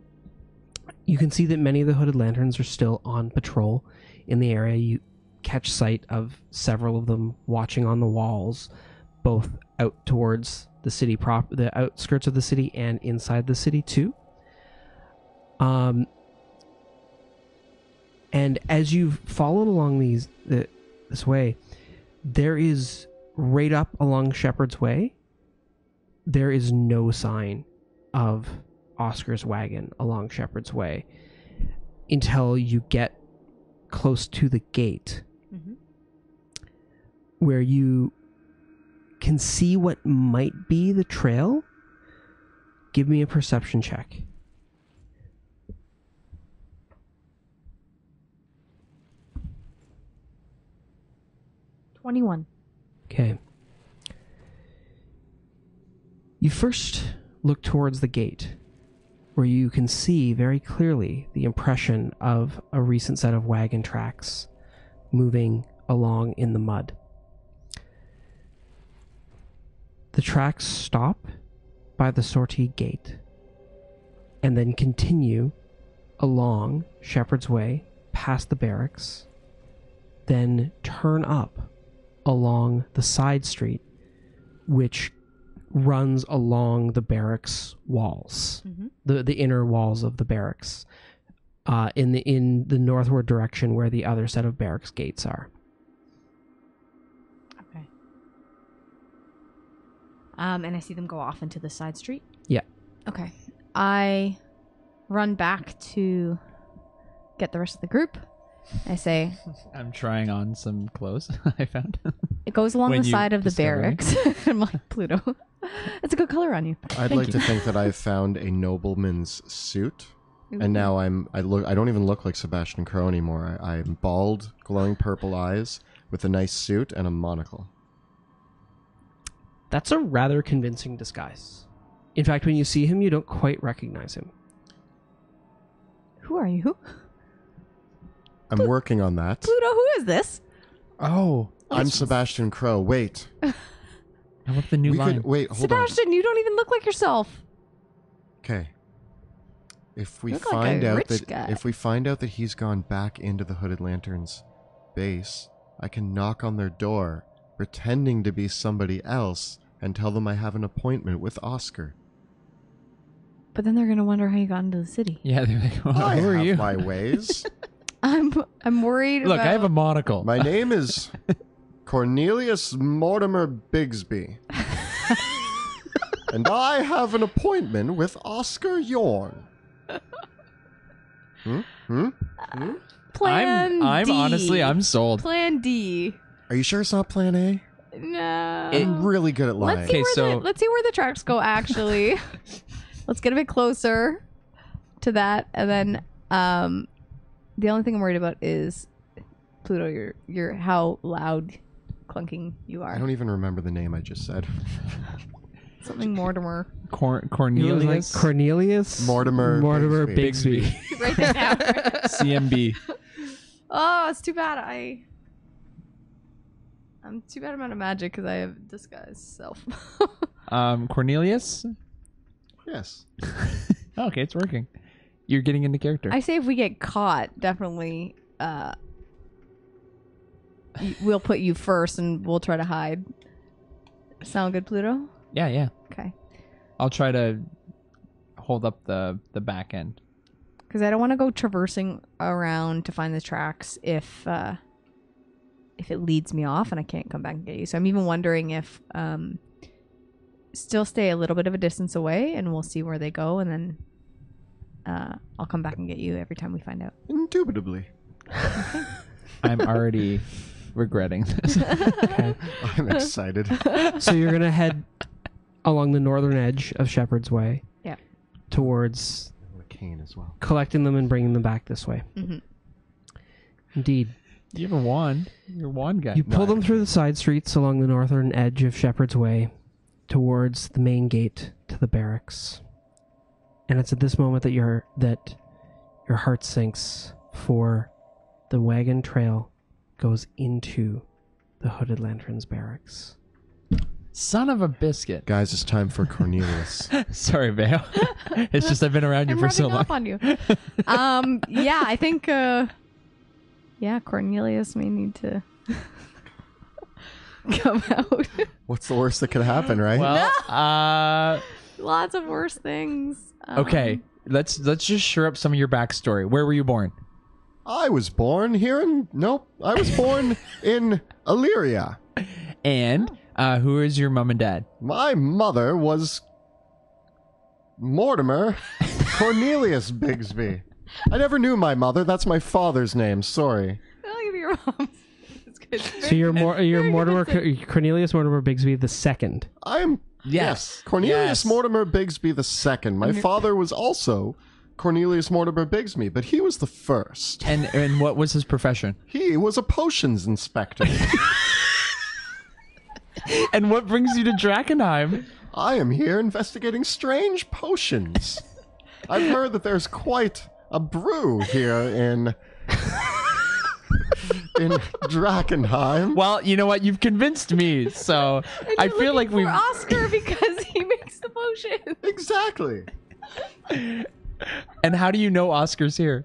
You can see that many of the hooded lanterns are still on patrol in the area. You catch sight of several of them watching on the walls both out towards the city prop the outskirts of the city and inside the city too um and as you've followed along these the, this way there is right up along Shepherd's Way. There is no sign of Oscar's wagon along Shepherd's Way until you get close to the gate. Where you can see what might be the trail. Give me a perception check. Twenty one. Okay. You first look towards the gate, where you can see very clearly the impression of a recent set of wagon tracks moving along in the mud. The tracks stop by the sortie gate and then continue along Shepherd's Way past the barracks, then turn up along the side street, which runs along the barracks walls, Mhm. the the inner walls of the barracks, uh, in the in the northward direction where the other set of barracks gates are. Okay. Um, and I see them go off into the side street. Yeah. Okay. I run back to get the rest of the group. I say (laughs) I'm trying on some clothes (laughs) I found. it goes along When the you side of the discover it. barracks. (laughs) I'm like Pluto. It's a good color on you. I'd Thank like you. to think that I've found a nobleman's suit, and now I'm I look I don't even look like Sebastian Crow anymore. I, I'm bald, glowing purple eyes, with a nice suit and a monocle. That's a rather convincing disguise. In fact, when you see him, you don't quite recognize him. Who are you? I'm working on that. Pluto, who is this? oh, I'm Sebastian Crow. Wait, (laughs) I love the new we line. could wait. Hold Sebastian, you don't even look like yourself. Okay. If we look find a out that guy. if we find out that he's gone back into the Hooded Lanterns base, I can knock on their door, pretending to be somebody else, and tell them I have an appointment with Oscar. But then they're gonna wonder how you got into the city. Yeah, they're like, well, I who are have you? my (laughs) ways. I'm I'm worried. Look, I have a monocle. My name is (laughs) Cornelius Mortimer Bigsby. (laughs) and I have an appointment with Oscar Yoren. Hmm? Hmm? Hmm? plan I'm, I'm D. honestly, I'm sold. Plan D. Are you sure it's not plan A? No. I'm really good at lying. let's see Okay, where so- the let's see where the tracks go. Actually, (laughs) let's get a bit closer to that, and then um, the only thing I'm worried about is Pluto. Your your how loud clunking you are. I are. don't even remember the name I just said. (laughs) Something Mortimer. Cor- It was Cornelius, like Cornelius Mortimer Mortimer Bigsby. Bigsby. (laughs) Write that down. CMB. oh, it's too bad I. I'm too bad I'm out of magic because I have disguise self. (laughs) Um, Cornelius. Yes. (laughs) okay, it's working. You're getting into character. I say if we get caught, definitely, uh, y- we'll put you first and we'll try to hide. Sound good, Pluto? yeah, yeah. Okay. I'll try to hold up the the back end. Because I don't want to go traversing around to find the tracks if uh, if it leads me off and I can't come back and get you. So I'm even wondering if um, still stay a little bit of a distance away and we'll see where they go and then uh, I'll come back and get you every time we find out. Indubitably. (laughs) I'm already regretting this. (laughs) I'm excited. so you're gonna head along the northern edge of Shepherd's Way. Yeah. Towards a cane as well. collecting them and bringing them back this way. Mhm. Indeed. You have a wand. You're a wand guy. You pull them through the side streets along the northern edge of Shepherd's Way towards the main gate to the barracks. And it's at this moment that your that your heart sinks for the wagon trail goes into the Hooded Lanterns barracks. Son of a biscuit. Guys, it's time for Cornelius. (laughs) Sorry, Vale. (laughs) it's just I've been around you I'm for so rubbing long. off on you. um, yeah, I think. Uh, yeah, Cornelius may need to (laughs) come out. What's the worst that could happen, right? Well, uh, Lots of worse things. Um, okay. Let's let's just shore up some of your backstory. Where were you born? I was born here in. Nope. I was born (laughs) in Illyria. And uh, who is your mom and dad? My mother was Mortimer (laughs) Cornelius Bigsby. I never knew my mother. That's my father's name. Sorry. I'll give you your mom. (laughs) It's good. So you're more you're Mortimer Cornelius Mortimer Bigsby the second. I am. Yes. Cornelius Yes. Mortimer Bigsby the second. My father was also Cornelius Mortimer Bigsby, but he was the first. And and what was his profession? He was a potions inspector. (laughs) And what brings you to Drakkenheim? I am here investigating strange potions. I've heard that there's quite a brew here in in Drakkenheim. Well, you know what? You've convinced me. So (laughs) I feel like we've for Oscar because he makes the potion. Exactly. And how do you know Oscar's here?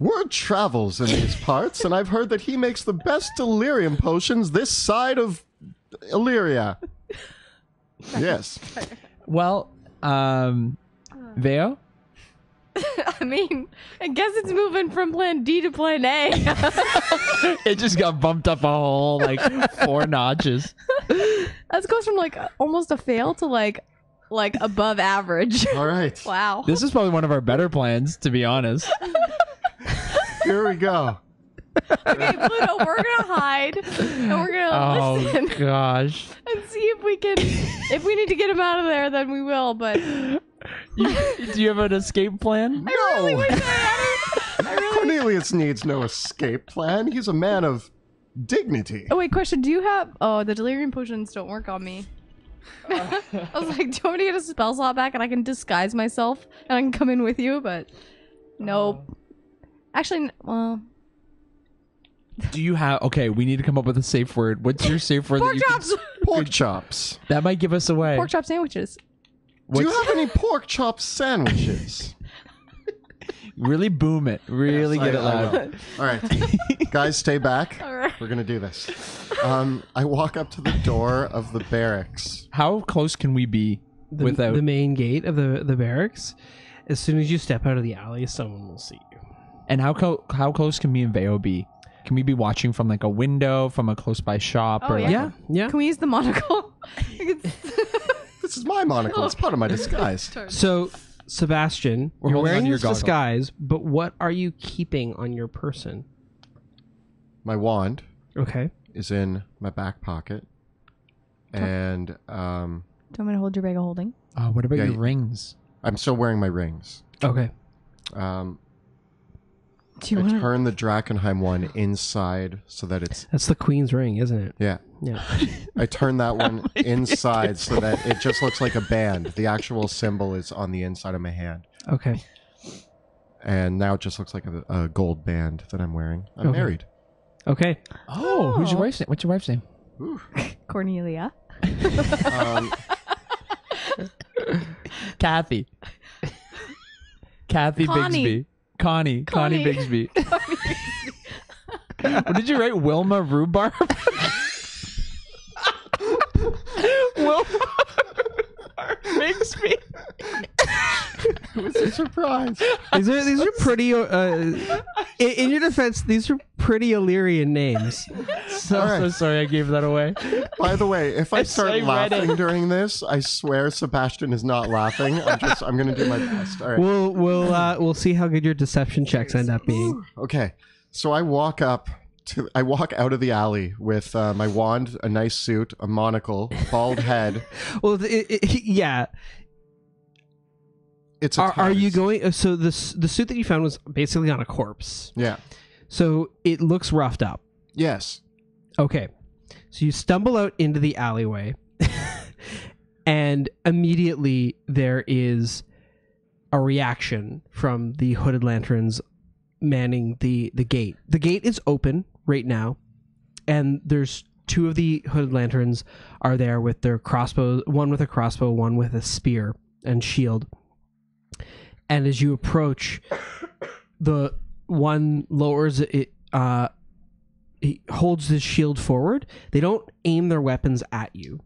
Word travels in these parts, and I've heard that he makes the best delerium potions this side of Illyria. (laughs) Yes. Well, um, Veo? (laughs) I mean, I guess it's moving from plan D to plan A. (laughs) It just got bumped up a whole like four (laughs) notches. that goes from like almost a fail to like like above average. All right. wow. This is probably one of our better plans, to be honest. Here we go. Okay, Pluto, we're gonna hide and we're gonna Oh listen gosh. and see if we can. If we need to get him out of there, then we will. But You, do you have an escape plan? No. I had it. I really. Cornelius needs no escape plan. He's a man of dignity. Oh wait, question. Do you have? Oh, the delerium potions don't work on me. (laughs) I was like, do you want me to get a spell slot back and I can disguise myself and I can come in with you? But nope. Uh. Actually, well, Do you have? Okay, we need to come up with a safe word. What's your safe word? pork that, you can- chops. Pork chops. that might give us away. pork chop sandwiches. Do you have any pork chop sandwiches? (laughs) really boom it. Really Yes, get I- it I loud. will. All right. (laughs) Guys, stay back. All right. We're going to do this. Um, I walk up to the door of the barracks. How close can we be The, without? the main gate of the the barracks. As soon as you step out of the alley, someone will see you. and how co- how close can me and Veo be? Can we be watching from like a window, from a close by shop, Oh, or like Yeah, yeah. Can we use the monocle? (laughs) I could- This is my monocle. It's part of my disguise. (laughs) So, Sebastian, We're you're holding wearing onto your this goggles. disguise, but what are you keeping on your person? My wand Okay. is in my back pocket. And um, Do you want me to hold your bag of holding? Oh, what about Yeah, your you- rings? I'm still wearing my rings. Okay. Um, Do you I want to? turn the Drakkenheim one inside so that it's That's the queen's ring, isn't it? yeah. Yeah. (laughs) I turn that one (laughs) inside so that it just looks like a band. The actual symbol is on the inside of my hand. Okay. And now it just looks like a, a gold band that I'm wearing. I'm Okay. married. Okay. Oh, who's your wife's name? What's your wife's name? (laughs) Cornelia. Um, Kathy. Kathy Connie. Bigsby. Connie. Connie, Connie. Bigsby. (laughs) what did you write? Wilma Rhubarb? (laughs) Wilma Bigsby. it was a surprise. (laughs) These are these are pretty. Uh, in, in your defense, these are pretty Illyrian names. So, All right. so sorry I gave that away. By the way, if I It's- start I read it. laughing during this, I swear Sebastian is not laughing. I'm just I'm gonna do my best. All right. We'll we'll uh, we'll see how good your deception checks end up being. Okay. So I walk up to I walk out of the alley with uh, my wand, a nice suit, a monocle, bald head. (laughs) Well, it, it, yeah. It's a Are, are you going? uh, So the the suit that you found was basically on a corpse. Yeah. So it looks roughed up. Yes. Okay. So you stumble out into the alleyway, (laughs) and immediately there is a reaction from the hooded lanterns manning the, the gate. The gate is open right now, and there's two of the hooded lanterns are there with their crossbow, one with a crossbow, one with a spear and shield. And as you approach, the one lowers it uh he holds his shield forward. They don't aim their weapons at you.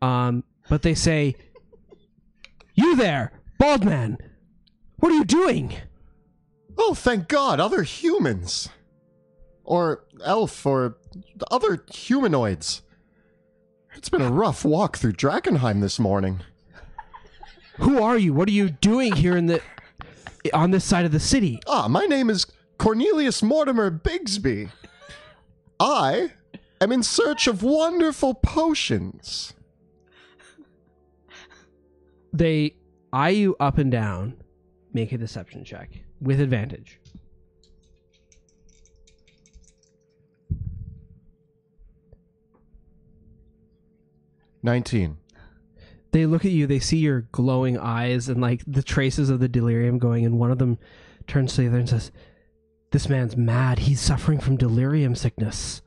Um, but they say, You there, bald man! What are you doing? Oh, thank God, other humans. Or elf or other humanoids. It's been a rough walk through Drakkenheim this morning. Who are you? What are you doing here in the on this side of the city? Ah, my name is Cornelius Mortimer Bigsby. I am in search of wonderful potions. They eye you up and down. Make a deception check with advantage. Nineteen. They look at you, they see your glowing eyes and like the traces of the delerium going, and one of them turns to the other and says, This man's mad. He's suffering from delerium sickness.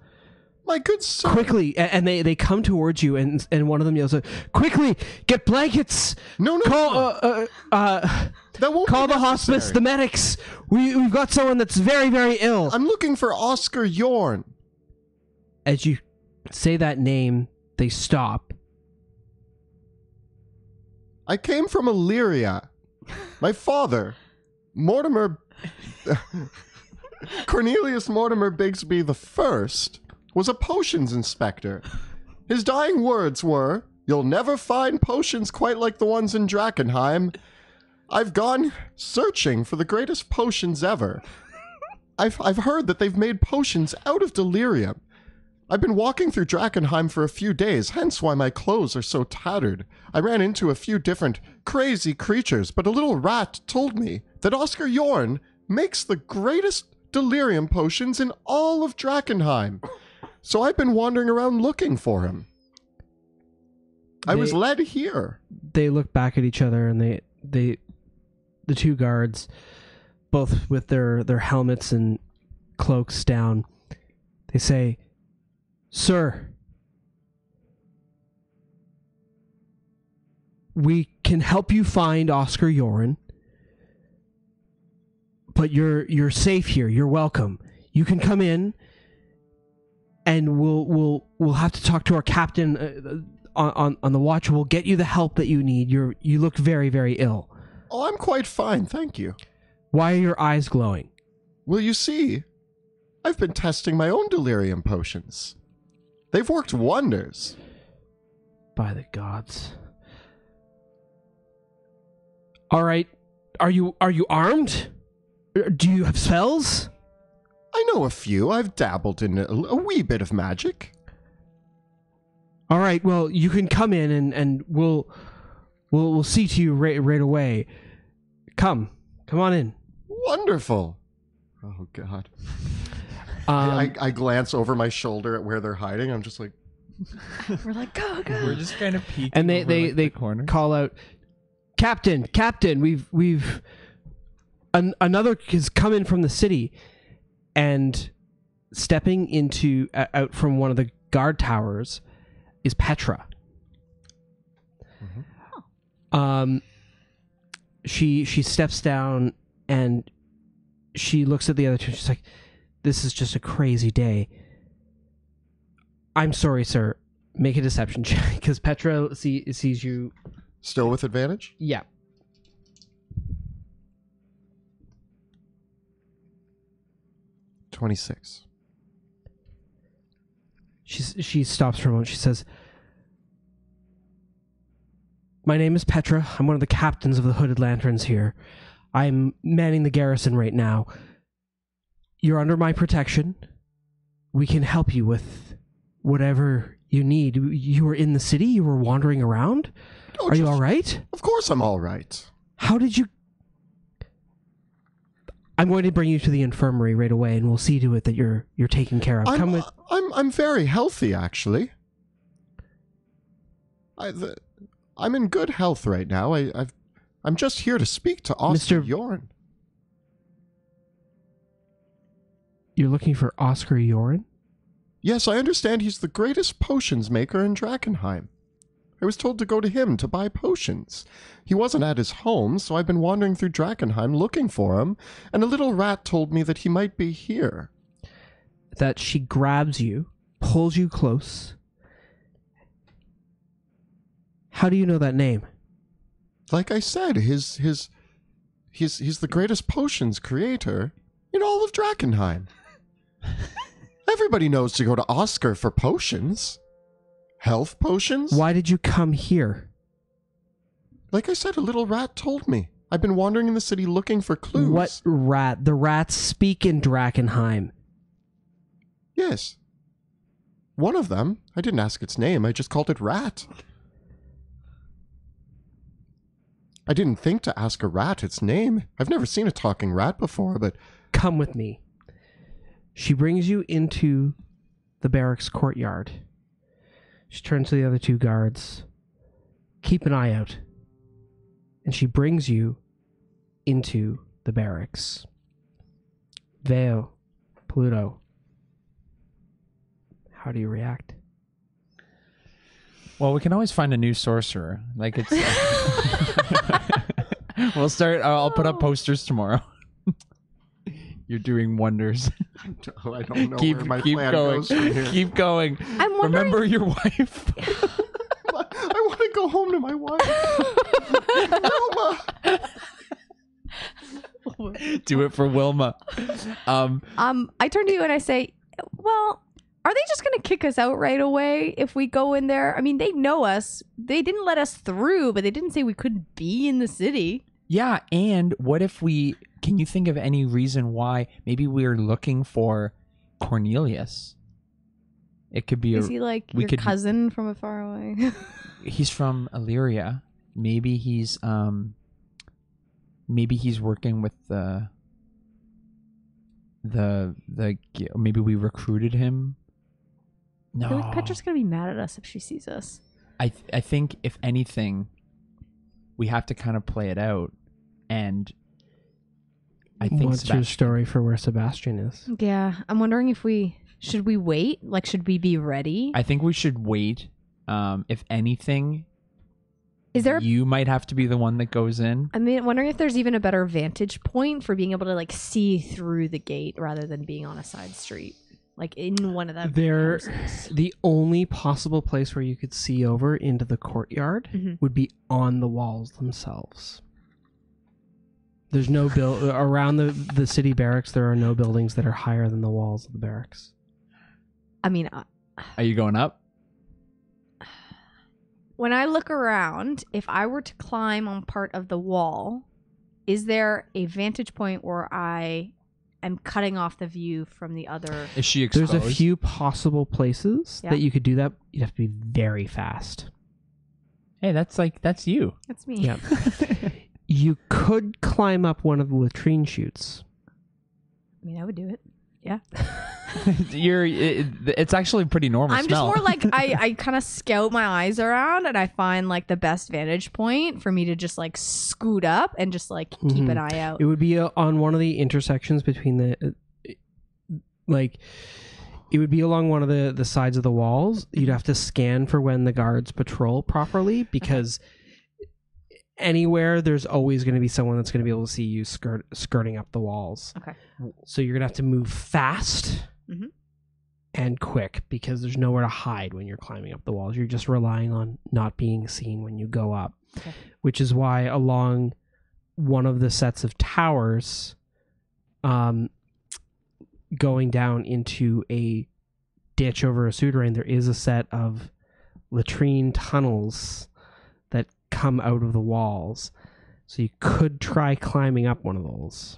My good sir. Quickly, a- and they, they come towards you, and and one of them yells, "Quickly, get blankets! No, no, Call no. uh, uh, uh, that won't call be the hospice, necessary. the medics. We we've got someone that's very very ill." I'm looking for Oscar Yoren. As you say that name, they stop. I came from Illyria. My father, Mortimer (laughs) Cornelius Mortimer Bigsby the First, was a potions inspector. His dying words were, "You'll never find potions quite like the ones in Drakkenheim." I've gone searching for the greatest potions ever. I've I've heard that they've made potions out of delerium. I've been walking through Drakkenheim for a few days, hence why my clothes are so tattered. I ran into a few different crazy creatures, but a little rat told me that Oscar Yoren makes the greatest delerium potions in all of Drakkenheim. So I've been wandering around looking for him. I was led here. They look back at each other, and they they the two guards, both with their their helmets and cloaks down, they say, "Sir." We can help you find Oscar Yoren, but you're you're safe here. You're welcome. You can come in, and we'll we'll we'll have to talk to our captain uh, on, on on the watch. We'll get you the help that you need. You're you look very very ill. Oh, I'm quite fine, thank you. Why are your eyes glowing? Well, you see, I've been testing my own delerium potions. They've worked wonders. By the gods. All right. Are you are you armed? Do you have spells? I know a few. I've dabbled in a, a wee bit of magic. All right. Well, you can come in and and we'll we'll we'll see to you right right away. Come. Come on in. Wonderful. Oh God. Um, I, I, I glance over my shoulder at where they're hiding. I'm just like, (laughs) We're like, go, go. We're just kind of peeking. and they over, they like, they the corner. call out, "Captain, Captain, we've we've an, another has come in from the city," and stepping into uh, out from one of the guard towers is Petra. Um, she she steps down and she looks at the other two. She's like, "This is just a crazy day." I'm sorry, sir. Make a deception (laughs) check because Petra see, sees you. still with advantage? Yeah. Twenty six. She's she stops for a moment. She says, "My name is Petra. I'm one of the captains of the Hooded Lanterns here. I'm manning the garrison right now. You're under my protection. We can help you with whatever you need. You were in the city. You were wandering around. Oh, Are you all right? Of course, I'm all right. How did you?" I'm going to bring you to the infirmary right away, and we'll see to it that you're you're taken care of. I'm, Come with. Uh, I'm I'm very healthy actually. I the, I'm in good health right now. I I've, I'm just here to speak to Oscar Mr. Yoren. You're looking for Oscar Yoren. Yes, I understand he's the greatest potions maker in Drakkenheim. I was told to go to him to buy potions. He wasn't at his home, so I've been wandering through Drakkenheim looking for him, and a little rat told me that he might be here. that she grabs you, pulls you close. How do you know that name? Like I said, his his he's he's the greatest potions creator in all of Drakkenheim. Everybody knows to go to Oscar for potions. Health potions? Why did you come here? Like I said, a little rat told me. I've been wandering in the city looking for clues. What rat? The rats speak in Drakkenheim. Yes. One of them. I didn't ask its name. I just called it rat. I didn't think to ask a rat its name. I've never seen a talking rat before, but Come with me. She brings you into the barracks courtyard. She turns to the other two guards. Keep an eye out. And she brings you into the barracks. Veo, Pluto. How do you react? Well, we can always find a new sorcerer. Like it's. (laughs) (laughs) we'll start. I'll I'll put up posters tomorrow. You're doing wonders. (laughs) I don't know keep where my keep plan going. goes from here. Keep going. I'm wondering. Remember your wife. (laughs) I want to go home to my wife. Wilma. Do it for Wilma. Um, Um, I turn to you and I say, "Well, are they just going to kick us out right away if we go in there? I mean, they know us. They didn't let us through, but they didn't say we couldn't be in the city. Yeah, and what if we? Can you think of any reason why? Maybe we're looking for Cornelius. It could be a, Is he like we your could- cousin from a far away? (laughs) he's from Illyria. Maybe he's um maybe he's working with the the the maybe we recruited him. No. I feel like Petra's going to be mad at us if she sees us. I th- I think if anything we have to kind of play it out and I think What's your story for where Sebastian is? Yeah, I'm wondering if we should we wait? Like, should we be ready? I think we should wait. Um if anything Is there? you might have to be the one that goes in. I mean, wondering if there's even a better vantage point for being able to like see through the gate rather than being on a side street, like in one of them. There, houses. the only possible place where you could see over into the courtyard Mhm. would be on the walls themselves. There's no build (laughs) around the the city barracks. There are no buildings that are higher than the walls of the barracks. I mean, uh, Are you going up? when I look around, if I were to climb on part of the wall, is there a vantage point where I am cutting off the view from the other? Is she exposed? There's a few possible places Yeah. that you could do that. You'd have to be very fast. Hey, that's like that's you. That's me. Yeah. (laughs) you could climb up one of the latrine chutes. I mean, I would do it. (laughs) You're. It, it's actually pretty normal. I'm smell. just more like (laughs) I, I kind of scout my eyes around and I find like the best vantage point for me to just like scoot up and just like keep an eye out. It would be uh, on one of the intersections between the, uh, like, it would be along one of the the sides of the walls. You'd have to scan for when the guards patrol properly because anywhere there's always going to be someone that's going to be able to see you skirt skirting up the walls. Okay. So you're gonna have to move fast Mhm. and quick because there's nowhere to hide when you're climbing up the walls. You're just relying on not being seen when you go up, Okay. which is why along one of the sets of towers, um, going down into a ditch over a sewer drain, there is a set of latrine tunnels come out of the walls. So you could try climbing up one of those.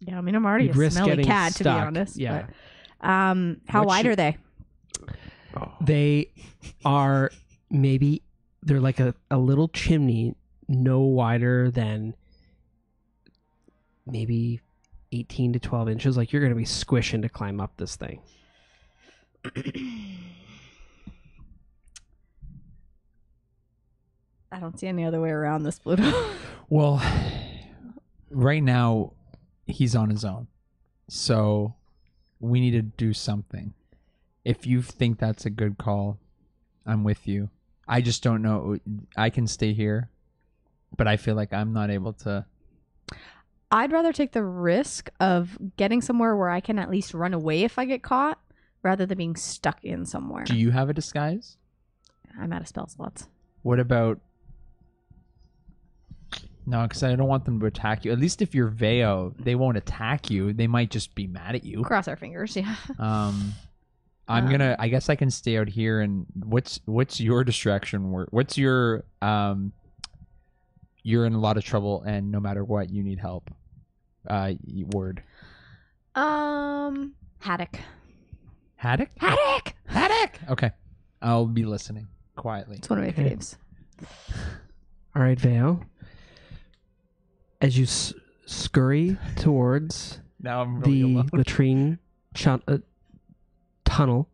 Yeah, I mean, I'm already You'd a smelly getting cat to be honest. Yeah. But, um, how What wide should- are they? They are maybe they're like a, a little chimney, no wider than maybe 18 to 12 inches. Like you're going to be squishing to climb up this thing. (clears throat) I don't see any other way around this, Pluto. (laughs) Well, right now he's on his own. So we need to do something. If you think that's a good call, I'm with you. I just don't know. I can stay here, but I feel like I'm not able to. I'd rather take the risk of getting somewhere where I can at least run away if I get caught, rather than being stuck in somewhere. Do you have a disguise? I'm out of spell slots. What about? No, because I don't want them to attack you. At least if you're Veo, they won't attack you. They might just be mad at you. Cross our fingers, yeah. (laughs) Um, I'm Um, gonna. I guess I can stay out here. And what's what's your distraction word? What's your um? You're in a lot of trouble, and no matter what, you need help. Uh, word. Um, haddock. Haddock. Haddock. Haddock. Okay, I'll be listening quietly. It's one of my Okay. faves. All right, Veo. As you s- scurry towards Now I'm really the alone. latrine chun- uh, tunnel,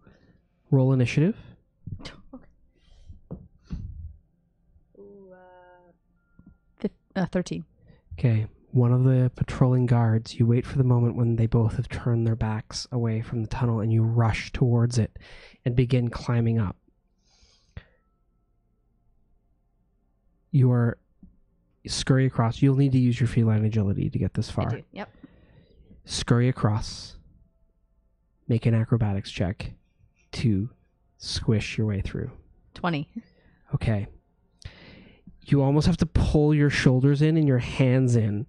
roll initiative. Fif- uh, Thirteen. Okay, one of the patrolling guards, you wait for the moment when they both have turned their backs away from the tunnel and you rush towards it and begin climbing up. You are scurry across. You'll need to use your feline agility to get this I far. do. Yep. Scurry across. Make an acrobatics check to squish your way through. Twenty. Okay. You almost have to pull your shoulders in and your hands in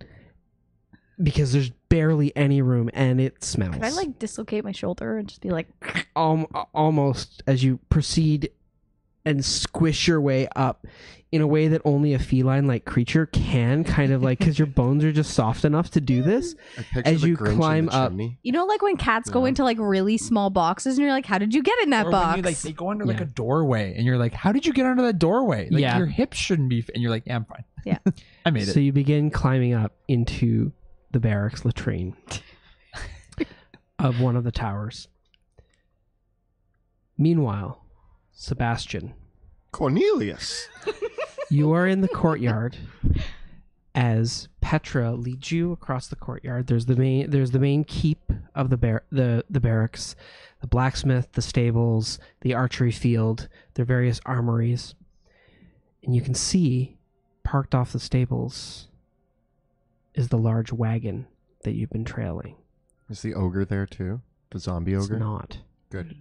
because there's barely any room and it smells. Could I like dislocate my shoulder and just be like, Al- almost as you proceed and squish your way up in a way that only a feline like creature can kind of like because your (laughs) bones are just soft enough to do this As you Grinch climb up- chimney. you know, like when cats go Yeah. into like really small boxes and you're like, how did you get in that Or box? when you, like they go under like Yeah. a doorway, and you're like, "How did you get under that doorway? Like Yeah. your hips shouldn't be." And you're like, "Yeah, I'm fine. (laughs) Yeah. (laughs) I made it." so you begin climbing up into the barracks latrine of one of the towers meanwhile sebastian Cornelius. You are in the courtyard as Petra leads you across the courtyard. There's the main there's the main keep of the bar- the the barracks, the blacksmith, the stables, the archery field, their various armories. And you can see parked off the stables is the large wagon that you've been trailing. Is the ogre there too? The zombie It's ogre. not. Good.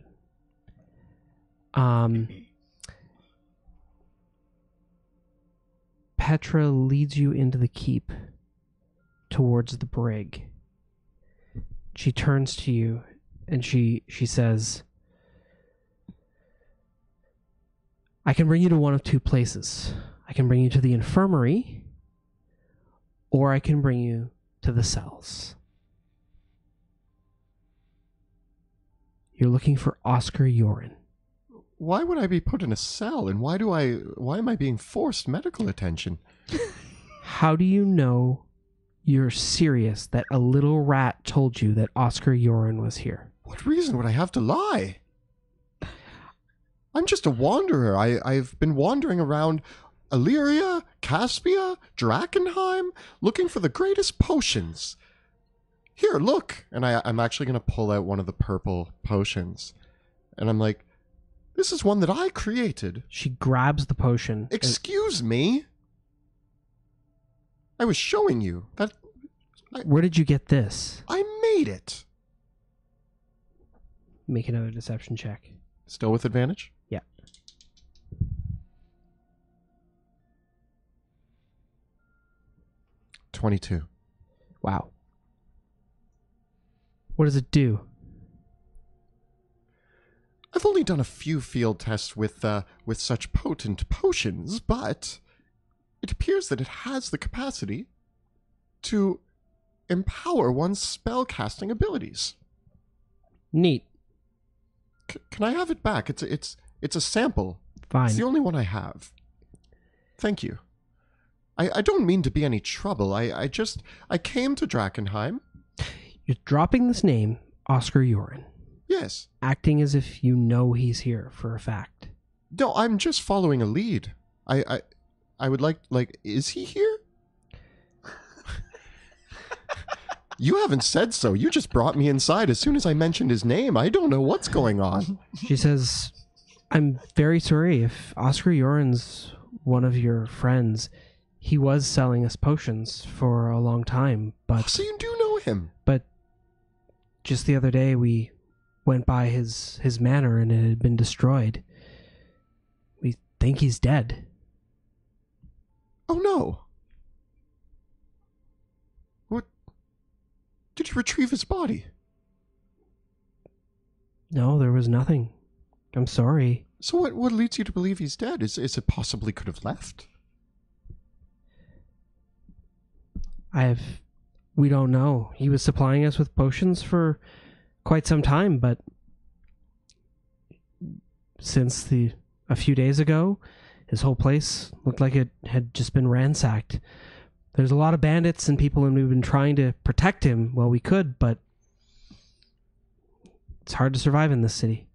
Um, Petra leads you into the keep towards the brig. She turns to you and she she says, "I can bring you to one of two places. I can bring you to the infirmary, or I can bring you to the cells." You're looking for Oscar Yoren. Why would I be put in a cell? And why do I? Why am I being forced medical attention? How do you know You're serious that a little rat told you that Oscar Yoren was here. What reason would I have to lie? I'm just a wanderer. I, I've been wandering around Illyria, Caspia, Drakkenheim, looking for the greatest potions. Here, look. And I, I'm actually going to pull out one of the purple potions. And I'm like, this is one that I created. She grabs the potion. Excuse me. I was showing you that Where did you get this? I made it. Make another deception check. Still with advantage? Yeah. Twenty-two. Wow. What does it do? I've only done a few field tests with uh, with such potent potions, but it appears that it has the capacity to empower one's spellcasting abilities. Neat. C- can I have it back? It's a, it's it's a sample. Fine. It's the only one I have. Thank you. I, I don't mean to be any trouble. I, I just I came to Drakkenheim. You're dropping this name, Oscar Yoren, Yes. acting as if you know he's here for a fact. No, I'm just following a lead. I I I would like like is he here? (laughs) you haven't said so. You just brought me inside as soon as I mentioned his name. I don't know what's going on. She says, I'm very sorry if Oscar Yoren's one of your friends. He was selling us potions for a long time, but oh, so you do know him. but just the other day we went by his his manor and it had been destroyed. We think he's dead. Oh no. What did you retrieve his body? No, there was nothing. I'm sorry. So what what leads you to believe he's dead? Is is it possibly could have left? I have we don't know. He was supplying us with potions for quite some time, but since the a few days ago, his whole place looked like it had just been ransacked. There's a lot of bandits and people and we've been trying to protect him well we could, but it's hard to survive in this city.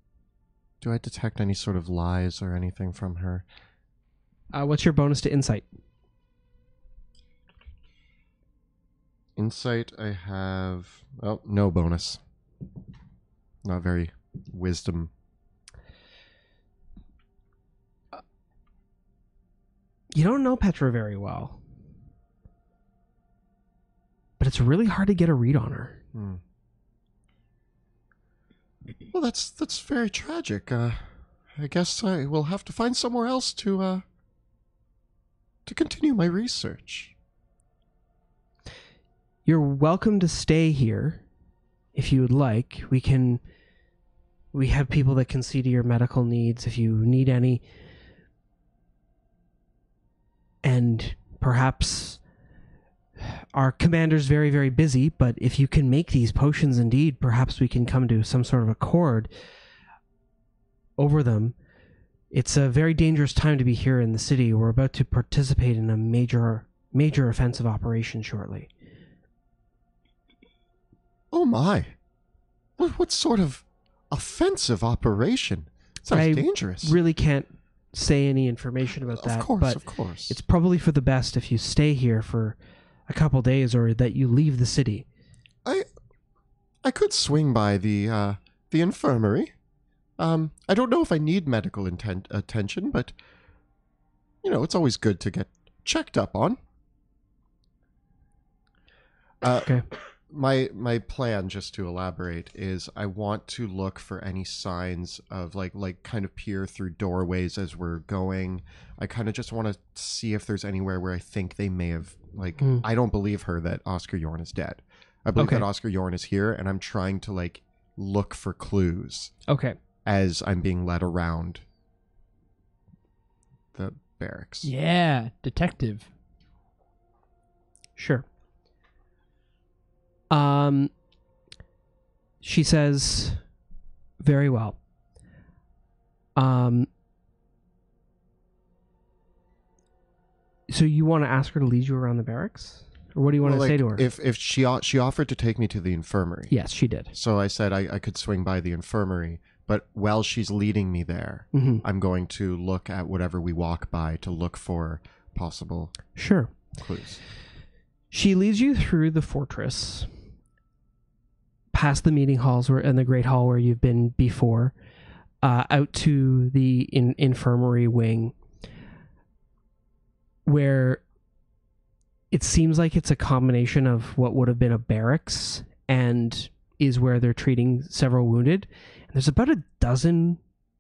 Do I detect any sort of lies or anything from her? Uh, what's your bonus to insight? Insight, I have. Oh, no bonus. Not very wisdom. You don't know Petra very well. But it's really hard to get a read on her. Hmm. Well, that's that's very tragic. Uh, I guess I will have to find somewhere else to uh to continue my research. You're welcome to stay here if you would like. We can we have people that can see to your medical needs if you need any. And perhaps our commander's very very busy, but if you can make these potions indeed, perhaps we can come to some sort of accord over them. It's a very dangerous time to be here in the city. We're about to participate in a major major offensive operation shortly. Oh my! What what sort of offensive operation? Sounds I dangerous. really can't say any information about that. of course, but of course. it's probably for the best if you stay here for a couple days or that you leave the city. I I could swing by the uh the infirmary. Um I don't know if I need medical inten- attention, but you know, it's always good to get checked up on. Uh, Okay. My my plan just to elaborate is I want to look for any signs of like like kind of peer through doorways as we're going. I kind of just want to see if there's anywhere where I think they may have like Hmm. I don't believe her that Oscar Yoren is dead. I believe Okay. that Oscar Yoren is here and I'm trying to like look for clues Okay. as I'm being led around the barracks. Yeah, detective. Sure. Um she says very well. Um so you want to ask her to lead you around the barracks? Or what do you want Well, to say to her? If if she she offered to take me to the infirmary, yes, she did. so I said I, I could swing by the infirmary, but while she's leading me there, hmm I'm going to look at whatever we walk by to look for possible Sure. clues. She leads you through the fortress, past the meeting halls where, and the great hall where you've been before, uh, out to the in, infirmary wing, where it seems like it's a combination of what would have been a barracks and is where they're treating several wounded. And there's about a dozen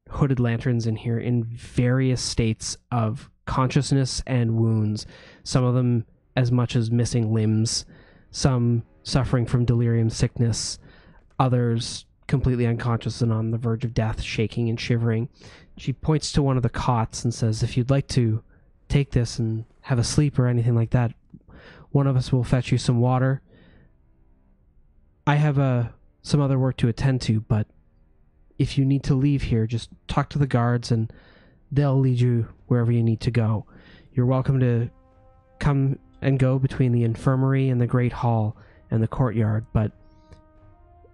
hooded lanterns in here in various states of consciousness and wounds. Some of them as much as missing limbs, some suffering from delerium sickness, others completely unconscious and on the verge of death, shaking and shivering. She points to one of the cots and says, If you'd like to take this and have a sleep or anything like that, one of us will fetch you some water. I have uh, some other work to attend to, but if you need to leave here, just talk to the guards and they'll lead you wherever you need to go. You're welcome to come and go between the infirmary and the great hall and the courtyard, but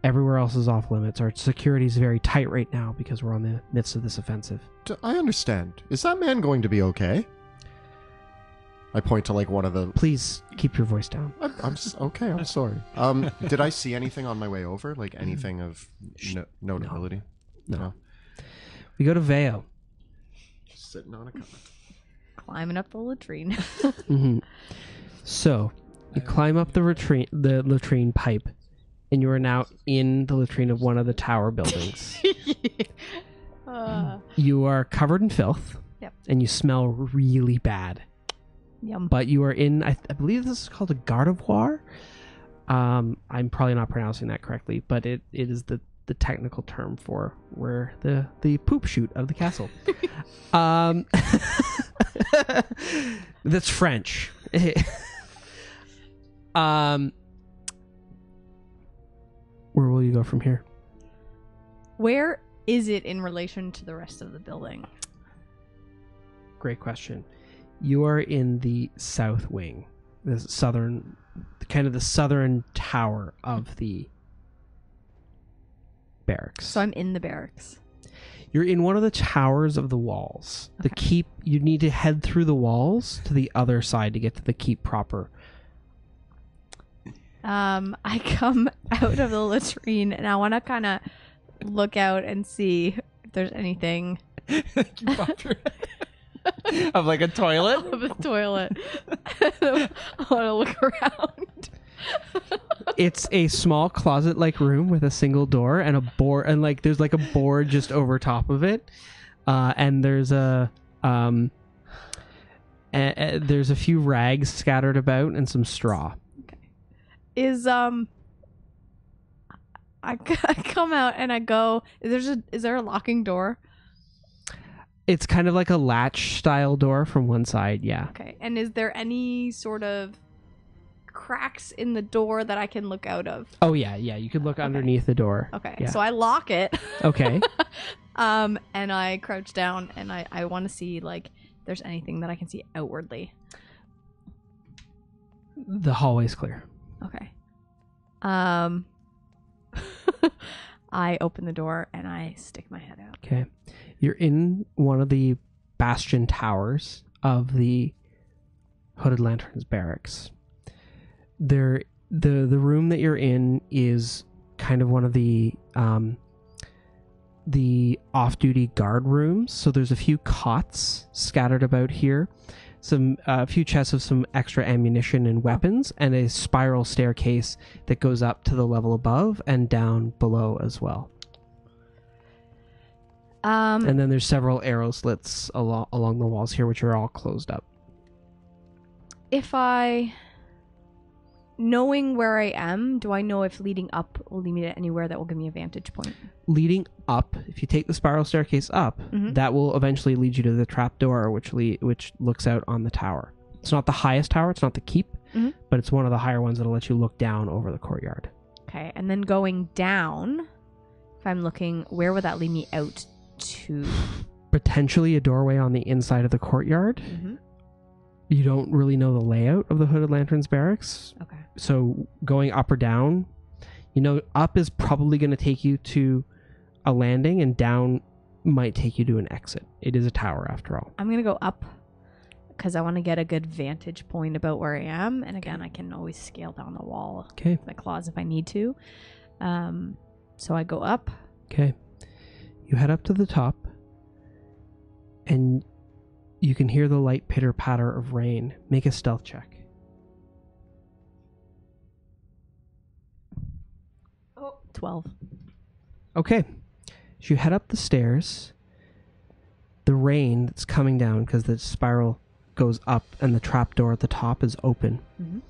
everywhere else is off limits. Our security is very tight right now because we're on the midst of this offensive. D- I understand. Is that man going to be okay? I point to like one of the. Please keep your voice down. I'm, I'm s- okay. I'm sorry. Um, (laughs) did I see anything on my way over? Like anything of no- notability? No. We go to Veo. Just sitting on a cot. Climbing up the latrine. (laughs) hmm So you climb up the latrine, the latrine pipe, and you are now in the latrine of one of the tower buildings. (laughs) uh, you are covered in filth, Yep. and you smell really bad. yum. But you are in, I, I believe this is called a garderobe. Um, I'm probably not pronouncing that correctly, but it, it is the, the technical term for where the, the poop shoot of the castle. (laughs) um, (laughs) that's French. um, where will you go from here? Where is it in relation to the rest of the building? Great question. You are in the south wing, the southern, kind of the southern tower of the barracks. So I'm in the barracks. You're in one of the towers of the walls. The keep, you need to head through the walls to the other side to get to the keep proper. Um, I (laughs) come out of the latrine and I want to kind of look out and see if there's anything (laughs) of like a toilet. (laughs) of a toilet. I want to look around. It's a small closet-like room with a single door and a board, and like there's like a board just over top of it, uh, and there's a um, a- a- there's a few rags scattered about and some straw. Is um, I, (laughs) I come out and I go. There's a is there a locking door? It's kind of like a latch style door from one side, yeah. Okay, and is there any sort of cracks in the door that I can look out of? Oh yeah, yeah. You could look Okay. underneath the door. Okay, Yeah. so I lock it. Okay. (laughs) um, and I crouch down and I I want to see like there's anything that I can see outwardly. the hallway's clear. Okay. Um, (laughs) I open the door and I stick my head out. Okay. You're in one of the bastion towers of the Hooded Lanterns barracks. There the the room that you're in is kind of one of the um the off-duty guard rooms. So there's a few cots scattered about here, some a few chests of some extra ammunition and weapons, and a spiral staircase that goes up to the level above and down below as well. Um, And then there's several arrow slits along along the walls here, which are all closed up. if I knowing where I am, do I know if leading up will lead me to anywhere that will give me a vantage point? Leading up, if you take the spiral staircase up, Mhm. that will eventually lead you to the trap door, which le- which looks out on the tower. It's not the highest tower; it's not the keep, Mhm. but it's one of the higher ones that'll let you look down over the courtyard. Okay, and then going down, if I'm looking, where would that lead me out to? Potentially a doorway on the inside of the courtyard, Mm-hmm. You don't really know the layout of the Hooded Lanterns barracks. Okay. So going up or down, you know, up is probably going to take you to a landing, and down might take you to an exit. It is a tower after all. I'm gonna go up because I want to get a good vantage point about where I am, and again, I can always scale down the wall Okay. with my claws if I need to. Um, so I go up. Okay. You head up to the top, and you can hear the light pitter patter of rain. Make a stealth check. Oh, 12. Okay. As you head up the stairs, the rain that's coming down because the spiral goes up and the trapdoor at the top is open. Mhm.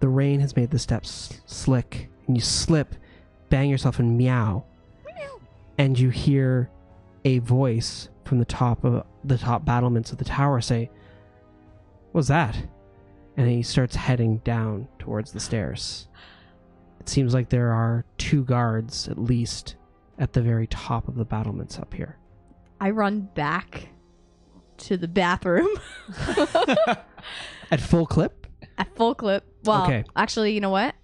The rain has made the steps slick, and you slip, bang yourself, and meow. And you hear a voice from the top of the top battlements of the tower say, "What's that?" And he starts heading down towards the stairs. It seems like there are two guards at least at the very top of the battlements up here. I run back to the bathroom (laughs) At full clip? at full clip. Well, Okay. actually, you know what?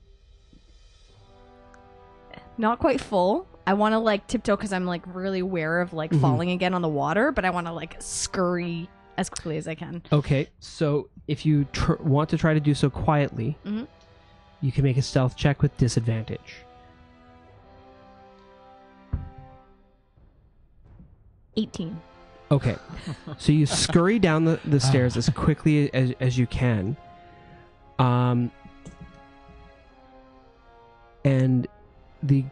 Not quite full. I want to like tiptoe because I'm like really aware of like Mhm. falling again on the water, but I want to like scurry as quickly as I can. Okay, so if you tr- want to try to do so quietly, Mhm. you can make a stealth check with disadvantage. 18. Okay, so you (laughs) scurry down the, the stairs as quickly as, as you can. Um, and the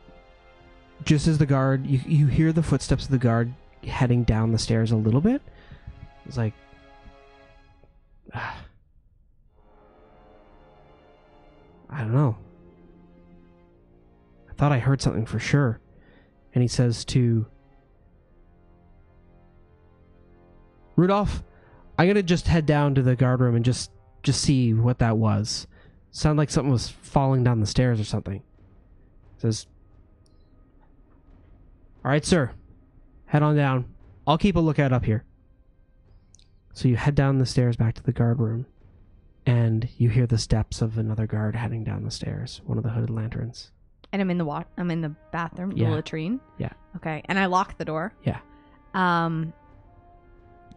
just as the guard, you you hear the footsteps of the guard heading down the stairs a little bit. It's like, (sighs) I don't know. I thought I heard something for sure. And he says to Rudolph, I'm gonna just head down to the guard room and just just see what that was. Sound like something was falling down the stairs or something. Says, "All right, sir, head on down. I'll keep a lookout up here." So you head down the stairs back to the guard room, and you hear the steps of another guard heading down the stairs. One of the hooded lanterns. And I'm in the wa- I'm in the bathroom, Yeah. the latrine. Yeah. Okay. And I lock the door. Yeah. Um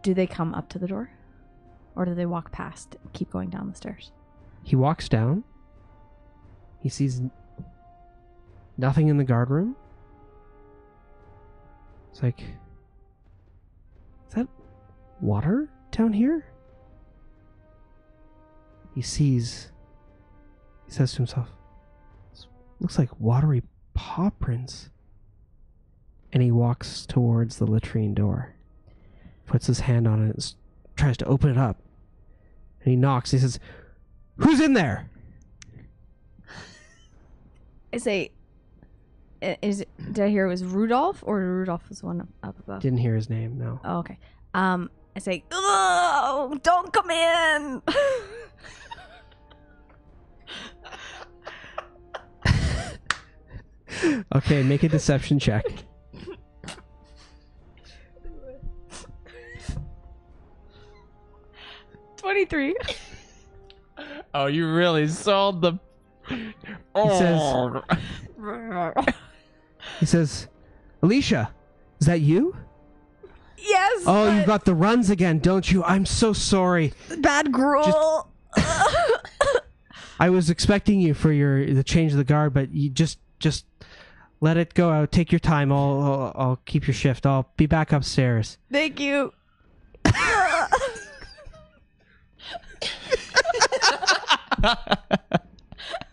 do they come up to the door? Or do they walk past and keep going down the stairs? He walks down. He sees n- nothing in the guard room. It's like, is that water down here? He sees. He says to himself, "This looks like watery paw prints. And he walks towards the latrine door, puts his hand on it, and tries to open it up. And he knocks. He says, Who's in there? I say is it, did I hear it was Rudolph or Rudolph was one up above? Didn't hear his name, no. Oh, okay. Um, I say, "Oh, don't come in." (laughs) Okay, make a deception check. Twenty-three. Oh, you really sold the. says- (laughs) (laughs) He says, Alicia, is that you? yes. Oh, you but got the runs again, don't you? I'm so sorry. bad gruel. (laughs) I was expecting you for your the change of the guard, but you just just let it go out. Take your time. I'll I'll, I'll keep your shift. I'll be back upstairs. Thank you. (laughs)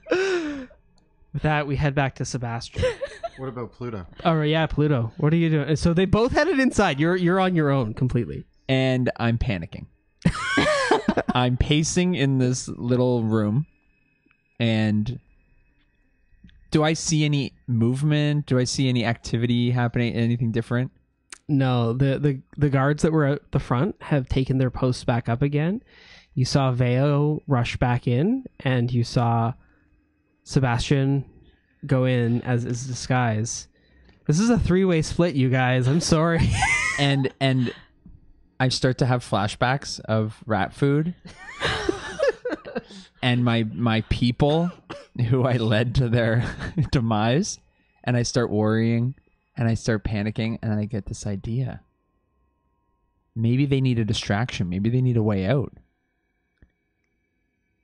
(laughs) With that, we head back to Sebastian. (laughs) What about Pluto? oh yeah, Pluto. What are you doing? So they both headed inside. You're you're on your own completely. and I'm panicking. (laughs) I'm pacing in this little room, and do I see any movement? Do I see any activity happening? Anything different? No, the, the the guards that were at the front have taken their posts back up again. You saw Veo rush back in, and you saw Sebastian go in as his disguise. This is a three way split, you guys. I'm sorry. (laughs) And and I start to have flashbacks of rat food, (laughs) and my my people who I led to their (laughs) demise, and I start worrying and I start panicking, and I get this idea. Maybe they need a distraction. Maybe they need a way out.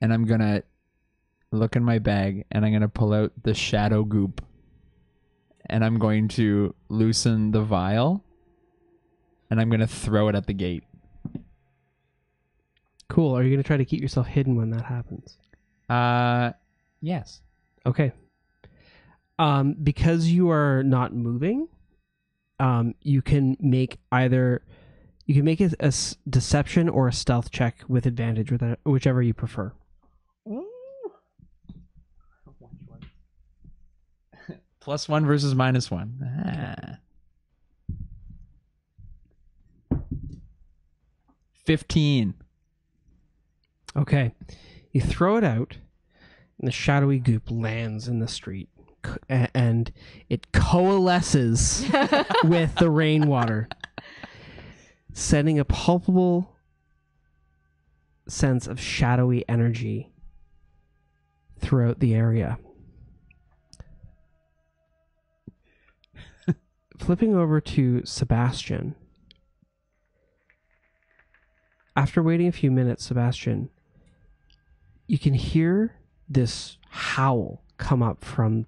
And I'm gonna look in my bag and I'm gonna pull out the shadow goop and I'm going to loosen the vial and I'm gonna throw it at the gate. Cool. Are you going to try to keep yourself hidden when that happens? Uh yes. Okay. Um, because you are not moving, um, you can make either you can make it a s- deception or a stealth check with advantage, with whichever you prefer. Plus one versus minus one. Ah. Fifteen. Okay. You throw it out, and the shadowy goop lands in the street, and it coalesces (laughs) with the rainwater, sending a palpable sense of shadowy energy throughout the area. Flipping over to Sebastian. After waiting a few minutes, Sebastian, you can hear this howl come up from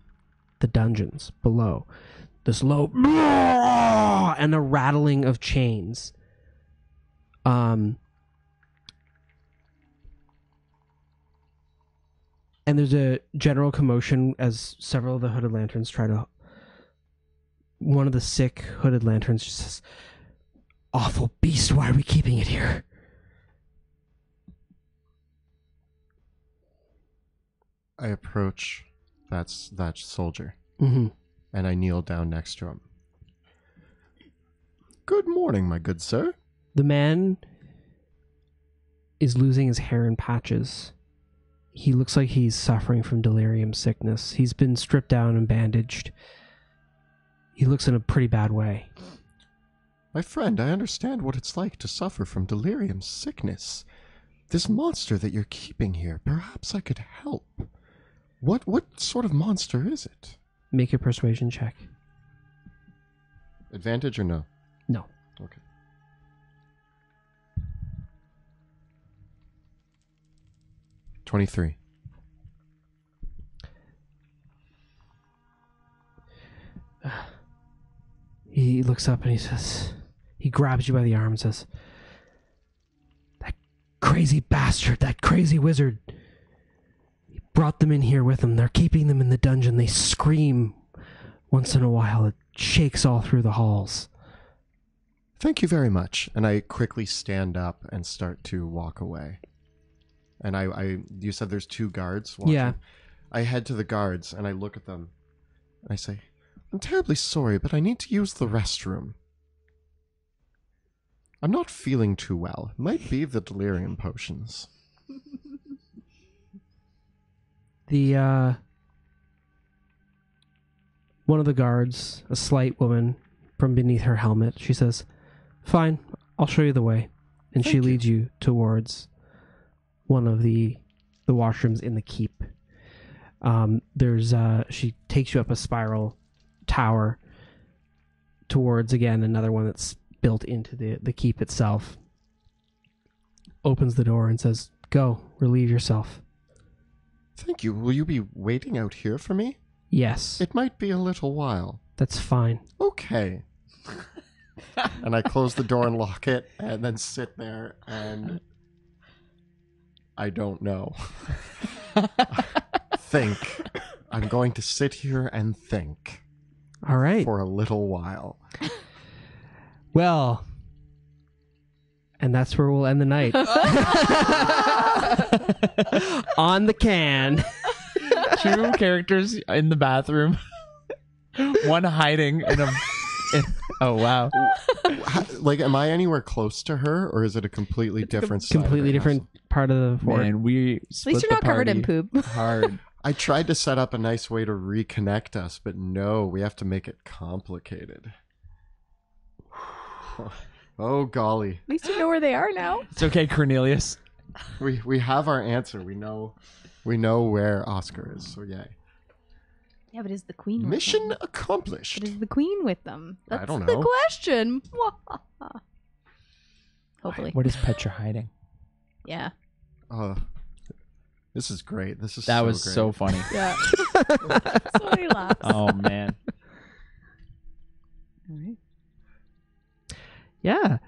the dungeons below. This low and a rattling of chains. Um and there's a general commotion as several of the hooded lanterns try to one of the sick hooded lanterns just says awful beast why are we keeping it here I approach that's that soldier mm-hmm. and I kneel down next to him. Good morning, my good sir. The man is losing his hair in patches. He looks like he's suffering from delerium sickness. He's been stripped down and bandaged. He looks in a pretty bad way. My friend, I understand what it's like to suffer from delerium sickness. This monster that you're keeping here, perhaps I could help. What what sort of monster is it? Make a persuasion check. Advantage or no? No. Okay. Twenty-three. Ah. He looks up and he says, he grabs you by the arm and says, That crazy bastard, that crazy wizard. He brought them in here with him. They're keeping them in the dungeon. They scream once in a while. It shakes all through the halls. Thank you very much. And I quickly stand up and start to walk away. And I, I you said there's two guards. watching? Yeah. I head to the guards and I look at them. And I say, I'm terribly sorry, but I need to use the restroom. I'm not feeling too well. It might be the delerium potions. (laughs) The uh one of the guards, a slight woman from beneath her helmet, she says, "Fine, I'll show you the way." And she Thank you. leads you towards one of the the washrooms in the keep. Um there's uh she takes you up a spiral tower towards again another one that's built into the the keep itself. Opens the door and says, "Go, relieve yourself." Thank you. Will you be waiting out here for me? Yes. It might be a little while. That's fine. Okay. (laughs) and I close the door and lock it and then sit there and I don't know. (laughs) think. I'm going to sit here and think All right. for a little while. (laughs) Well, and that's where we'll end the night. (laughs) On the can. Two characters in the bathroom. One hiding in a. in- oh wow! How- like, am I anywhere close to her, or is it a completely different, side of Completely her different part of the fort. Man, we At split least you're the not covered in party poop. Hard. House? I tried to set up a nice way to reconnect us, but no, we have to make it complicated. (sighs) oh golly! At least you know where they are now. It's okay, Cornelius. we we have our answer. We know we know where Oscar is. So yay. Yeah, but is the queen with Mission them? accomplished. But is the queen with them? I That's don't know. the question. (laughs) Hopefully. What is Petra hiding? Yeah. Uh, this is great. This is That so was great. so funny. (laughs) Yeah. (laughs) so many laughs. oh man. All right. Yeah.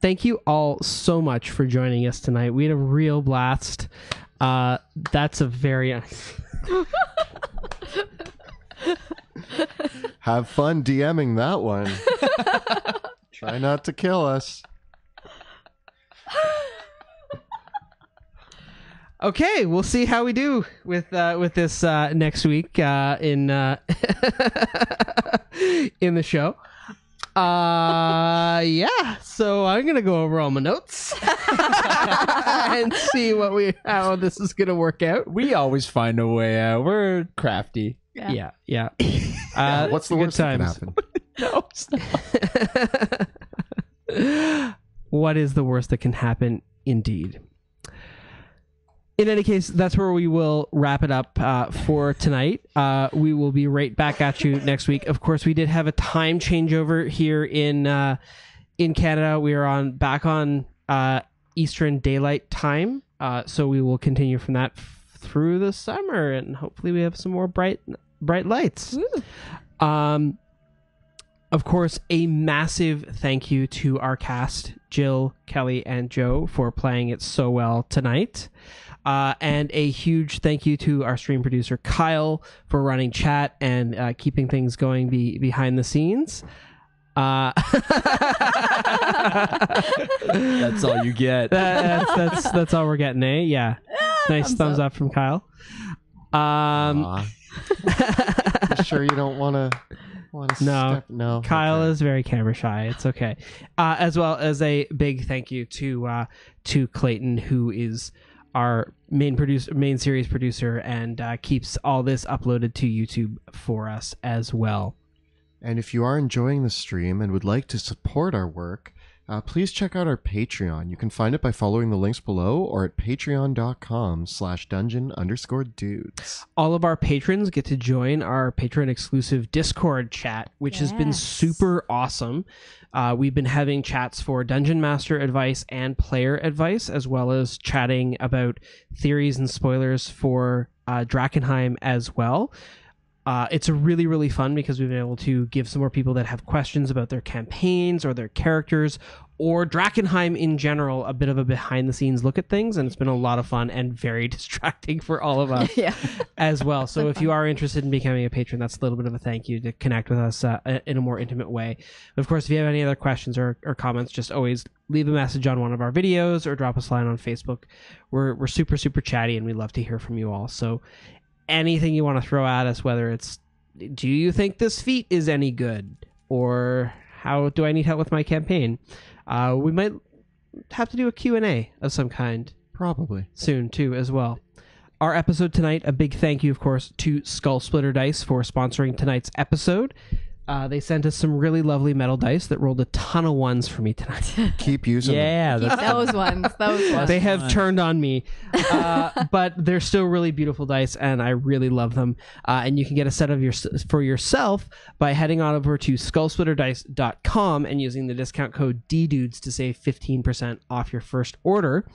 Thank you all so much for joining us tonight. We had a real blast. Uh, that's a very (laughs) Have fun DMing that one. Try not to kill us. Okay. We'll see how we do with uh, with this uh, next week uh, in uh, (laughs) in the show. Uh (laughs) yeah. So I'm gonna go over all my notes (laughs) and see what we how this is gonna work out. We always find a way out. We're crafty. Yeah, yeah. Uh, What's the worst that times. can happen? No. what is the worst that can happen? Indeed. In any case, that's where we will wrap it up uh, for tonight. Uh, we will be right back at you next week. Of course, we did have a time changeover here in uh, in Canada. We are on back on uh, Eastern Daylight Time, uh, so we will continue from that f- through the summer, and hopefully, we have some more bright bright lights. Um, of course, a massive thank you to our cast, Jill, Kelly, and Joe, for playing it so well tonight. Uh, and a huge thank you to our stream producer, Kyle, for running chat and uh, keeping things going be- behind the scenes. Uh, (laughs) That's all you get. That- (laughs) that's, that's, that's all we're getting, eh? Yeah. Nice thumbs, thumbs up. from Kyle. Um, (laughs) sure you don't want to want to No. step? No. Kyle Okay. is very camera shy. It's okay. Uh, as well as a big thank you to uh, to Clayton, who is our main producer, main series producer, and uh, keeps all this uploaded to YouTube for us as well. And if you are enjoying the stream and would like to support our work, uh, please check out our Patreon. You can find it by following the links below or at patreon.com slash dungeon underscore dudes. All of our patrons get to join our patron exclusive Discord chat, which has been super awesome. Uh, we've been having chats for dungeon master advice and player advice, as well as chatting about theories and spoilers for uh, Drakkenheim as well. Uh, it's really really fun because we've been able to give some more people that have questions about their campaigns or their characters or Drakkenheim in general a bit of a behind the scenes look at things, and it's been a lot of fun and very (laughs) distracting for all of us (laughs) yeah. as well. So if you are interested in becoming a patron, that's a little bit of a thank you to connect with us uh, in a more intimate way. Of course, if you have any other questions or, or comments, just always leave a message on one of our videos or drop us a line on Facebook. We're we're super super chatty and we love to hear from you all. So anything you want to throw at us, whether it's do you think this feat is any good or how do I need help with my campaign, uh, we might have to do a Q&A of some kind Probably. soon too as well. Our episode tonight, a big thank you, of course, to Skull Splitter Dice for sponsoring tonight's episode. Uh, they sent us some really lovely metal dice that rolled a ton of ones for me tonight. (laughs) (laughs) Keep using them. Yeah, those ones. Those ones. they have turned on me, uh, (laughs) but they're still really beautiful dice, and I really love them. Uh, and you can get a set of your for yourself by heading on over to skullsplitterdice.com and using the discount code DDUDES to save 15% off your first order.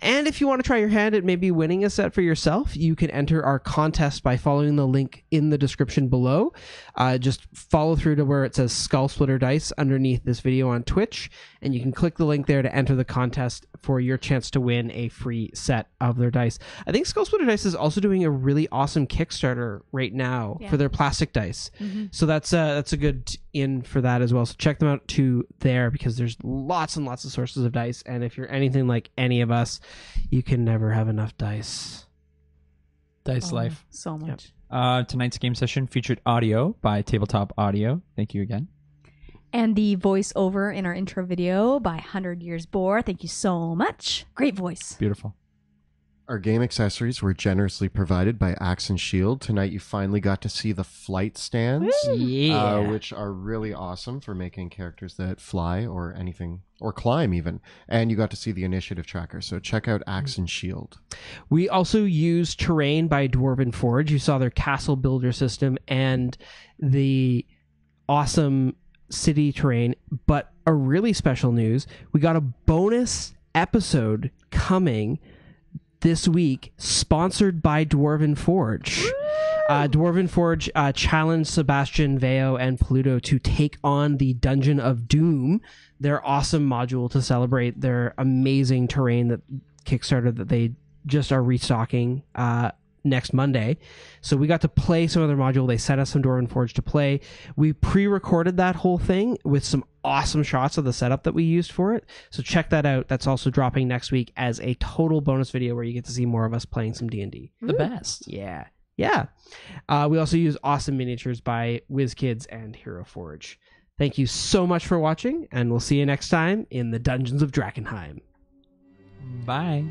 And if you want to try your hand at maybe winning a set for yourself, you can enter our contest by following the link in the description below. Uh, just follow through to where it says Skull Splitter Dice underneath this video on Twitch, and you can click the link there to enter the contest for your chance to win a free set of their dice. I think Skull Splitter Dice is also doing a really awesome Kickstarter right now Yeah. for their plastic dice. Mhm. So that's uh, that's a good in for that as well. So check them out too there because there's lots and lots of sources of dice, and if you're anything like any of us, you can never have enough dice. Dice Oh, Life. So much. Uh, tonight's game session featured audio by Tabletop Audio. Thank you again. And the voiceover in our intro video by 100 Years Bore. Thank you so much. Great voice. Beautiful. Our game accessories were generously provided by Axe and Shield. Tonight, you finally got to see the flight stands, Yeah. uh, which are really awesome for making characters that fly or anything or climb even. And you got to see the initiative tracker. So check out Axe and Shield. We also used terrain by Dwarven Forge. You saw their castle builder system and the awesome city terrain. But a really special news we got a bonus episode coming this week, sponsored by Dwarven Forge. Uh, Dwarven Forge uh, challenged Sebastian, Veo, and Pluto to take on the Dungeon of Doom, their awesome module to celebrate their amazing terrain that Kickstarter that they just are restocking uh, next Monday. So we got to play some of their module. They sent us some Dwarven Forge to play. We pre-recorded that whole thing with some awesome shots of the setup that we used for it. So check that out. That's also dropping next week as a total bonus video where you get to see more of us playing some D&D. The best. Yeah. Yeah. Uh, we also use awesome miniatures by WizKids and Hero Forge. Thank you so much for watching, and we'll see you next time in the Dungeons of Drakkenheim. Bye.